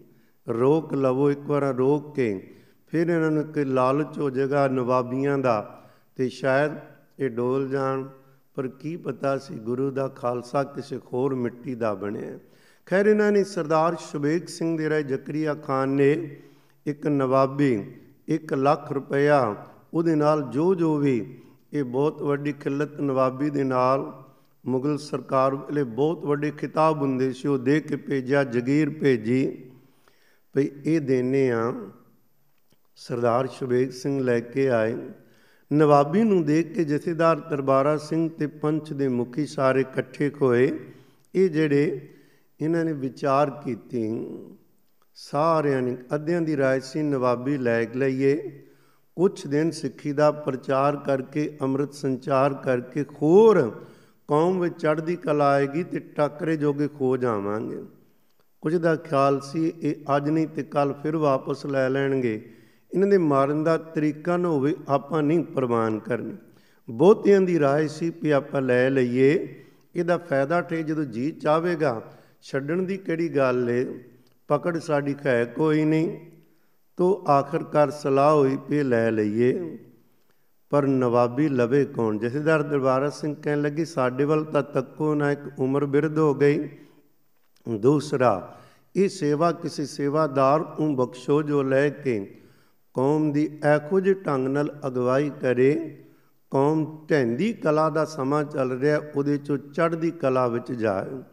ਰੋਕ ਲਵੋ, ਇੱਕ ਵਾਰ ਰੋਕ ਕੇ ਫਿਰ ਇਹਨਾਂ ਨੂੰ ਕਿ ਲਾਲਚ ਹੋ ਜਾਏਗਾ ਨਵਾਬੀਆਂ ਦਾ ਤੇ ਸ਼ਾਇਦ ਇਹ ਡੋਲ ਜਾਣ। ਪਰ ਕੀ ਪਤਾ ਸੀ ਗੁਰੂ ਦਾ ਖਾਲਸਾ ਕਿਸੇ ਹੋਰ ਮਿੱਟੀ ਦਾ ਬਣਿਆ। ਖੈਰ ਇਹਨਾਂ ਨੇ ਸਰਦਾਰ ਸ਼ਬੇਗ ਸਿੰਘ ਦੇ ਰਾਏ ਜ਼ਕਰੀਆ ਖਾਨ ਨੇ ਇੱਕ ਨਵਾਬੀ 1 ਲੱਖ ਰੁਪਇਆ ਉਹਦੇ ਨਾਲ ਜੋ ਜੋ ਵੀ ਇਹ ਬਹੁਤ ਵੱਡੀ ਖਿਲਤ ਨਵਾਬੀ ਦੇ ਨਾਲ ਮੁਗਲ ਸਰਕਾਰ ਵੇਲੇ ਬਹੁਤ ਵੱਡੇ ਖਿਤਾਬ ਹੁੰਦੇ ਸੀ, ਉਹ ਦੇ ਕੇ ਭੇਜਿਆ, ਜਗੀਰ ਭੇਜੀ, ਭਈ ਇਹ ਦੇਨੇ ਆ। ਸਰਦਾਰ ਸ਼ਬੇਗ ਸਿੰਘ ਲੈ ਕੇ ਆਏ। ਨਵਾਬੀ ਨੂੰ ਦੇਖ ਕੇ ਜਥੇਦਾਰ ਦਰਬਾਰਾ ਸਿੰਘ ਤੇ ਪੰਚ ਦੇ ਮੁਖੀ ਸਾਰੇ ਇਕੱਠੇ ਹੋਏ। ਇਹ ਜਿਹੜੇ ਇਹਨਾਂ ਨੇ ਵਿਚਾਰ ਕੀਤੀ, ਸਾਰਿਆਂ ਨੇ ਅੱਧਿਆਂ ਦੀ ਰਾਏ ਸੀ, ਨਵਾਬੀ ਲੈ ਲਈਏ। ਕੁਝ ਦਿਨ ਸਿੱਖੀ ਦਾ ਪ੍ਰਚਾਰ ਕਰਕੇ, ਅੰਮ੍ਰਿਤ ਸੰਚਾਰ ਕਰਕੇ, ਹੋਰ ਕੌਮ ਵਿੱਚ ਚੜ੍ਹਦੀ ਕਲਾ ਆਏਗੀ ਤੇ ਟੱਕਰੇ ਜੋਗੇ ਖੋ ਜਾਵਾਂਗੇ। ਕੁਝ ਦਾ ਖਿਆਲ ਸੀ, ਇਹ ਅੱਜ ਨਹੀਂ ਤੇ ਕੱਲ ਫਿਰ ਵਾਪਸ ਲੈ ਲੈਣਗੇ। ਇਹਨਾਂ ਦੇ ਮਾਰਨ ਦਾ ਤਰੀਕਾ ਨਾ ਹੋਵੇ, ਆਪਾਂ ਨਹੀਂ ਪ੍ਰਵਾਨ ਕਰਨੀ। ਬਹੁਤਿਆਂ ਦੀ ਰਾਏ ਸੀ ਵੀ ਆਪਾਂ ਲੈ ਲਈਏ। ਇਹਦਾ ਫਾਇਦਾ ਠੇ ਜਦੋਂ ਜੀ ਚਾਹੇਗਾ ਛੱਡਣ ਦੀ ਕਿਹੜੀ ਗੱਲ ਏ? ਪਕੜ ਸਾਡੀ ਖੈ ਕੋਈ ਨਹੀਂ। ਤੋ ਆਖਰਕਾਰ ਸਲਾਹ ਹੋਈ ਪੇ ਲੈ ਲਈਏ। ਪਰ ਨਵਾਬੀ ਲਵੇ ਕੌਣ? ਜਥੇਦਾਰ ਦਰਬਾਰਾ ਸਿੰਘ ਕਹਿਣ ਲੱਗੀ, ਸਾਡੇ ਵੱਲ ਤਾਂ ਤੱਕੋ ਨਾ ਇੱਕ ਉਮਰ ਬਿਰਧ ਹੋ ਗਈ। ਦੂਸਰਾ, ਇਹ ਸੇਵਾ ਕਿਸੇ ਸੇਵਾਦਾਰ ਨੂੰ ਬਖਸ਼ੋ ਜੋ ਲੈ ਕੇ ਕੌਮ ਦੀ ਐਖੋ ਜਿਹੇ ਢੰਗ ਨਾਲ ਅਗਵਾਈ ਕਰੇ। ਕੌਮ ਢੈਂਦੀ ਕਲਾ ਦਾ ਸਮਾਂ ਚੱਲ ਰਿਹਾ, ਉਹਦੇ ਚੋਂ ਚੜ੍ਹਦੀ ਕਲਾ ਵਿੱਚ ਜਾਏ।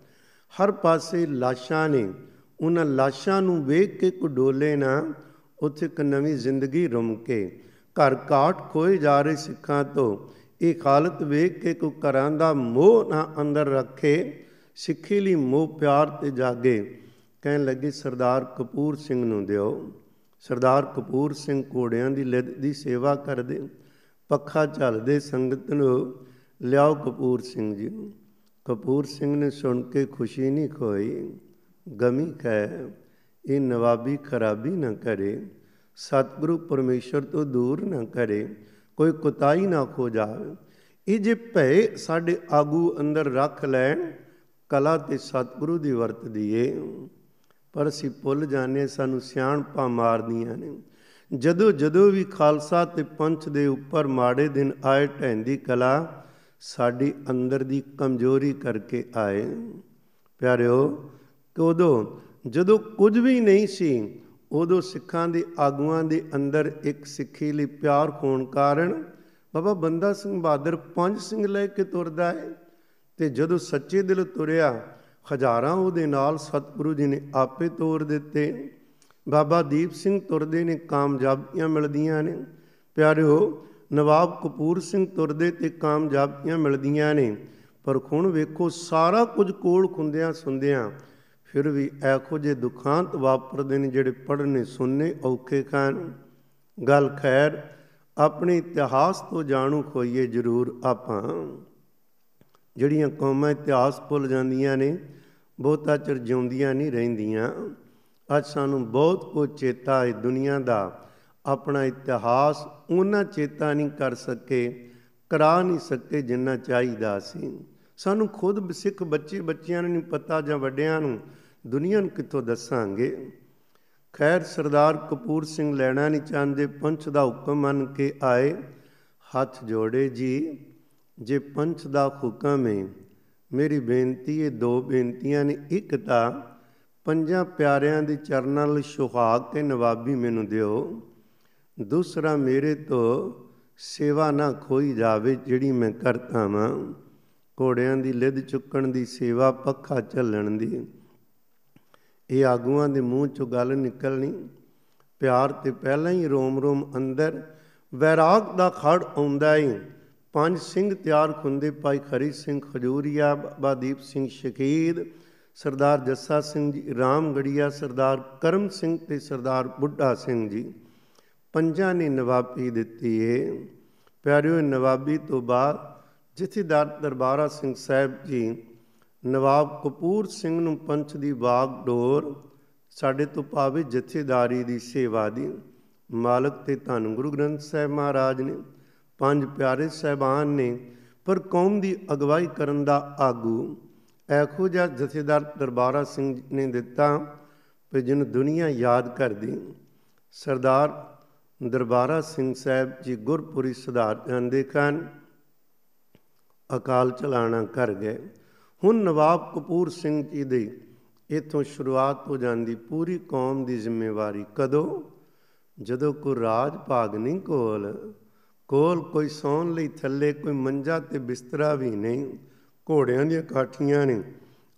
ਹਰ ਪਾਸੇ ਲਾਸ਼ਾਂ ਨੇ। ਉਹਨਾਂ ਲਾਸ਼ਾਂ ਨੂੰ ਵੇਖ ਕੇ ਕੋ ਡੋਲੇ ਨਾ, ਉੱਥੇ ਇੱਕ ਨਵੀਂ ਜ਼ਿੰਦਗੀ ਰੁਮ ਕੇ। ਘਰ ਕਾਟ ਖੋਏ ਜਾ ਰਹੇ ਸਿੱਖਾਂ ਤੋਂ। ਇਹ ਹਾਲਤ ਵੇਖ ਕੇ ਕੋ ਘਰਾਂ ਦਾ ਮੋਹ ਨਾ ਅੰਦਰ ਰੱਖੇ, ਸਿੱਖੀ ਲਈ ਮੋਹ ਪਿਆਰ ਤੇ ਜਾਗੇ। ਕਹਿਣ ਲੱਗੇ, ਸਰਦਾਰ ਕਪੂਰ ਸਿੰਘ ਨੂੰ ਦਿਓ। ਸਰਦਾਰ ਕਪੂਰ ਸਿੰਘ ਘੋੜਿਆਂ ਦੀ ਲਿਦ ਦੀ ਸੇਵਾ ਕਰਦੇ, ਪੱਖਾ ਝਲਦੇ ਸੰਗਤ ਨੂੰ ਲਿਆਓ ਕਪੂਰ ਸਿੰਘ ਜੀ ਨੂੰ। ਕਪੂਰ ਸਿੰਘ ਨੇ ਸੁਣ ਕੇ ਖੁਸ਼ੀ ਨਹੀਂ ਖੋਈ। ਗਮੀ ਕਹਿ ਇਹ ਨਵਾਬੀ ਖਰਾਬੀ ਨਾ ਕਰੇ। ਸਤਿਗੁਰੂ ਪਰਮੇਸ਼ਰ ਤੋਂ ਦੂਰ ਨਾ ਕਰੇ, ਕੋਈ ਕੁਤਾਈ ਨਾ ਖੋ ਜਾਵੇ। ਇਹ ਜੇ ਭੈ ਸਾਡੇ ਆਗੂ ਅੰਦਰ ਰੱਖ ਲੈਣ, ਕਲਾ ਤੇ ਸਤਿਗੁਰੂ ਦੀ ਵਰਤਦੀ ਏ ਪਰ ਅਸੀਂ ਭੁੱਲ ਜਾਂਦੇ ਸਾਨੂੰ ਸਿਆਣਪਾਂ ਮਾਰਦੀਆਂ ਨੇ। ਜਦੋਂ ਜਦੋਂ ਵੀ ਖਾਲਸਾ ਤੇ ਪੰਥ ਦੇ ਉੱਪਰ ਮਾੜੇ ਦਿਨ ਆਏ ਢੈਂਦੀ ਕਲਾ, ਸਾਡੀ ਅੰਦਰ ਦੀ ਕਮਜ਼ੋਰੀ ਕਰਕੇ ਆਏ। ਪਿਆਰਿਓ ਕਿ ਉਦੋਂ ਜਦੋਂ ਕੁਝ ਵੀ ਨਹੀਂ ਸੀ ਉਦੋਂ ਸਿੱਖਾਂ ਦੇ ਆਗੂਆਂ ਦੇ ਅੰਦਰ ਇੱਕ ਸਿੱਖੀ ਲਈ ਪਿਆਰ ਹੋਣ ਕਾਰਨ ਬਾਬਾ ਬੰਦਾ ਸਿੰਘ ਬਹਾਦਰ ਪੰਜ ਸਿੰਘ ਲੈ ਕੇ ਤੁਰਦਾ ਹੈ ਤੇ ਜਦੋਂ ਸੱਚੇ ਦਿਲ ਤੁਰਿਆ, ਹਜ਼ਾਰਾਂ ਉਹਦੇ ਨਾਲ ਸਤਿਗੁਰੂ ਜੀ ਨੇ ਆਪੇ ਤੋਰ ਦਿੱਤੇ। ਬਾਬਾ ਦੀਪ ਸਿੰਘ ਤੁਰਦੇ ਨੇ, ਕਾਮਯਾਬੀਆਂ ਮਿਲਦੀਆਂ ਨੇ। ਪਿਆਰਿਓ, ਨਵਾਬ ਕਪੂਰ ਸਿੰਘ ਤੁਰਦੇ ਤੇ ਕਾਮਯਾਬੀਆਂ ਮਿਲਦੀਆਂ ਨੇ। ਪਰ ਹੁਣ ਵੇਖੋ, ਸਾਰਾ ਕੁਝ ਕੋਲ ਖੁੰਦਿਆਂ ਸੁੰਦਿਆਂ ਫਿਰ ਵੀ ਐਖੋ ਜੇ ਦੁਖਾਂਤ ਵਾਪਰਦੇ ਨੇ ਜਿਹੜੇ ਪੜਨੇ ਸੁਣਨੇ ਔਖੇ ਖਾਨ ਗੱਲ ਖੈਰ, ਆਪਣੇ ਇਤਿਹਾਸ ਤੋਂ ਜਾਣੂ ਖੋਈਏ ਜ਼ਰੂਰ ਆਪਾਂ। ਜਿਹੜੀਆਂ ਕੌਮਾਂ ਇਤਿਹਾਸ ਭੁੱਲ ਜਾਂਦੀਆਂ ਨੇ, ਬਹੁਤਾ ਚਿਰ ਜਿਉਂਦੀਆਂ ਨਹੀਂ ਰਹਿੰਦੀਆਂ। ਅੱਜ ਸਾਨੂੰ ਬਹੁਤ ਕੁਝ ਚੇਤਾ ਹੈ ਦੁਨੀਆ ਦਾ। ਆਪਣਾ ਇਤਿਹਾਸ ਉਹਨਾਂ ਚੇਤਾ ਨਹੀਂ ਕਰ ਸਕੇ, ਕਰਾ ਨਹੀਂ ਸਕੇ ਜਿੰਨਾ ਚਾਹੀਦਾ ਸੀ। ਸਾਨੂੰ ਖੁਦ ਸਿੱਖ ਬੱਚੇ ਬੱਚਿਆਂ ਨੂੰ ਨਹੀਂ ਪਤਾ ਜਾਂ ਵੱਡਿਆਂ ਨੂੰ ਦੁਨੀਆ ਨੂੰ ਕਿੱਥੋਂ ਦੱਸਾਂਗੇ? ਖੈਰ, ਸਰਦਾਰ ਕਪੂਰ ਸਿੰਘ ਲੈਣਾ ਨਹੀਂ ਚਾਹੁੰਦੇ ਪੰਚ ਦਾ ਹੁਕਮ ਮੰਨ ਕੇ ਆਏ। ਹੱਥ ਜੋੜੇ, ਜੀ, ਜੇ ਪੰਚ ਦਾ ਹੁਕਮ ਹੈ ਮੇਰੀ ਬੇਨਤੀ ਇਹ ਦੋ ਬੇਨਤੀਆਂ ਨੇ। ਇੱਕ ਤਾਂ ਪੰਜਾਂ ਪਿਆਰਿਆਂ ਦੇ ਚਰਨਾਂ ਨਾਲ ਸੁਹਾਗ ਤੇ ਨਵਾਬੀ ਮੈਨੂੰ ਦਿਓ। ਦੂਸਰਾ, ਮੇਰੇ ਤੋਂ ਸੇਵਾ ਨਾ ਖੋਈ ਜਾਵੇ ਜਿਹੜੀ ਮੈਂ ਕਰਤਾ ਵਾਂ। ਘੋੜਿਆਂ ਦੀ ਲਿੱਦ ਚੁੱਕਣ ਦੀ ਸੇਵਾ, ਪੱਖਾ ਚੱਲਣ ਦੀ। ਇਹ ਆਗੂਆਂ ਦੇ ਮੂੰਹ ਚੋਂ ਗੱਲ ਨਿਕਲਣੀ। ਪਿਆਰ ਤੇ ਪਹਿਲਾਂ ਹੀ ਰੋਮ ਰੋਮ ਅੰਦਰ ਵੈਰਾਗ ਦਾ ਖੜ ਆਉਂਦਾ ਹੀ ਪੰਜ ਸਿੰਘ ਤਿਆਰ ਖੁੰਦੇ ਭਾਈ ਖਰੀ ਸਿੰਘ ਖਜੂਰੀਆ, ਬਾਬਾ ਦੀਪ ਸਿੰਘ ਸ਼ਹੀਦ ਸਰਦਾਰ ਜੱਸਾ ਸਿੰਘ ਜੀ, ਰਾਮਗੜੀਆ, ਸਰਦਾਰ ਕਰਮ ਸਿੰਘ ਤੇ ਸਰਦਾਰ ਬੁੱਢਾ ਸਿੰਘ ਜੀ। ਪੰਜਾਂ ਨੇ ਨਵਾਬੀ ਦਿੱਤੀ ਏ। ਪਿਆਰਿਓ, ਨਵਾਬੀ ਤੋਂ ਬਾਅਦ ਜਥੇਦਾਰ ਦਰਬਾਰਾ ਸਿੰਘ ਸਾਹਿਬ ਜੀ ਨਵਾਬ ਕਪੂਰ ਸਿੰਘ ਨੂੰ ਪੰਚ ਦੀ ਬਾਗ ਡੋਰ, ਸਾਡੇ ਤੋਂ ਪਾਵੇ ਜਥੇਦਾਰੀ ਦੀ ਸੇਵਾ ਦੀ, ਮਾਲਕ ਤੇ ਧੰਨ ਗੁਰੂ ਗ੍ਰੰਥ ਸਾਹਿਬ ਮਹਾਰਾਜ ਨੇ, ਪੰਜ ਪਿਆਰੇ ਸਹਿਬਾਨ ਨੇ, ਪਰ ਕੌਮ ਦੀ ਅਗਵਾਈ ਕਰਨ ਦਾ ਆਗੂ ਐਖੋ ਜਿਹਾ ਜਥੇਦਾਰ ਦਰਬਾਰਾ ਸਿੰਘ ਨੇ ਦਿੱਤਾ ਕਿ ਜਿਹਨੂੰ ਦੁਨੀਆ ਯਾਦ ਕਰਦੀ। ਸਰਦਾਰ ਦਰਬਾਰਾ ਸਿੰਘ ਸਾਹਿਬ ਜੀ ਗੁਰਪੁਰੀ ਸੁਧਾਰ ਜਾਂਦੇ ਕਨ ਅਕਾਲ ਚਲਾਣਾ ਕਰ ਗਏ। ਹੁਣ ਨਵਾਬ ਕਪੂਰ ਸਿੰਘ ਜੀ ਦੇ ਇਥੋਂ ਸ਼ੁਰੂਆਤ ਹੋ ਜਾਂਦੀ ਪੂਰੀ ਕੌਮ ਦੀ ਜ਼ਿੰਮੇਵਾਰੀ ਕਦੋਂ? ਜਦੋਂ ਕੋ ਰਾਜ ਭਾਗ ਨਹੀਂ ਕੋਲ ਕੋਲ ਕੋਈ ਸੌਣ ਲਈ ਥੱਲੇ ਕੋਈ ਮੰਜਾ ਤੇ ਬਿਸਤਰਾ ਵੀ ਨਹੀਂ, ਘੋੜਿਆਂ ਦੀਆਂ ਕਾਠੀਆਂ ਨੇ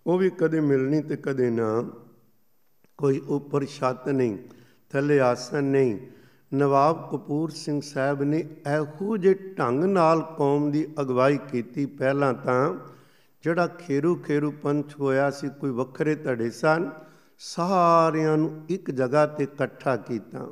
ਉਹ ਵੀ ਕਦੇ ਮਿਲਣੀ ਤੇ ਕਦੇ ਨਾ। ਕੋਈ ਉੱਪਰ ਛੱਤ ਨਹੀਂ, ਥੱਲੇ ਆਸਨ ਨਹੀਂ। ਨਵਾਬ ਕਪੂਰ ਸਿੰਘ ਸਾਹਿਬ ਨੇ ਇਹੋ ਜਿਹੇ ਢੰਗ ਨਾਲ ਕੌਮ ਦੀ ਅਗਵਾਈ ਕੀਤੀ ਪਹਿਲਾਂ ਤਾਂ ਜਿਹੜਾ ਖੇਰੂ ਖੇਰੂ ਪੰਥ ਹੋਇਆ ਸੀ, ਕੋਈ ਵੱਖਰੇ ਧੜੇ ਸਨ, ਸਾਰਿਆਂ ਨੂੰ ਇੱਕ ਜਗ੍ਹਾ ਤੇ ਇਕੱਠਾ ਕੀਤਾ।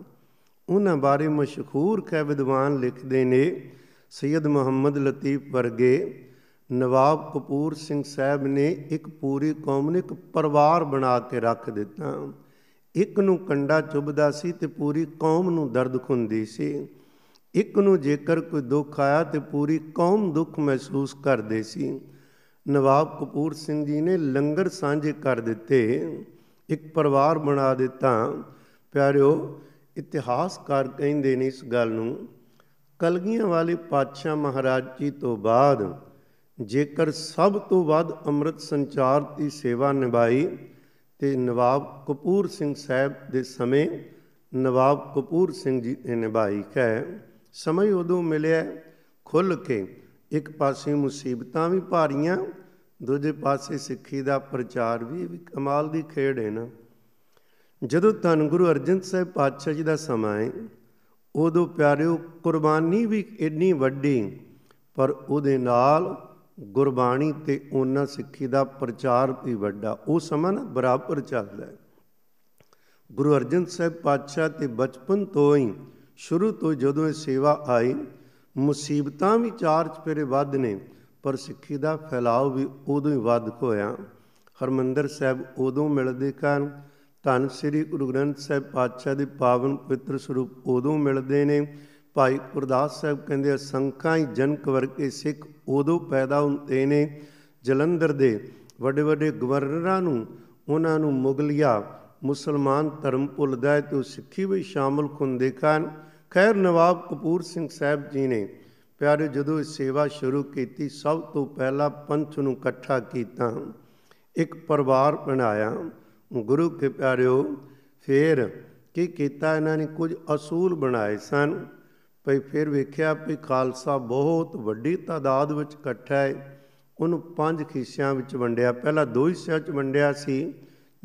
ਉਹਨਾਂ ਬਾਰੇ ਮਸ਼ਹੂਰ ਖੈ ਵਿਦਵਾਨ ਲਿਖਦੇ ਨੇ ਸੈਯਦ ਮੁਹੰਮਦ ਲਤੀਫ ਵਰਗੇ ਨਵਾਬ ਕਪੂਰ ਸਿੰਘ ਸਾਹਿਬ ਨੇ ਇੱਕ ਪੂਰੀ ਕੌਮ ਨੂੰ ਇੱਕ ਪਰਿਵਾਰ ਬਣਾ ਕੇ ਰੱਖ ਦਿੱਤਾ। ਇੱਕ ਨੂੰ ਕੰਡਾ ਚੁਬਦਾ ਸੀ ਤੇ ਪੂਰੀ ਕੌਮ ਨੂੰ ਦਰਦ ਖੁੰਦੀ ਸੀ। ਇੱਕ ਨੂੰ ਜੇਕਰ ਕੋਈ ਦੁੱਖ ਆਇਆ ਤੇ ਪੂਰੀ ਕੌਮ ਦੁੱਖ ਮਹਿਸੂਸ ਕਰਦੇ ਸੀ। ਨਵਾਬ ਕਪੂਰ ਸਿੰਘ ਜੀ ਨੇ ਲੰਗਰ ਸਾਂਝੇ ਕਰ ਦਿੱਤੇ, ਇੱਕ ਪਰਿਵਾਰ ਬਣਾ ਦਿੱਤਾ। ਪਿਆਰਿਓ ਇਤਿਹਾਸਕਾਰ ਕਹਿੰਦੇ ਨੇ ਇਸ ਗੱਲ ਨੂੰ। ਕਲਗੀਆਂ ਵਾਲੇ ਪਾਤਸ਼ਾਹ ਮਹਾਰਾਜ ਜੀ ਤੋਂ ਬਾਅਦ ਜੇਕਰ ਸਭ ਤੋਂ ਵੱਧ ਅੰਮ੍ਰਿਤ ਸੰਚਾਰ ਦੀ ਸੇਵਾ ਨਿਭਾਈ, ਤੇ ਨਵਾਬ ਕਪੂਰ ਸਿੰਘ ਸਾਹਿਬ ਦੇ ਸਮੇਂ ਨਵਾਬ ਕਪੂਰ ਸਿੰਘ ਜੀ ਨੇ ਨਿਭਾਈ। ਹੈ ਸਮੇਂ ਉਦੋਂ ਮਿਲਿਆ ਖੁੱਲ ਕੇ ਇੱਕ ਪਾਸੇ ਮੁਸੀਬਤਾਂ ਵੀ ਭਾਰੀਆਂ, ਦੂਜੇ ਪਾਸੇ ਸਿੱਖੀ ਦਾ ਪ੍ਰਚਾਰ ਵੀ ਕਮਾਲ ਦੀ ਖੇਡ ਹੈ ਨਾ। ਜਦੋਂ ਧੰਨ ਗੁਰੂ ਅਰਜਨ ਸਾਹਿਬ ਪਾਤਸ਼ਾਹ ਜੀ ਦਾ ਸਮਾਂ ਹੈ, ਉਦੋਂ ਪਿਆਰਿਓ, ਕੁਰਬਾਨੀ ਵੀ ਇੰਨੀ ਵੱਡੀ, ਪਰ ਉਹਦੇ ਨਾਲ ਗੁਰਬਾਣੀ ਤੇ ਉਹਨਾਂ ਸਿੱਖੀ ਦਾ ਪ੍ਰਚਾਰ ਵੀ ਵੱਡਾ। ਉਹ ਸਮਾਂ ਨਾ ਬਰਾਬਰ ਚੱਲਦਾ ਹੈ। ਗੁਰੂ ਅਰਜਨ ਸਾਹਿਬ ਪਾਤਸ਼ਾਹ ਤੇ ਬਚਪਨ ਤੋਂ ਹੀ, ਸ਼ੁਰੂ ਤੋਂ ਜਦੋਂ ਇਹ ਸੇਵਾ ਆਈ ਮੁਸੀਬਤਾਂ ਵੀ ਚਾਰ ਚਪੇਰੇ ਵੱਧ ਨੇ, ਪਰ ਸਿੱਖੀ ਦਾ ਫੈਲਾਅ ਵੀ ਉਦੋਂ ਹੀ ਵੱਧ ਹੋਇਆ। ਹਰਮੰਦਰ ਸਾਹਿਬ ਉਦੋਂ ਮਿਲਦੇ ਕਾਰਨ ਧੰਨ ਸ੍ਰੀ ਗੁਰੂ ਗ੍ਰੰਥ ਸਾਹਿਬ ਪਾਤਸ਼ਾਹ ਦੇ ਪਾਵਨ ਪਵਿੱਤਰ ਸਰੂਪ ਉਦੋਂ ਮਿਲਦੇ ਨੇ। ਭਾਈ ਗੁਰਦਾਸ ਸਾਹਿਬ ਕਹਿੰਦੇ ਅਸੰਖਾਂ ਹੀ ਜਨਕ ਵਰਗੇ ਸਿੱਖ ਉਦੋਂ ਪੈਦਾ ਹੁੰਦੇ ਨੇ। ਜਲੰਧਰ ਦੇ ਵੱਡੇ ਵੱਡੇ ਗਵਰਨਰਾਂ ਨੂੰ, ਉਹਨਾਂ ਨੂੰ ਮੁਗਲਿਆ ਮੁਸਲਮਾਨ ਧਰਮ ਭੁੱਲਦਾ ਹੈ ਤੇ ਉਹ ਸਿੱਖੀ ਵੀ ਸ਼ਾਮਲ ਹੁੰਦੇ ਕਾਰਨ ਖੈਰ ਨਵਾਬ ਕਪੂਰ ਸਿੰਘ ਸਾਹਿਬ ਜੀ ਨੇ ਪਿਆਰੇ ਜਦੋਂ ਇਹ ਸੇਵਾ ਸ਼ੁਰੂ ਕੀਤੀ, ਸਭ ਤੋਂ ਪਹਿਲਾਂ ਪੰਥ ਨੂੰ ਇਕੱਠਾ ਕੀਤਾ, ਇੱਕ ਪਰਿਵਾਰ ਬਣਾਇਆ। ਗੁਰੂ ਕੇ ਪਿਆਰਿਓ, ਫਿਰ ਕੀ ਕੀਤਾ? ਇਹਨਾਂ ਨੇ ਕੁਝ ਅਸੂਲ ਬਣਾਏ ਸਨ। ਭਈ ਫਿਰ ਵੇਖਿਆ ਵੀ ਖਾਲਸਾ ਬਹੁਤ ਵੱਡੀ ਤਾਦਾਦ ਵਿੱਚ ਇਕੱਠਾ ਹੈ ਉਹਨੂੰ ਪੰਜ ਖਿੱਸਿਆਂ ਵਿੱਚ ਵੰਡਿਆ। ਪਹਿਲਾਂ ਦੋ ਹਿੱਸਿਆਂ ਵਿੱਚ ਵੰਡਿਆ ਸੀ,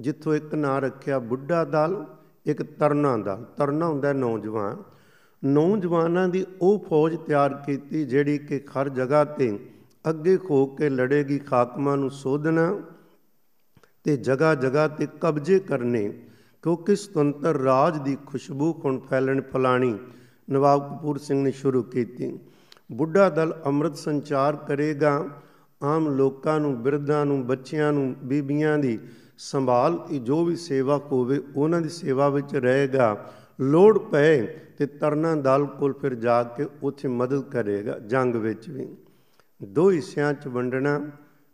ਜਿੱਥੋਂ ਇੱਕ ਨਾਂ ਰੱਖਿਆ ਬੁੱਢਾ ਦਲ, ਇੱਕ ਤਰਨਾ ਦਲ। ਤਰਨਾ ਹੁੰਦਾ ਨੌਜਵਾਨ। ਨੌਜਵਾਨਾਂ ਦੀ ਉਹ ਫੌਜ ਤਿਆਰ ਕੀਤੀ ਜਿਹੜੀ ਕਿ ਹਰ ਜਗ੍ਹਾ ਤੇ ਅੱਗੇ ਖੋ ਕੇ ਲੜੇਗੀ ਖਾਕਮਾਂ ਨੂੰ ਸੋਧਣਾ ਤੇ ਜਗ੍ਹਾ ਜਗ੍ਹਾ ਤੇ ਕਬਜ਼ੇ ਕਰਨੇ, ਕਿਉਂਕਿ ਸੁਤੰਤਰ ਰਾਜ ਦੀ ਖੁਸ਼ਬੂ ਹੁਣ ਫੈਲਣ ਫਲਾਣੀ ਨਵਾਬ ਕਪੂਰ ਸਿੰਘ ਨੇ ਸ਼ੁਰੂ ਕੀਤੀ। ਬੁੱਢਾ ਦਲ ਅੰਮ੍ਰਿਤ ਸੰਚਾਰ ਕਰੇਗਾ, ਆਮ ਲੋਕਾਂ ਨੂੰ, ਬਿਰਧਾਂ ਨੂੰ, ਬੱਚਿਆਂ ਨੂੰ, ਬੀਬੀਆਂ ਦੀ ਸੰਭਾਲ ਜੋ ਵੀ ਸੇਵਾ ਹੋਵੇ ਉਹਨਾਂ ਦੀ ਸੇਵਾ ਵਿੱਚ ਰਹੇਗਾ। ਲੋੜ ਪਏ ਤੇ ਤਰਨਾ ਦਲ ਕੋਲ ਫਿਰ ਜਾ ਕੇ ਉੱਥੇ ਮਦਦ ਕਰੇਗਾ, ਜੰਗ ਵਿੱਚ ਵੀ। ਦੋ ਹਿੱਸਿਆਂ 'ਚ ਵੰਡਣਾ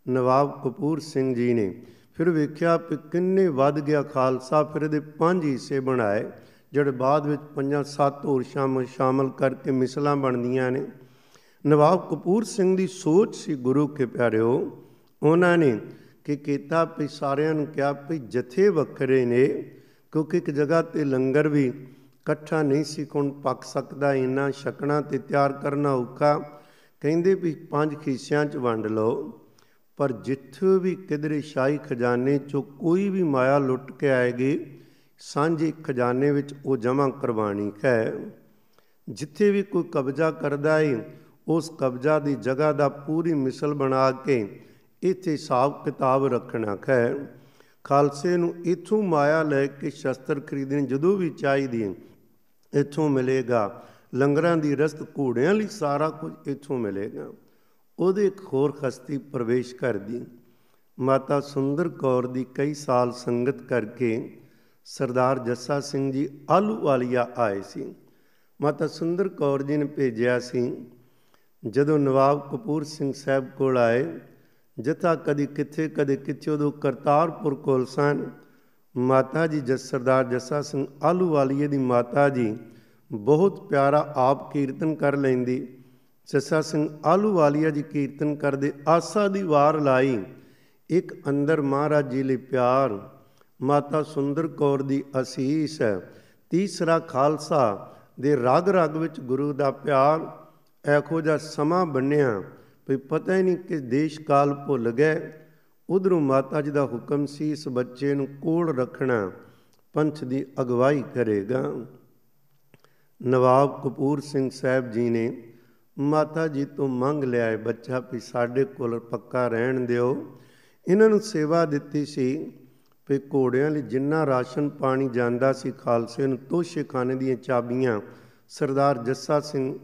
ਨਵਾਬ ਕਪੂਰ ਸਿੰਘ ਜੀ ਨੇ। ਫਿਰ ਵੇਖਿਆ ਕਿ ਕਿੰਨੇ ਵੱਧ ਗਿਆ ਖਾਲਸਾ, ਫਿਰ ਇਹਦੇ ਪੰਜ ਹਿੱਸੇ ਬਣਾਏ, ਜਿਹੜੇ ਬਾਅਦ ਵਿੱਚ ਪੰਜਾਂ ਸੱਤ ਹੋਰ ਸ਼ਾਮਲ ਸ਼ਾਮਲ ਕਰਕੇ ਮਿਸਲਾਂ ਬਣਦੀਆਂ ਨੇ। ਨਵਾਬ ਕਪੂਰ ਸਿੰਘ ਦੀ ਸੋਚ ਸੀ, ਗੁਰੂ ਕੇ ਪਿਆਰਿਓ, ਉਹਨਾਂ ਨੇ ਕਿ ਕੀਤਾ ਵੀ ਸਾਰਿਆਂ ਨੂੰ ਕਿਹਾ ਵੀ ਜਥੇ ਵੱਖਰੇ ਨੇ, ਕਿਉਂਕਿ ਇੱਕ ਜਗ੍ਹਾ ਤੇ ਲੰਗਰ ਵੀ ਇਕੱਠਾ ਨਹੀਂ ਸੀ ਕੋਣ ਪੱਕ ਸਕਦਾ ਇੰਨਾ ਛਕਣਾ ਤੇ ਤਿਆਰ ਕਰਨਾ ਔਖਾ। ਕਹਿੰਦੇ ਵੀ ਪੰਜ ਖੀਸਿਆਂ 'ਚ ਵੰਡ ਲਓ, ਪਰ ਜਿੱਥੇ ਵੀ ਕਿਧਰੇ ਸ਼ਾਹੀ ਖਜ਼ਾਨੇ 'ਚੋਂ ਕੋਈ ਵੀ ਮਾਇਆ ਲੁੱਟ ਕੇ ਆਏਗੀ, ਸਾਂਝੇ ਖਜ਼ਾਨੇ ਵਿੱਚ ਉਹ ਜਮ੍ਹਾਂ ਕਰਵਾਣੀ ਹੈ। ਜਿੱਥੇ ਵੀ ਕੋਈ ਕਬਜ਼ਾ ਕਰਦਾ ਏ, ਉਸ ਕਬਜ਼ਾ ਦੀ ਜਗ੍ਹਾ ਦਾ ਪੂਰੀ ਮਿਸਲ ਬਣਾ ਕੇ ਇੱਥੇ ਹਿਸਾਬ ਕਿਤਾਬ ਰੱਖਣਾ ਹੈ। ਖਾਲਸੇ ਨੂੰ ਇਥੋਂ ਮਾਇਆ ਲੈ ਕੇ ਸ਼ਸਤਰ ਖਰੀਦਣ ਜਦੋਂ ਵੀ ਚਾਹੀਦੀ ਇੱਥੋਂ ਮਿਲੇਗਾ। ਲੰਗਰਾਂ ਦੀ ਰਸਤ ਘੋੜਿਆਂ ਲਈ ਸਾਰਾ ਕੁਝ ਇੱਥੋਂ ਮਿਲੇਗਾ। ਉਹਦੇ ਇੱਕ ਹੋਰ ਖਸਤੀ ਪ੍ਰਵੇਸ਼ ਕਰਦੀ। ਮਾਤਾ ਸੁੰਦਰ ਕੌਰ ਦੀ ਕਈ ਸਾਲ ਸੰਗਤ ਕਰਕੇ ਸਰਦਾਰ ਜੱਸਾ ਸਿੰਘ ਜੀ ਆਲੂ ਵਾਲੀਆ ਆਏ ਸੀ। ਮਾਤਾ ਸੁੰਦਰ ਕੌਰ ਜੀ ਨੇ ਭੇਜਿਆ ਸੀ। ਜਦੋਂ ਨਵਾਬ ਕਪੂਰ ਸਿੰਘ ਸਾਹਿਬ ਕੋਲ ਆਏ, ਜਥਾ ਕਦੀ ਕਿੱਥੇ ਕਦੇ ਕਿੱਥੇ, ਉਦੋਂ ਕਰਤਾਰਪੁਰ ਕੋਲ ਸਨ। ਮਾਤਾ ਜੀ ਜਸ ਸਰਦਾਰ ਜੱਸਾ ਸਿੰਘ ਆਲੂ ਵਾਲੀਏ ਦੀ ਮਾਤਾ ਜੀ ਬਹੁਤ ਪਿਆਰਾ ਆਪ ਕੀਰਤਨ ਕਰ ਲੈਂਦੀ। ਜੱਸਾ ਸਿੰਘ ਆਲੂ ਵਾਲੀਆ ਜੀ ਕੀਰਤਨ ਕਰਦੇ ਆਸਾ ਦੀ ਵਾਰ ਲਾਈ। ਇੱਕ ਅੰਦਰ ਮਹਾਰਾਜ ਜੀ ਲਈ ਪਿਆਰ। ਮਾਤਾ ਸੁੰਦਰ ਕੌਰ ਦੀ ਅਸੀਸ ਹੈ। ਤੀਸਰਾ ਖਾਲਸਾ ਦੇ ਰਗ ਰਗ ਵਿੱਚ ਗੁਰੂ ਦਾ ਪਿਆਰ। ਐਖੋ ਜਿਹਾ ਸਮਾਂ ਬੰਨਿਆ ਵੀ ਪਤਾ ਹੀ ਨਹੀਂ ਕਿ ਦੇਸ਼ ਕਾਲ ਭੁੱਲ ਗਏ। ਉਧਰੋਂ ਮਾਤਾ ਜੀ ਦਾ ਹੁਕਮ ਸੀ, ਇਸ ਬੱਚੇ ਨੂੰ ਕੋਲ ਰੱਖਣਾ, ਪੰਥ ਦੀ ਅਗਵਾਈ ਕਰੇਗਾ। ਨਵਾਬ ਕਪੂਰ ਸਿੰਘ ਸਾਹਿਬ ਜੀ ਨੇ ਮਾਤਾ ਜੀ ਤੋਂ ਮੰਗ ਲਿਆ ਹੈ ਬੱਚਾ ਵੀ ਸਾਡੇ ਕੋਲ ਪੱਕਾ ਰਹਿਣ ਦਿਓ। ਇਹਨਾਂ ਨੂੰ ਸੇਵਾ ਦਿੱਤੀ ਸੀ ਵੀ ਘੋੜਿਆਂ ਲਈ ਜਿੰਨਾ ਰਾਸ਼ਨ ਪਾਣੀ ਜਾਂਦਾ ਸੀ, ਖਾਲਸੇ ਨੂੰ ਤੋਸ਼ੇ ਖਾਨੇ ਦੀਆਂ ਚਾਬੀਆਂ, ਸਰਦਾਰ ਜੱਸਾ ਸਿੰਘ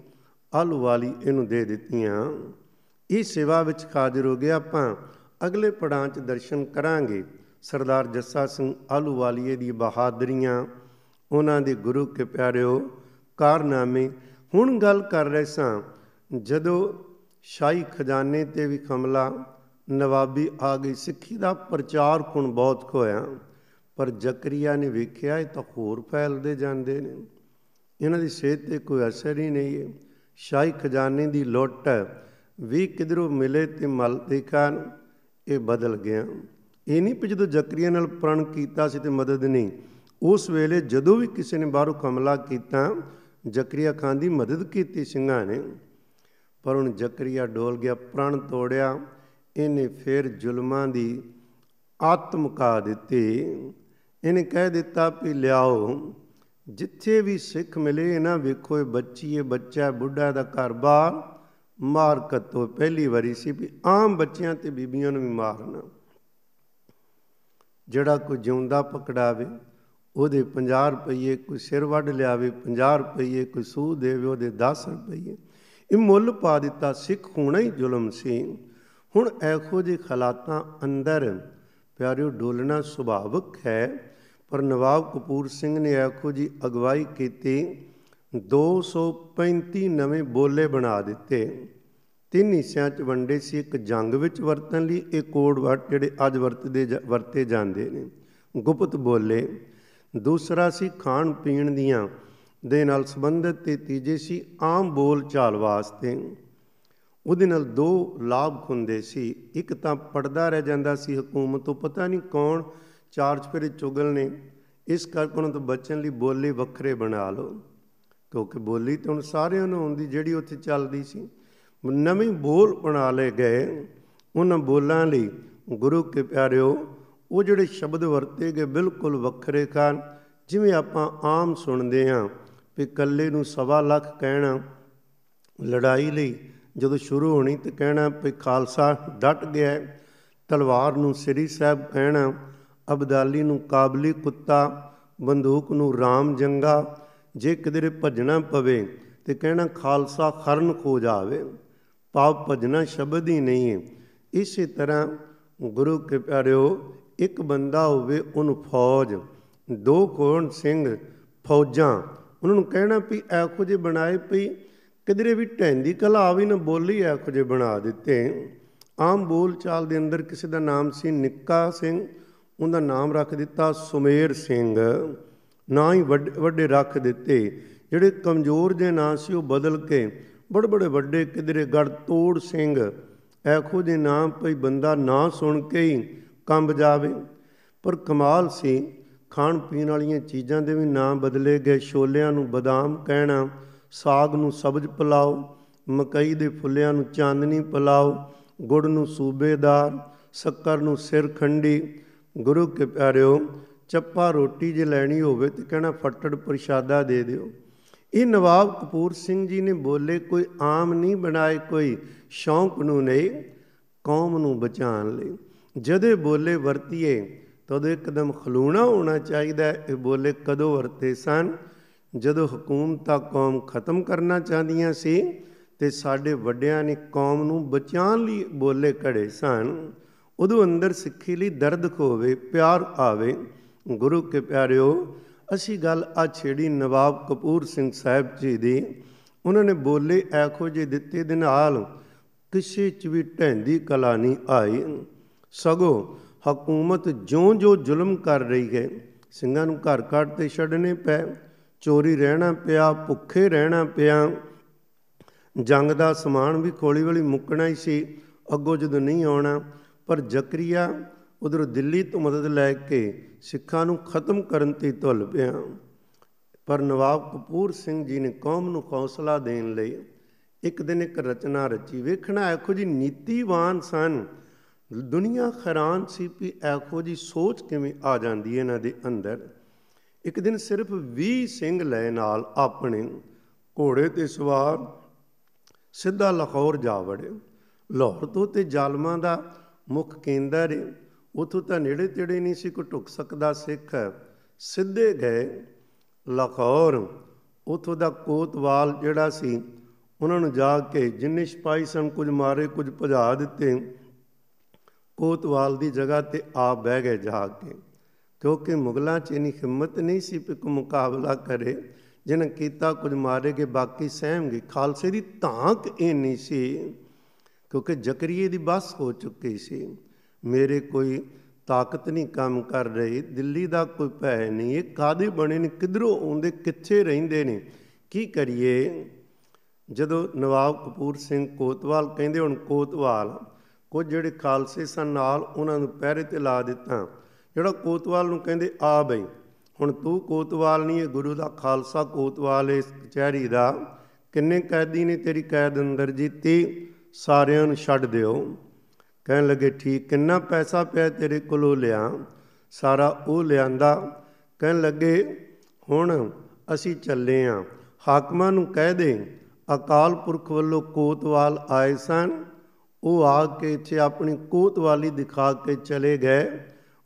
ਆਲੂਵਾਲੀ ਇਹਨੂੰ ਦੇ ਦਿੱਤੀਆਂ। ਇਹ ਸੇਵਾ ਵਿੱਚ ਹਾਜ਼ਰ ਹੋ ਗਿਆ ਆਪਾਂ। ਅਗਲੇ ਪੜਾਂ 'ਚ ਦਰਸ਼ਨ ਕਰਾਂਗੇ। ਸਰਦਾਰ ਜੱਸਾ ਸਿੰਘ ਆਲੂਵਾਲੀਏ ਦੀ ਬਹਾਦਰੀਆਂ, ਉਹਨਾਂ ਦੇ ਗੁਰੂ ਕੇ ਪਿਆਰਿਓ, ਕਾਰਨਾਮੇ। ਹੁਣ ਗੱਲ ਕਰ ਰਹੇ ਸਾਂ, ਜਦੋਂ ਸ਼ਾਹੀ ਖਜ਼ਾਨੇ ਤੇ ਵੀ ਹਮਲਾ, ਨਵਾਬੀ ਆ ਗਈ। ਸਿੱਖੀ ਦਾ ਪ੍ਰਚਾਰ ਹੁਣ ਬਹੁਤ ਹੋਇਆ, ਪਰ ਜ਼ਕਰੀਆ ਨੇ ਵੇਖਿਆ, ਇਹ ਤਾਂ ਹੋਰ ਫੈਲਦੇ ਜਾਂਦੇ ਨੇ। ਇਹਨਾਂ ਦੀ ਸਿਹਤ ਤੇ ਕੋਈ ਅਸਰ ਹੀ ਨਹੀਂ ਹੈ। ਸ਼ਾਹੀ ਖਜ਼ਾਨੇ ਦੀ ਲੁੱਟ ਵੀ ਕਿਧਰੋਂ ਮਿਲੇ ਤੇ ਮਲ ਦੇ ਕਾਰਨ ਇਹ ਬਦਲ ਗਿਆ। ਇਹ ਨਹੀਂ ਕਿ ਜਦੋਂ ਜ਼ਕਰੀਆ ਨਾਲ ਪ੍ਰਣ ਕੀਤਾ ਸੀ ਤੇ ਮਦਦ ਨਹੀਂ, ਉਸ ਵੇਲੇ ਜਦੋਂ ਵੀ ਕਿਸੇ ਨੇ ਬਾਹਰੋਂ ਹਮਲਾ ਕੀਤਾ, ਜ਼ਕਰੀਆ ਖਾਨ ਦੀ ਮਦਦ ਕੀਤੀ ਸਿੰਘਾਂ ਨੇ। ਪਰ ਹੁਣ ਜ਼ਕਰੀਆ ਡੋਲ ਗਿਆ, ਪ੍ਰਣ ਤੋੜਿਆ, ਇਹਨੇ ਫਿਰ ਜ਼ੁਲਮਾਂ ਦੀ ਆਤਮਕਾ ਦਿੱਤੀ। ਇਹਨੇ ਕਹਿ ਦਿੱਤਾ ਵੀ ਲਿਆਓ, ਜਿੱਥੇ ਵੀ ਸਿੱਖ ਮਿਲੇ, ਇਹਨਾਂ ਵੇਖੋ ਇਹ ਬੱਚੀ, ਇਹ ਬੱਚਾ, ਬੁੱਢਾ ਦਾ ਘਰ ਬਾਹਰ ਮਾਰ ਕਤੋ ਪਹਿਲੀ ਵਾਰੀ ਸੀ ਵੀ ਆਮ ਬੱਚਿਆਂ ਤੇ ਬੀਬੀਆਂ ਨੂੰ ਵੀ ਮਾਰਨਾ। ਜਿਹੜਾ ਕੋਈ ਜਿਉਂਦਾ ਪਕੜਾਵੇ, ਉਹਦੇ 50 ਰੁਪਏ ਕੋਈ ਸਿਰ ਵੱਢ ਲਿਆਵੇ 50 ਰੁਪਏ ਕੋਈ ਸੂਹ ਦੇਵੇ, ਉਹਦੇ 10 ਰੁਪਏ ਇਹ ਮੁੱਲ ਪਾ ਦਿੱਤਾ, ਸਿੱਖ ਹੋਣਾ ਹੀ ਜ਼ੁਲਮ ਸੀ। ਹੁਣ ਐਖੋ ਜਿਹੇ ਹਾਲਾਤਾਂ ਅੰਦਰ, ਪਿਆਰਿਓ, ਡੋਲਣਾ ਸੁਭਾਵਿਕ ਹੈ, ਪਰ ਨਵਾਬ ਕਪੂਰ ਸਿੰਘ ਨੇ ਐਖੋ ਜੀ ਅਗਵਾਈ ਕੀਤੀ 235 ਨਵੇਂ ਬੋਲੇ ਬਣਾ ਦਿੱਤੇ। ਤਿੰਨ ਹਿੱਸਿਆਂ 'ਚ ਵੰਡੇ ਸੀ। ਇੱਕ ਜੰਗ ਵਿੱਚ ਵਰਤਣ ਲਈ, ਇਹ ਕੋਡ ਵਰਡ ਜਿਹੜੇ ਅੱਜ ਵਰਤਦੇ ਵਰਤੇ ਜਾਂਦੇ ਨੇ। ਗੁਪਤ ਬੋਲੇ। ਦੂਸਰਾ ਸੀ ਖਾਣ ਪੀਣ ਦੀਆਂ। ਦੇ ਨਾਲ ਸੰਬੰਧਿਤ ਤੇ ਤੀਜੇ ਸੀ ਆਮ ਬੋਲ ਚਾਲ ਵਾਸਤੇ। ਉਹਦੇ ਨਾਲ ਦੋ ਲਾਭ ਹੁੰਦੇ ਸੀ। ਇੱਕ ਤਾਂ ਪੜਦਾ ਰਹਿ ਜਾਂਦਾ ਸੀ ਹਕੂਮਤ ਤੋਂ। ਪਤਾ ਨਹੀਂ ਕੌਣ ਚਾਰਜ ਫਿਰ ਚੁਗਲ ਨੇ। ਇਸ ਕਰਕੇ ਉਹਨਾਂ ਤੋਂ ਬਚਣ ਲਈ ਬੋਲੇ ਵੱਖਰੇ ਬਣਾ ਲਓ। ਕਿਉਂਕਿ ਬੋਲੀ ਤਾਂ ਹੁਣ ਸਾਰਿਆਂ ਨੂੰ ਆਉਂਦੀ, ਜਿਹੜੀ ਉੱਥੇ ਚੱਲਦੀ ਸੀ। ਨਵੇਂ ਬੋਲ ਬਣਾ ਲਏ ਗਏ, ਉਹਨਾਂ ਬੋਲਾਂ ਲਈ, ਗੁਰੂ ਕੇ ਪਿਆਰਿਓ, ਉਹ ਜਿਹੜੇ ਸ਼ਬਦ ਵਰਤੇ ਗਏ ਬਿਲਕੁਲ ਵੱਖਰੇ ਹਨ ਜਿਵੇਂ ਆਪਾਂ ਆਮ ਸੁਣਦੇ ਹਾਂ ਵੀ ਕੱਲੇ ਨੂੰ ਸਵਾ ਲੱਖ ਕਹਿਣਾ ਲੜਾਈ ਲਈ, ਜਦੋਂ ਸ਼ੁਰੂ ਹੋਣੀ ਤੇ ਕਹਿਣਾ ਵੀ ਖਾਲਸਾ ਡਟ ਗਿਆ, ਤਲਵਾਰ ਨੂੰ ਸ੍ਰੀ ਸਾਹਿਬ ਕਹਿਣਾ, ਅਬਦਾਲੀ ਨੂੰ ਕਾਬਲੀ ਕੁੱਤਾ, ਬੰਦੂਕ ਨੂੰ ਰਾਮ ਜੰਗਾ ਜੇ ਕਿਧਰੇ ਭਜਣਾ ਪਵੇ ਤੇ ਕਹਿਣਾ ਖਾਲਸਾ ਖਰਨ ਖੋ ਜਾਵੇ, ਪਾਪ ਭਜਣਾ ਸ਼ਬਦ ਹੀ ਨਹੀਂ ਹੈ ਇਸੇ ਤਰ੍ਹਾਂ ਗੁਰੂ ਕੇ ਪਿਆਰਿਓ, ਇੱਕ ਬੰਦਾ ਹੋਵੇ ਉਹਨੂੰ ਫੌਜ, ਦੋ ਕੋਣ ਸਿੰਘ ਫੌਜਾਂ, ਉਹਨਾਂ ਨੂੰ ਕਹਿਣਾ ਵੀ ਐਖੋ ਜੇ ਬਣਾਏ ਪਈ ਕਿਧਰੇ ਵੀ ਢੈਂਦੀ ਕਲਾ ਵੀ ਨਾ ਬੋਲੀ ਐਖੋ ਜੇ ਬਣਾ ਦਿੱਤੇ। ਆਮ ਬੋਲ ਚਾਲ ਦੇ ਅੰਦਰ ਕਿਸੇ ਦਾ ਨਾਮ ਸੀ ਨਿੱਕਾ ਸਿੰਘ, ਉਹਦਾ ਨਾਮ ਰੱਖ ਦਿੱਤਾ ਸੁਮੇਰ ਸਿੰਘ। ਨਾ ਹੀ ਵੱਡੇ ਰੱਖ ਦਿੱਤੇ। ਜਿਹੜੇ ਕਮਜ਼ੋਰ ਜੇ ਨਾਂ ਸੀ ਉਹ ਬਦਲ ਕੇ ਬੜੇ ਬੜੇ ਵੱਡੇ ਕਿਧਰੇ ਗੜ ਤੋੜ ਸਿੰਘ, ਐਖੋ ਦੇ ਨਾਮ ਪਈ ਬੰਦਾ ਨਾ ਸੁਣ ਕੇ ਹੀ ਕੰਬ ਜਾਵੇ। ਪਰ ਕਮਾਲ ਸੀ, ਖਾਣ ਪੀਣ ਵਾਲੀਆਂ ਚੀਜ਼ਾਂ ਦੇ ਵੀ ਨਾਮ ਬਦਲੇ ਗਏ। ਛੋਲਿਆਂ ਨੂੰ ਬਦਾਮ ਕਹਿਣਾ, ਸਾਗ ਨੂੰ ਸਬਜ਼ ਪਲਾਓ, ਮਕਈ ਦੇ ਫੁੱਲਿਆਂ ਨੂੰ ਚਾਂਦਨੀ ਪਲਾਓ, ਗੁੜ ਨੂੰ ਸੂਬੇਦਾਰ, ਸ਼ੱਕਰ ਨੂੰ ਸਿਰ ਖੰਡੀ। ਗੁਰੂ ਕੇ ਪਿਆਰਿਓ ਚੱਪਾ ਰੋਟੀ ਜੇ ਲੈਣੀ ਹੋਵੇ ਤੇ ਕਹਿਣਾ ਫੱਟੜ ਪ੍ਰਸ਼ਾਦਾ ਦੇ ਦਿਓ। ਇਹ ਨਵਾਬ ਕਪੂਰ ਸਿੰਘ ਜੀ ਨੇ ਬੋਲੇ, ਕੋਈ ਆਮ ਨਹੀਂ ਬਣਾਏ, ਕੋਈ ਸ਼ੌਂਕ ਨੂੰ ਨਹੀਂ, ਕੌਮ ਨੂੰ ਬਚਾਉਣ ਲਈ। ਜਦੇ ਬੋਲੇ, ਵਰਤੀਏ, ਤਦ ਇੱਕਦਮ ਖਲੂਣਾ ਹੋਣਾ ਚਾਹੀਦਾ ਇਹ ਬੋਲੇ, ਕਦੋਂ ਵਰਤੇ ਸਨ? ਜਦੋਂ ਹਕੂਮਤਾਂ ਕੌਮ ਖਤਮ ਕਰਨਾ ਚਾਹੁੰਦੀਆਂ ਸੀ ਤੇ ਸਾਡੇ ਵੱਡਿਆਂ ਨੇ ਕੌਮ ਨੂੰ ਬਚਾਉਣ ਲਈ ਬੋਲੇ ਘੜੇ ਸਨ। ਉਦੋਂ ਅੰਦਰ ਸਿੱਖੀ ਲਈ ਦਰਦ ਖੋਵੇ, ਪਿਆਰ ਆਵੇ। ਗੁਰੂ ਕੇ ਪਿਆਰਿਓ, ਅਸੀਂ ਗੱਲ ਆ ਛੇੜੀ ਨਵਾਬ ਕਪੂਰ ਸਿੰਘ ਸਾਹਿਬ ਜੀ ਦੀ। ਉਹਨਾਂ ਨੇ ਬੋਲੇ, ਐਖੋ ਜੇ ਦਿੱਤੇ ਦੇ ਨਾਲ ਕਿਸੇ ਚ ਵੀ ਢੈਂਦੀ ਕਲਾ ਨਹੀਂ ਆਈ। ਸਗੋ ਹਕੂਮਤ ਜਿਉਂ-ਜਿਉਂ ਜ਼ੁਲਮ ਕਰ ਰਹੀ ਹੈ। ਸਿੰਘਾਂ ਨੂੰ ਘਰ ਘਾਟ ਤੇ ਛੱਡਨੇ ਪੈ। ਚੋਰੀ ਰਹਿਣਾ ਪਿਆ, ਭੁੱਖੇ ਰਹਿਣਾ ਪਿਆ। ਜੰਗ ਦਾ ਸਮਾਨ ਵੀ ਖੋਲੀ ਵਾਲੀ ਮੁੱਕਣਾ ਹੀ ਸੀ। ਅੱਗੋਂ ਜਦੋਂ ਨਹੀਂ ਆਉਣਾ, ਪਰ ਜ਼ਕਰੀਆ ਉਧਰ ਦਿੱਲੀ ਤੋਂ ਮਦਦ ਲੈ ਕੇ ਸਿੱਖਾਂ ਨੂੰ ਖਤਮ ਕਰਨ ਤੇ ਤੁਲ ਪਿਆ। ਪਰ ਨਵਾਬ ਕਪੂਰ ਸਿੰਘ ਜੀ ਨੇ ਕੌਮ ਨੂੰ ਹੌਸਲਾ ਦੇਣ ਲਈ ਇੱਕ ਦਿਨ ਇੱਕ ਰਚਨਾ ਰਚੀ। ਵੇਖਣਾ ਇਹੋ ਜੀ ਨੀਤੀਵਾਨ ਸਨ। ਦੁਨੀਆ ਹੈਰਾਨ ਸੀ ਵੀ ਇਹੋ ਜੀ ਸੋਚ ਕਿਵੇਂ ਆ ਜਾਂਦੀ ਹੈ ਇਹਨਾਂ ਦੇ ਅੰਦਰ। ਇੱਕ ਦਿਨ ਸਿਰਫ 20 ਸਿੰਘ ਲੈ ਨਾਲ ਆਪਣੇ ਘੋੜੇ ਤੇ ਸਵਾਰ ਸਿੱਧਾ ਲਾਹੌਰ ਜਾ ਵੜੇ। ਲਾਹੌਰ ਤੋਂ ਤੇ ਜ਼ਾਲਮਾਂ ਦਾ ਮੁੱਖ ਕੇਂਦਰ ਹੈ। ਉਥੋਂ ਤਾਂ ਨੇੜੇ ਤੇੜੇ ਨਹੀਂ ਸੀ, ਕੋਈ ਢੁੱਕ ਸਕਦਾ ਸਿੱਖ। ਸਿੱਧੇ ਗਏ ਲਾਹੌਰ। ਉਥੋਂ ਦਾ ਕੋਤਵਾਲ ਜਿਹੜਾ ਸੀ, ਉਹਨਾਂ ਨੂੰ ਜਾ ਕੇ ਜਿੰਨੇ ਸਿਪਾਹੀ ਸਨ, ਕੁਝ ਮਾਰੇ, ਕੁਝ ਭਜਾ ਦਿੱਤੇ। ਕੋਤਵਾਲ ਦੀ ਜਗ੍ਹਾ ਤੇ ਆਪ ਬਹਿ ਗਏ ਜਾ ਕੇ। ਕਿਉਂਕਿ ਮੁਗਲਾਂ 'ਚ ਇਨੀ ਹਿੰਮਤ ਨਹੀਂ ਸੀ ਕਿ ਕੋ ਮੁਕਾਬਲਾ ਕਰੇ। ਜਿਨ ਕੀਤਾ, ਕੁਝ ਮਾਰੇਗੇ ਬਾਕੀ ਸਹਿਮਗੇ ਖਾਲਸੇ ਦੀ ਧਾਂਕ ਇਹ ਨਹੀਂ ਸੀ, ਕਿਉਂਕਿ ਜ਼ਕਰੀਏ ਦੀ ਬਸ ਹੋ ਚੁੱਕੀ ਸੀ। ਮੇਰੇ ਕੋਈ ਤਾਕਤ ਨਹੀਂ ਕੰਮ ਕਰ ਰਹੀ, ਦਿੱਲੀ ਦਾ ਕੋਈ ਭੈ ਨਹੀਂ, ਇਹ ਕਾਦੇ ਬਣੇ ਨੇ, ਕਿਧਰੋਂ ਆਉਂਦੇ, ਕਿੱਥੇ ਰਹਿੰਦੇ ਨੇ? ਕੀ ਕਰੀਏ? ਜਦੋਂ ਨਵਾਬ ਕਪੂਰ ਸਿੰਘ ਕੋਤਵਾਲ ਕਹਿੰਦੇ ਹੁਣ ਕੋਤਵਾਲ, ਕੁਝ ਜਿਹੜੇ ਖਾਲਸੇ ਸਨ ਨਾਲ ਉਹਨਾਂ ਨੂੰ ਪਹਿਰੇ ਤੇ ਲਾ ਦਿੱਤਾ। ਜਿਹੜਾ ਕੋਤਵਾਲ ਨੂੰ ਕਹਿੰਦੇ, ਆ ਬਈ, ਹੁਣ ਤੂੰ ਕੋਤਵਾਲ ਨਹੀਂ, ਇਹ ਗੁਰੂ ਦਾ ਖਾਲਸਾ ਕੋਤਵਾਲ ਇਸ ਕਚਹਿਰੀ ਦਾ। ਕਿੰਨੇ ਕੈਦੀ ਨੇ ਤੇਰੀ ਕੈਦ ਅੰਦਰ ਜੀਤੀ? ਸਾਰਿਆਂ ਨੂੰ ਛੱਡ ਦਿਓ। ਕਹਿਣ ਲੱਗੇ, ਠੀਕ, ਕਿੰਨਾ ਪੈਸਾ ਪਿਆ ਤੇਰੇ ਕੋਲੋਂ ਲਿਆ? ਸਾਰਾ ਉਹ ਲਿਆਂਦਾ। ਕਹਿਣ ਲੱਗੇ, ਹੁਣ ਅਸੀਂ ਚੱਲੇ ਆਂ। ਹਾਕਮਾਂ ਨੂੰ ਕਹਿ ਦੇ, ਅਕਾਲ ਪੁਰਖ ਵੱਲੋਂ ਕੋਤਵਾਲ ਆਏ ਸਨ। ਉਹ ਆ ਕੇ ਇੱਥੇ ਆਪਣੀ ਕੋਤਵਾਲੀ ਦਿਖਾ ਕੇ ਚਲੇ ਗਏ।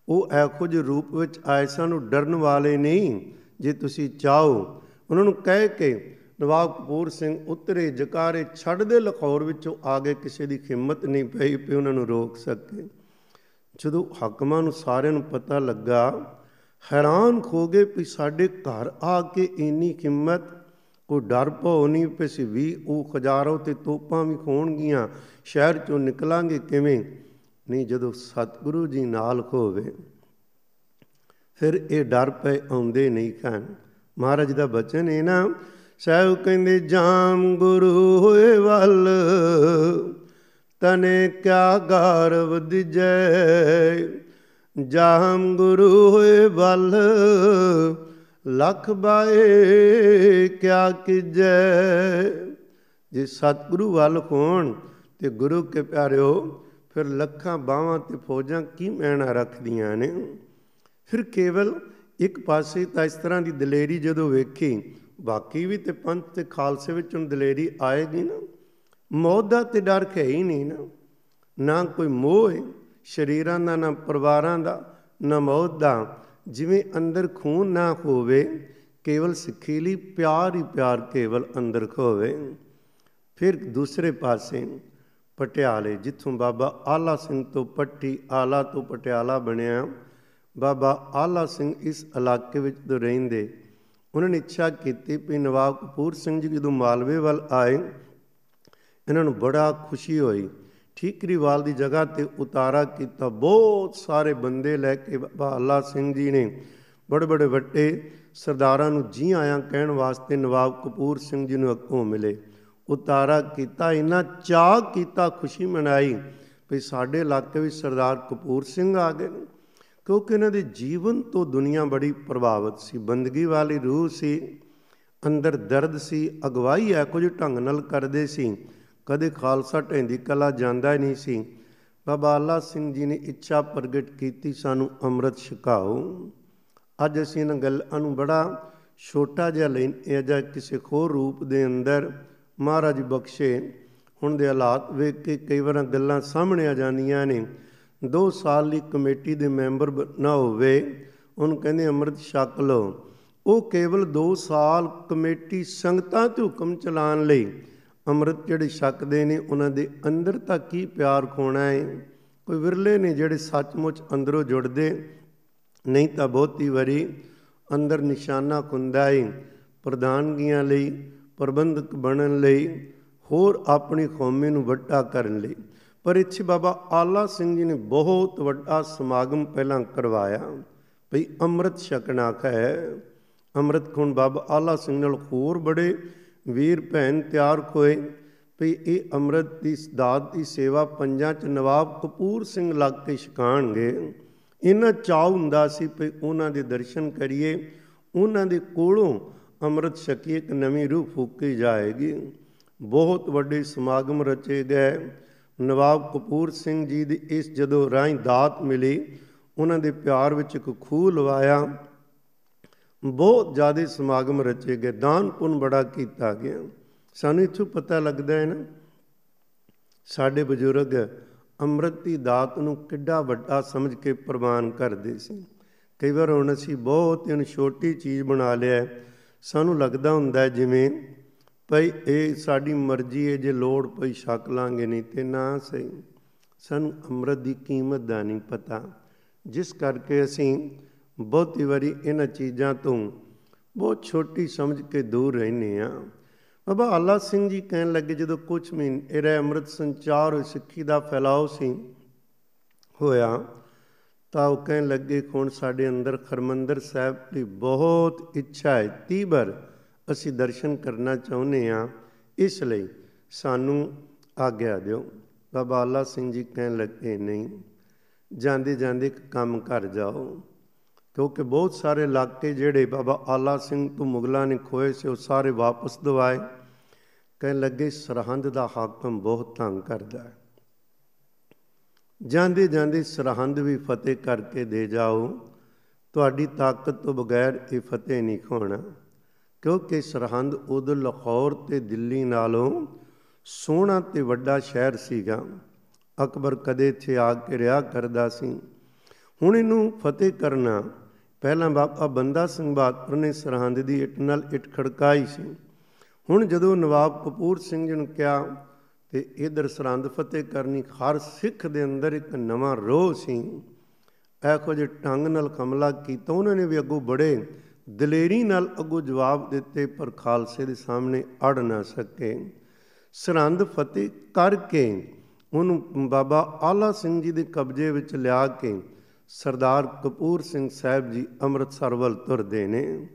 ਉਹ ਇਹੋ ਜਿਹੇ ਰੂਪ ਵਿੱਚ ਆਏ ਸਨ, ਉਹ ਡਰਨ ਵਾਲੇ ਨਹੀਂ, ਜੇ ਤੁਸੀਂ ਚਾਹੋ। ਉਹਨਾਂ ਨੂੰ ਕਹਿ ਕੇ ਨਵਾਬ ਕਪੂਰ ਸਿੰਘ ਉਤਰੇ ਜਕਾਰੇ ਛੱਡਦੇ ਲਖੌਰ ਵਿੱਚੋਂ ਆ ਗਏ ਕਿਸੇ ਦੀ ਹਿੰਮਤ ਨਹੀਂ ਪਈ ਪਈ ਉਹਨਾਂ ਨੂੰ ਰੋਕ ਸਕੇ। ਜਦੋਂ ਹਾਕਮਾਂ ਨੂੰ ਸਾਰਿਆਂ ਨੂੰ ਪਤਾ ਲੱਗਾ, ਹੈਰਾਨ ਹੋ ਗਏ ਵੀ ਸਾਡੇ ਘਰ ਆ ਕੇ ਇੰਨੀ ਹਿੰਮਤ ਕੋਈ ਡਰ ਭੋ ਨਹੀਂ ਪਈ ਸੀ ਵੀ ਉਹ ਖਜ਼ਾਰੋ ਤੇ ਤੋਪਾਂ ਵੀ ਖੋਣਗੀਆਂ, ਸ਼ਹਿਰ ਚੋਂ ਨਿਕਲਾਂਗੇ ਕਿਵੇਂ? ਨਹੀਂ, ਜਦੋਂ ਸਤਿਗੁਰੂ ਜੀ ਨਾਲ ਹੋਵੇ ਫਿਰ ਇਹ ਡਰ ਪਏ ਆਉਂਦੇ ਨਹੀਂ ਖਾਣ ਮਹਾਰਾਜ ਦਾ ਬਚਨ ਹੈ ਨਾ ਸਾਹਿਬ ਕਹਿੰਦੇ, ਜਾਮ ਗੁਰੂ ਹੋਏ ਵੱਲ, ਤਨੇ ਕਿਆ ਗਰਵ ਦਿਜੈ। ਜਾਮ ਗੁਰੂ ਹੋਏ ਵੱਲ, ਲਖ ਬਾਏ ਕਿਆ ਕੀਜੈ। ਜੇ ਸਤਿਗੁਰੂ ਵੱਲ ਹੋਣ ਤੇ ਗੁਰੂ ਕੇ ਪਿਆਰਿਓ, ਫਿਰ ਲੱਖਾਂ ਬਾਹਾਂ ਤੇ ਫੌਜਾਂ ਕੀ ਮੈਣਾ ਰੱਖਦੀਆਂ ਨੇ? ਫਿਰ ਕੇਵਲ ਇੱਕ ਪਾਸੇ ਤਾਂ ਇਸ ਤਰ੍ਹਾਂ ਦੀ ਦਲੇਰੀ ਜਦੋਂ ਵੇਖੀ ਬਾਕੀ ਵੀ ਤੇ ਪੰਥ ਤੇ ਖਾਲਸੇ ਵਿੱਚ ਹੁਣ ਦਲੇਰੀ ਆਏਗੀ ਨਾ, ਮੌਤ ਦਾ ਤੇ ਡਰ ਹੈ ਹੀ ਨਹੀਂ ਨਾ। ਨਾ ਕੋਈ ਮੋਹ ਹੈ ਸ਼ਰੀਰਾਂ ਦਾ, ਨਾ ਪਰਿਵਾਰਾਂ ਦਾ, ਨਾ ਮੌਤ ਦਾ। ਜਿਵੇਂ ਅੰਦਰ ਖੂਨ ਨਾ ਹੋਵੇ, ਕੇਵਲ ਸਿੱਖੀ ਲਈ ਪਿਆਰ ਹੀ ਪਿਆਰ ਕੇਵਲ ਅੰਦਰ ਹੋਵੇ। ਫਿਰ ਦੂਸਰੇ ਪਾਸੇ ਪਟਿਆਲੇ, ਜਿੱਥੋਂ ਬਾਬਾ ਆਲਾ ਸਿੰਘ ਤੋਂ ਪੱਟੀ, ਆਲਾ ਤੋਂ ਪਟਿਆਲਾ ਬਣਿਆ। ਬਾਬਾ ਆਲਾ ਸਿੰਘ ਇਸ ਇਲਾਕੇ ਵਿੱਚ ਤੋਂ ਰਹਿੰਦੇ। ਉਹਨਾਂ ਨੇ ਇੱਛਾ ਕੀਤੀ ਵੀ ਨਵਾਬ ਕਪੂਰ ਸਿੰਘ ਜੀ ਜਦੋਂ ਮਾਲਵੇ ਵੱਲ ਆਏ, ਇਹਨਾਂ ਨੂੰ ਬੜਾ ਖੁਸ਼ੀ ਹੋਈ। ਠੀਕਰੀਵਾਲ ਦੀ ਜਗ੍ਹਾ ਤੇ ਉਤਾਰਾ ਕੀਤਾ। ਬਹੁਤ ਸਾਰੇ ਬੰਦੇ ਲੈ ਕੇ ਬਾਬਾ ਅੱਲਾ ਸਿੰਘ ਜੀ ਨੇ ਬੜੇ ਬੜੇ ਵੱਡੇ ਸਰਦਾਰਾਂ ਨੂੰ ਜੀ ਆਇਆਂ ਕਹਿਣ ਵਾਸਤੇ ਨਵਾਬ ਕਪੂਰ ਸਿੰਘ ਜੀ ਨੂੰ ਅੱਗੋਂ ਮਿਲੇ। ਉਤਾਰਾ ਕੀਤਾ ਇਹਨਾਂ ਚਾਹ ਕੀਤਾ, ਖੁਸ਼ੀ ਮਨਾਈ ਵੀ ਸਾਡੇ ਇਲਾਕੇ ਵਿੱਚ ਸਰਦਾਰ ਕਪੂਰ ਸਿੰਘ ਆ ਗਏ ਨੇ। ਕਿਉਂਕਿ ਇਹਨਾਂ ਦੇ ਜੀਵਨ ਤੋਂ ਦੁਨੀਆ ਬੜੀ ਪ੍ਰਭਾਵਿਤ ਸੀ, ਬੰਦਗੀ ਵਾਲੀ ਰੂਹ ਸੀ, ਅੰਦਰ ਦਰਦ ਸੀ, ਅਗਵਾਈ ਹੈ, ਕੁਝ ਢੰਗ ਨਾਲ ਕਰਦੇ ਸੀ, ਕਦੇ ਖਾਲਸਾ ਢੈਂਦੀ ਕਲਾ ਜਾਂਦਾ ਹੀ ਨਹੀਂ ਸੀ। ਬਾਬਾ ਆਲਾ ਸਿੰਘ ਜੀ ਨੇ ਇੱਛਾ ਪ੍ਰਗਟ ਕੀਤੀ, ਸਾਨੂੰ ਅੰਮ੍ਰਿਤ ਛਕਾਓ। ਅੱਜ ਅਸੀਂ ਇਹਨਾਂ ਗੱਲਾਂ ਨੂੰ ਬੜਾ ਛੋਟਾ ਜਿਹਾ ਲੈਂਦੇ ਜਾਂ ਕਿਸੇ ਹੋਰ ਰੂਪ ਦੇ ਅੰਦਰ ਮਹਾਰਾਜ ਬਖਸ਼ੇ। ਹੁਣ ਦੇ ਹਾਲਾਤ ਵੇਖ ਕੇ ਕਈ ਵਾਰ ਗੱਲਾਂ ਸਾਹਮਣੇ ਆ ਜਾਂਦੀਆਂ ਨੇ। 2 ਸਾਲ ਲਈ ਕਮੇਟੀ ਦੇ ਮੈਂਬਰ ਨਾ ਹੋਵੇ, ਉਹਨੂੰ ਕਹਿੰਦੇ ਅੰਮ੍ਰਿਤ ਛਕ ਲਓ। ਉਹ ਕੇਵਲ 2 ਸਾਲ ਕਮੇਟੀ ਸੰਗਤਾਂ ਤੇ ਹੁਕਮ ਚਲਾਉਣ ਲਈ ਅੰਮ੍ਰਿਤ ਜਿਹੜੇ ਛਕਦੇ ਨੇ, ਉਹਨਾਂ ਦੇ ਅੰਦਰ ਤਾਂ ਕੀ ਪਿਆਰ ਖੋਣਾ ਹੈ ਕੋਈ ਵਿਰਲੇ ਨੇ ਜਿਹੜੇ ਸੱਚਮੁੱਚ ਅੰਦਰੋਂ ਜੁੜਦੇ, ਨਹੀਂ ਤਾਂ ਬਹੁਤੀ ਵਾਰੀ ਅੰਦਰ ਨਿਸ਼ਾਨਾ ਹੁੰਦਾ ਹੈ ਪ੍ਰਧਾਨਗੀਆਂ ਲਈ, ਪ੍ਰਬੰਧਕ ਬਣਨ ਲਈ, ਹੋਰ ਆਪਣੀ ਕੌਮੀ ਨੂੰ ਵੱਡਾ ਕਰਨ ਲਈ। ਪਰ ਇੱਥੇ ਬਾਬਾ ਆਲਾ ਸਿੰਘ ਜੀ ਨੇ ਬਹੁਤ ਵੱਡਾ ਸਮਾਗਮ ਪਹਿਲਾਂ ਕਰਵਾਇਆ। ਭਈ ਅੰਮ੍ਰਿਤ ਛਕਣਾ ਹੈ ਅੰਮ੍ਰਿਤ ਖੁਣ ਬਾਬਾ ਆਲਾ ਸਿੰਘ ਨਾਲ ਹੋਰ ਬੜੇ ਵੀਰ ਭੈਣ ਤਿਆਰ ਹੋਏ ਭਈ ਇਹ ਅੰਮ੍ਰਿਤ ਦੀ ਦਾਤ ਦੀ ਸੇਵਾ ਪੰਜਾਂ ਚ ਨਵਾਬ ਕਪੂਰ ਸਿੰਘ ਲੱਗ ਕੇ ਛਕਾਣਗੇ। ਇਹਨਾਂ ਚਾਹ ਹੁੰਦਾ ਸੀ ਭਈ ਉਹਨਾਂ ਦੇ ਦਰਸ਼ਨ ਕਰੀਏ। ਉਹਨਾਂ ਦੇ ਕੋਲੋਂ ਅੰਮ੍ਰਿਤ ਛਕੀ ਇੱਕ ਨਵੀਂ ਰੂਹ ਫੂਕੀ ਜਾਏਗੀ। ਬਹੁਤ ਵੱਡੇ ਸਮਾਗਮ ਰਚੇ ਗਏ। ਨਵਾਬ ਕਪੂਰ ਸਿੰਘ ਜੀ ਦੀ ਇਸ ਜਦੋਂ ਰਾਹੀਂ ਦਾਤ ਮਿਲੀ, ਉਹਨਾਂ ਦੇ ਪਿਆਰ ਵਿੱਚ ਇੱਕ ਖੂਹ ਲਵਾਇਆ। ਬਹੁਤ ਜ਼ਿਆਦਾ ਸਮਾਗਮ ਰਚੇ ਗਏ ਦਾਨ ਪੁੰਨ ਬੜਾ ਕੀਤਾ ਗਿਆ। ਸਾਨੂੰ ਇਥੋਂ ਪਤਾ ਲੱਗਦਾ ਹੈ ਨਾ, ਸਾਡੇ ਬਜ਼ੁਰਗ ਅੰਮ੍ਰਿਤ ਦੀ ਦਾਤ ਨੂੰ ਕਿੱਡਾ ਵੱਡਾ ਸਮਝ ਕੇ ਪ੍ਰਵਾਨ ਕਰਦੇ ਸੀ। ਕਈ ਵਾਰ ਹੁਣ ਅਸੀਂ ਬਹੁਤ ਇਹਨੂੰ ਛੋਟੀ ਚੀਜ਼ ਬਣਾ ਲਿਆ ਸਾਨੂੰ ਲੱਗਦਾ ਹੁੰਦਾ ਜਿਵੇਂ ਭਈ ਇਹ ਸਾਡੀ ਮਰਜ਼ੀ ਹੈ ਜੇ ਲੋੜ ਪਈ ਛਕ ਲਾਂਗੇ ਨਹੀਂ ਤੇ ਨਾ ਸਹੀ। ਸਾਨੂੰ ਅੰਮ੍ਰਿਤ ਦੀ ਕੀਮਤ ਦਾ ਨਹੀਂ ਪਤਾ। ਜਿਸ ਕਰਕੇ ਅਸੀਂ ਬਹੁਤੀ ਵਾਰੀ ਇਹਨਾਂ ਚੀਜ਼ਾਂ ਤੋਂ ਬਹੁਤ ਛੋਟੀ ਸਮਝ ਕੇ ਦੂਰ ਰਹਿੰਦੇ ਆ ਬਾਬਾ ਆਲਾ ਸਿੰਘ ਜੀ ਕਹਿਣ ਲੱਗੇ, ਜਦੋਂ ਕੁਝ ਮਹੀਨੇ ਇਹਦਾ ਅੰਮ੍ਰਿਤ ਸੰਚਾਰ ਹੋਈ ਸਿੱਖੀ ਦਾ ਫੈਲਾਓ ਸੀ ਹੋਇਆ, ਤਾਂ ਉਹ ਕਹਿਣ ਲੱਗੇ ਹੁਣ ਸਾਡੇ ਅੰਦਰ ਖਰਮੰਦਰ ਸਾਹਿਬ ਦੀ ਬਹੁਤ ਇੱਛਾ ਹੈ, ਤੀਬਰ ਅਸੀਂ ਦਰਸ਼ਨ ਕਰਨਾ ਚਾਹੁੰਦੇ ਹਾਂ, ਇਸ ਲਈ ਸਾਨੂੰ ਆਗਿਆ ਦਿਓ। ਬਾਬਾ ਆਲਾ ਸਿੰਘ ਜੀ ਕਹਿਣ ਲੱਗੇ, ਨਹੀਂ, ਜਾਂਦੇ ਜਾਂਦੇ ਇੱਕ ਕੰਮ ਕਰ ਜਾਓ। ਕਿਉਂਕਿ ਬਹੁਤ ਸਾਰੇ ਇਲਾਕੇ ਜਿਹੜੇ ਬਾਬਾ ਆਲਾ ਸਿੰਘ ਤੋਂ ਮੁਗਲਾਂ ਨੇ ਖੋਏ ਸੀ, ਉਹ ਸਾਰੇ ਵਾਪਸ ਦਵਾਏ। ਕਹਿਣ ਲੱਗੇ, ਸਰਹੰਦ ਦਾ ਹਾਕਮ ਬਹੁਤ ਤੰਗ ਕਰਦਾ ਹੈ। ਜਾਂਦੇ ਜਾਂਦੇ ਸਰਹੰਦ ਵੀ ਫਤਿਹ ਕਰਕੇ ਦੇ ਜਾਓ। ਤੁਹਾਡੀ ਤਾਕਤ ਤੋਂ ਬਗੈਰ ਇਹ ਫਤਿਹ ਨਹੀਂ ਖੋਣਾ। ਕਿਉਂਕਿ ਸਰਹੰਦ ਉਦੋਂ ਲਾਹੌਰ ਤੇ ਦਿੱਲੀ ਨਾਲੋਂ ਸੋਹਣਾ ਤੇ ਵੱਡਾ ਸ਼ਹਿਰ ਸੀਗਾ। ਅਕਬਰ ਕਦੇ ਇੱਥੇ ਆ ਕੇ ਰਿਹਾ ਕਰਦਾ ਸੀ। ਹੁਣ ਇਹਨੂੰ ਫਤਿਹ ਕਰਨਾ, ਪਹਿਲਾਂ ਬਾਬਾ ਬੰਦਾ ਸਿੰਘ ਬਹਾਦਰ ਨੇ ਸਰਹੰਦ ਦੀ ਇੱਟ ਨਾਲ ਇੱਟ ਖੜਕਾਈ ਸੀ। ਹੁਣ ਜਦੋਂ ਨਵਾਬ ਕਪੂਰ ਸਿੰਘ ਜੀ ਨੂੰ ਕਿਹਾ ਤੇ ਇਧਰ ਸਰਹੰਦ ਫਤਿਹ ਕਰਨੀ, ਹਰ ਸਿੱਖ ਦੇ ਅੰਦਰ ਇੱਕ ਨਵਾਂ ਰੋਹ ਸੀ। ਇਹੋ ਜਿਹੇ ਢੰਗ ਨਾਲ ਕਮਲਾ ਕੀਤਾ, ਉਹਨਾਂ ਨੇ ਵੀ ਅੱਗੋਂ ਬੜੇ ਦਲੇਰੀ ਨਾਲ ਅੱਗੋਂ ਜਵਾਬ ਦਿੱਤੇ, ਪਰ ਖਾਲਸੇ ਦੇ ਸਾਹਮਣੇ ਅੜ ਨਾ ਸਕੇ। ਸਰਹੰਦ ਫਤਿਹ ਕਰਕੇ ਉਹਨੂੰ ਬਾਬਾ ਆਲਾ ਸਿੰਘ ਜੀ ਦੇ ਕਬਜ਼ੇ ਵਿੱਚ ਲਿਆ ਕੇ ਸਰਦਾਰ ਕਪੂਰ ਸਿੰਘ ਸਾਹਿਬ ਜੀ ਅੰਮ੍ਰਿਤਸਰ ਵੱਲ ਤੁਰਦੇ ਨੇ।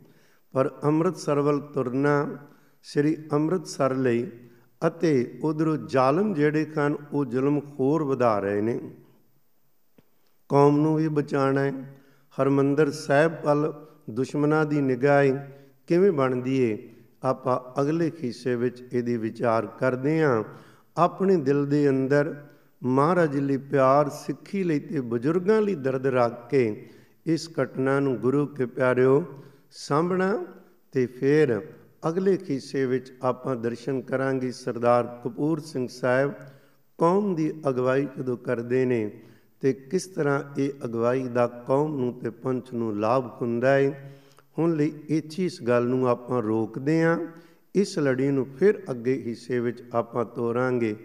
ਪਰ ਅੰਮ੍ਰਿਤਸਰ ਵੱਲ ਤੁਰਨਾ ਸ੍ਰੀ ਅੰਮ੍ਰਿਤਸਰ ਲਈ ਅਤੇ ਉਧਰੋਂ ਜ਼ਾਲਮ ਜਿਹੜੇ ਖਾਨ ਉਹ ਜ਼ੁਲਮ ਹੋਰ ਵਧਾ ਰਹੇ ਨੇ। ਕੌਮ ਨੂੰ ਵੀ ਬਚਾਣਾ ਹੈ। ਹਰਮੰਦਰ ਸਾਹਿਬ ਵੱਲ ਦੁਸ਼ਮਨਾਂ ਦੀ ਨਿਗਾਹ ਕਿਵੇਂ ਬਣਦੀ ਏ? ਆਪਾਂ ਅਗਲੇ ਖੀਸੇ ਵਿੱਚ ਇਹਦੀ ਵਿਚਾਰ ਕਰਦੇ ਹਾਂ ਆਪਣੇ ਦਿਲ ਦੇ ਅੰਦਰ ਮਹਾਰਾਜ ਲਈ ਪਿਆਰ ਸਿੱਖੀ ਲਈ ਤੇ ਬਜ਼ੁਰਗਾਂ ਲਈ ਦਰਦ ਰੱਖ ਕੇ ਇਸ ਘਟਨਾ ਨੂੰ ਗੁਰੂ ਕੇ ਪਿਆਰਿਓ ਸਾਂਭਣਾ ਤੇ ਫਿਰ ਅਗਲੇ ਖੀਸੇ ਵਿੱਚ ਆਪਾਂ ਦਰਸ਼ਨ ਕਰਾਂਗੇ ਸਰਦਾਰ ਕਪੂਰ ਸਿੰਘ ਸਾਹਿਬ। ਕੌਮ ਦੀ ਅਗਵਾਈ ਜਦੋਂ ਕਰਦੇ ਨੇ ਤੇ ਕਿਸ ਤਰ੍ਹਾਂ ਇਹ ਅਗਵਾਈ ਦਾ ਕੌਮ ਨੂੰ ਤੇ ਪੰਚ ਨੂੰ ਲਾਭ ਹੁੰਦਾ ਹੈ ਹੁਣ ਲਈ ਇਹ ਚੀਜ਼ ਗੱਲ ਨੂੰ ਆਪਾਂ ਰੋਕਦੇ ਆਂ। ਇਸ ਲੜੀ ਨੂੰ ਫਿਰ ਅੱਗੇ ਹਿੱਸੇ ਵਿੱਚ ਆਪਾਂ ਤੋਰਾਂਗੇ।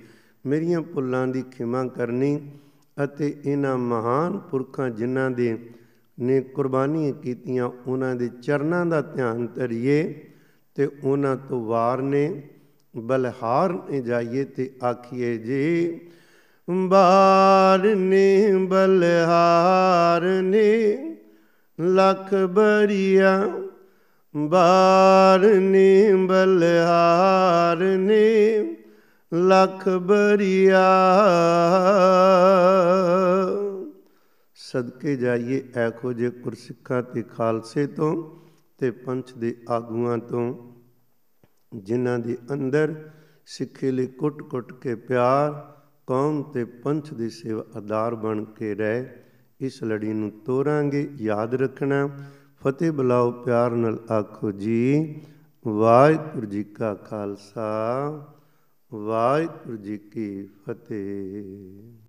ਮੇਰੀਆਂ ਭੁੱਲਾਂ ਦੀ ਖਿਮਾ ਕਰਨੀ ਅਤੇ ਇਹਨਾਂ ਮਹਾਨ ਪੁਰਖਾਂ ਜਿਨ੍ਹਾਂ ਦੇ ਨੇ ਕੁਰਬਾਨੀਆਂ ਕੀਤੀਆਂ, ਉਹਨਾਂ ਦੇ ਚਰਨਾਂ ਦਾ ਧਿਆਨ ਧਰੀਏ ਤੇ ਉਹਨਾਂ ਤੋਂ ਵਾਰ ਨੇ ਬਲਹਾਰ ਨੇ ਜਾਈਏ ਤੇ ਆਖੀਏ, ਜੀ ਬਾਰ ਨੇ ਬਲਹਾਰ ਨੇ, ਲਖ ਬਰੀਆ ਬਾਰ ਨੇ ਬਲਹਾਰ ਨੇ, ਲਖ ਬਰੀਆ ਸਦਕੇ ਜਾਈਏ ਐਖੋ ਜੇ ਗੁਰਸਿੱਖਾਂ ਤੇ ਖਾਲਸੇ ਤੋਂ ਤੇ ਪੰਥ ਦੇ ਆਗੂਆਂ ਤੋਂ, ਜਿਨ੍ਹਾਂ ਦੇ ਅੰਦਰ ਸਿੱਖੇ ਲਈ ਕੁੱਟ-ਕੁੱਟ ਕੇ ਪਿਆਰ ਕੌਮ ਤੇ ਪੰਥ ਦੀ ਸੇਵਾ ਆਧਾਰ ਬਣ ਕੇ ਰਹਿ, ਇਸ ਲੜੀ ਨੂੰ ਤੋਰਾਂਗੇ, ਯਾਦ ਰੱਖਣਾ। ਫਤਿਹ ਬੁਲਾਓ, ਪਿਆਰ ਨਾਲ ਆਖੋ ਜੀ, ਵਾਹਿਗੁਰੂ ਜੀ ਕਾ ਖਾਲਸਾ, ਵਾਹਿਗੁਰੂ ਜੀ ਕੀ ਫਤਿਹ।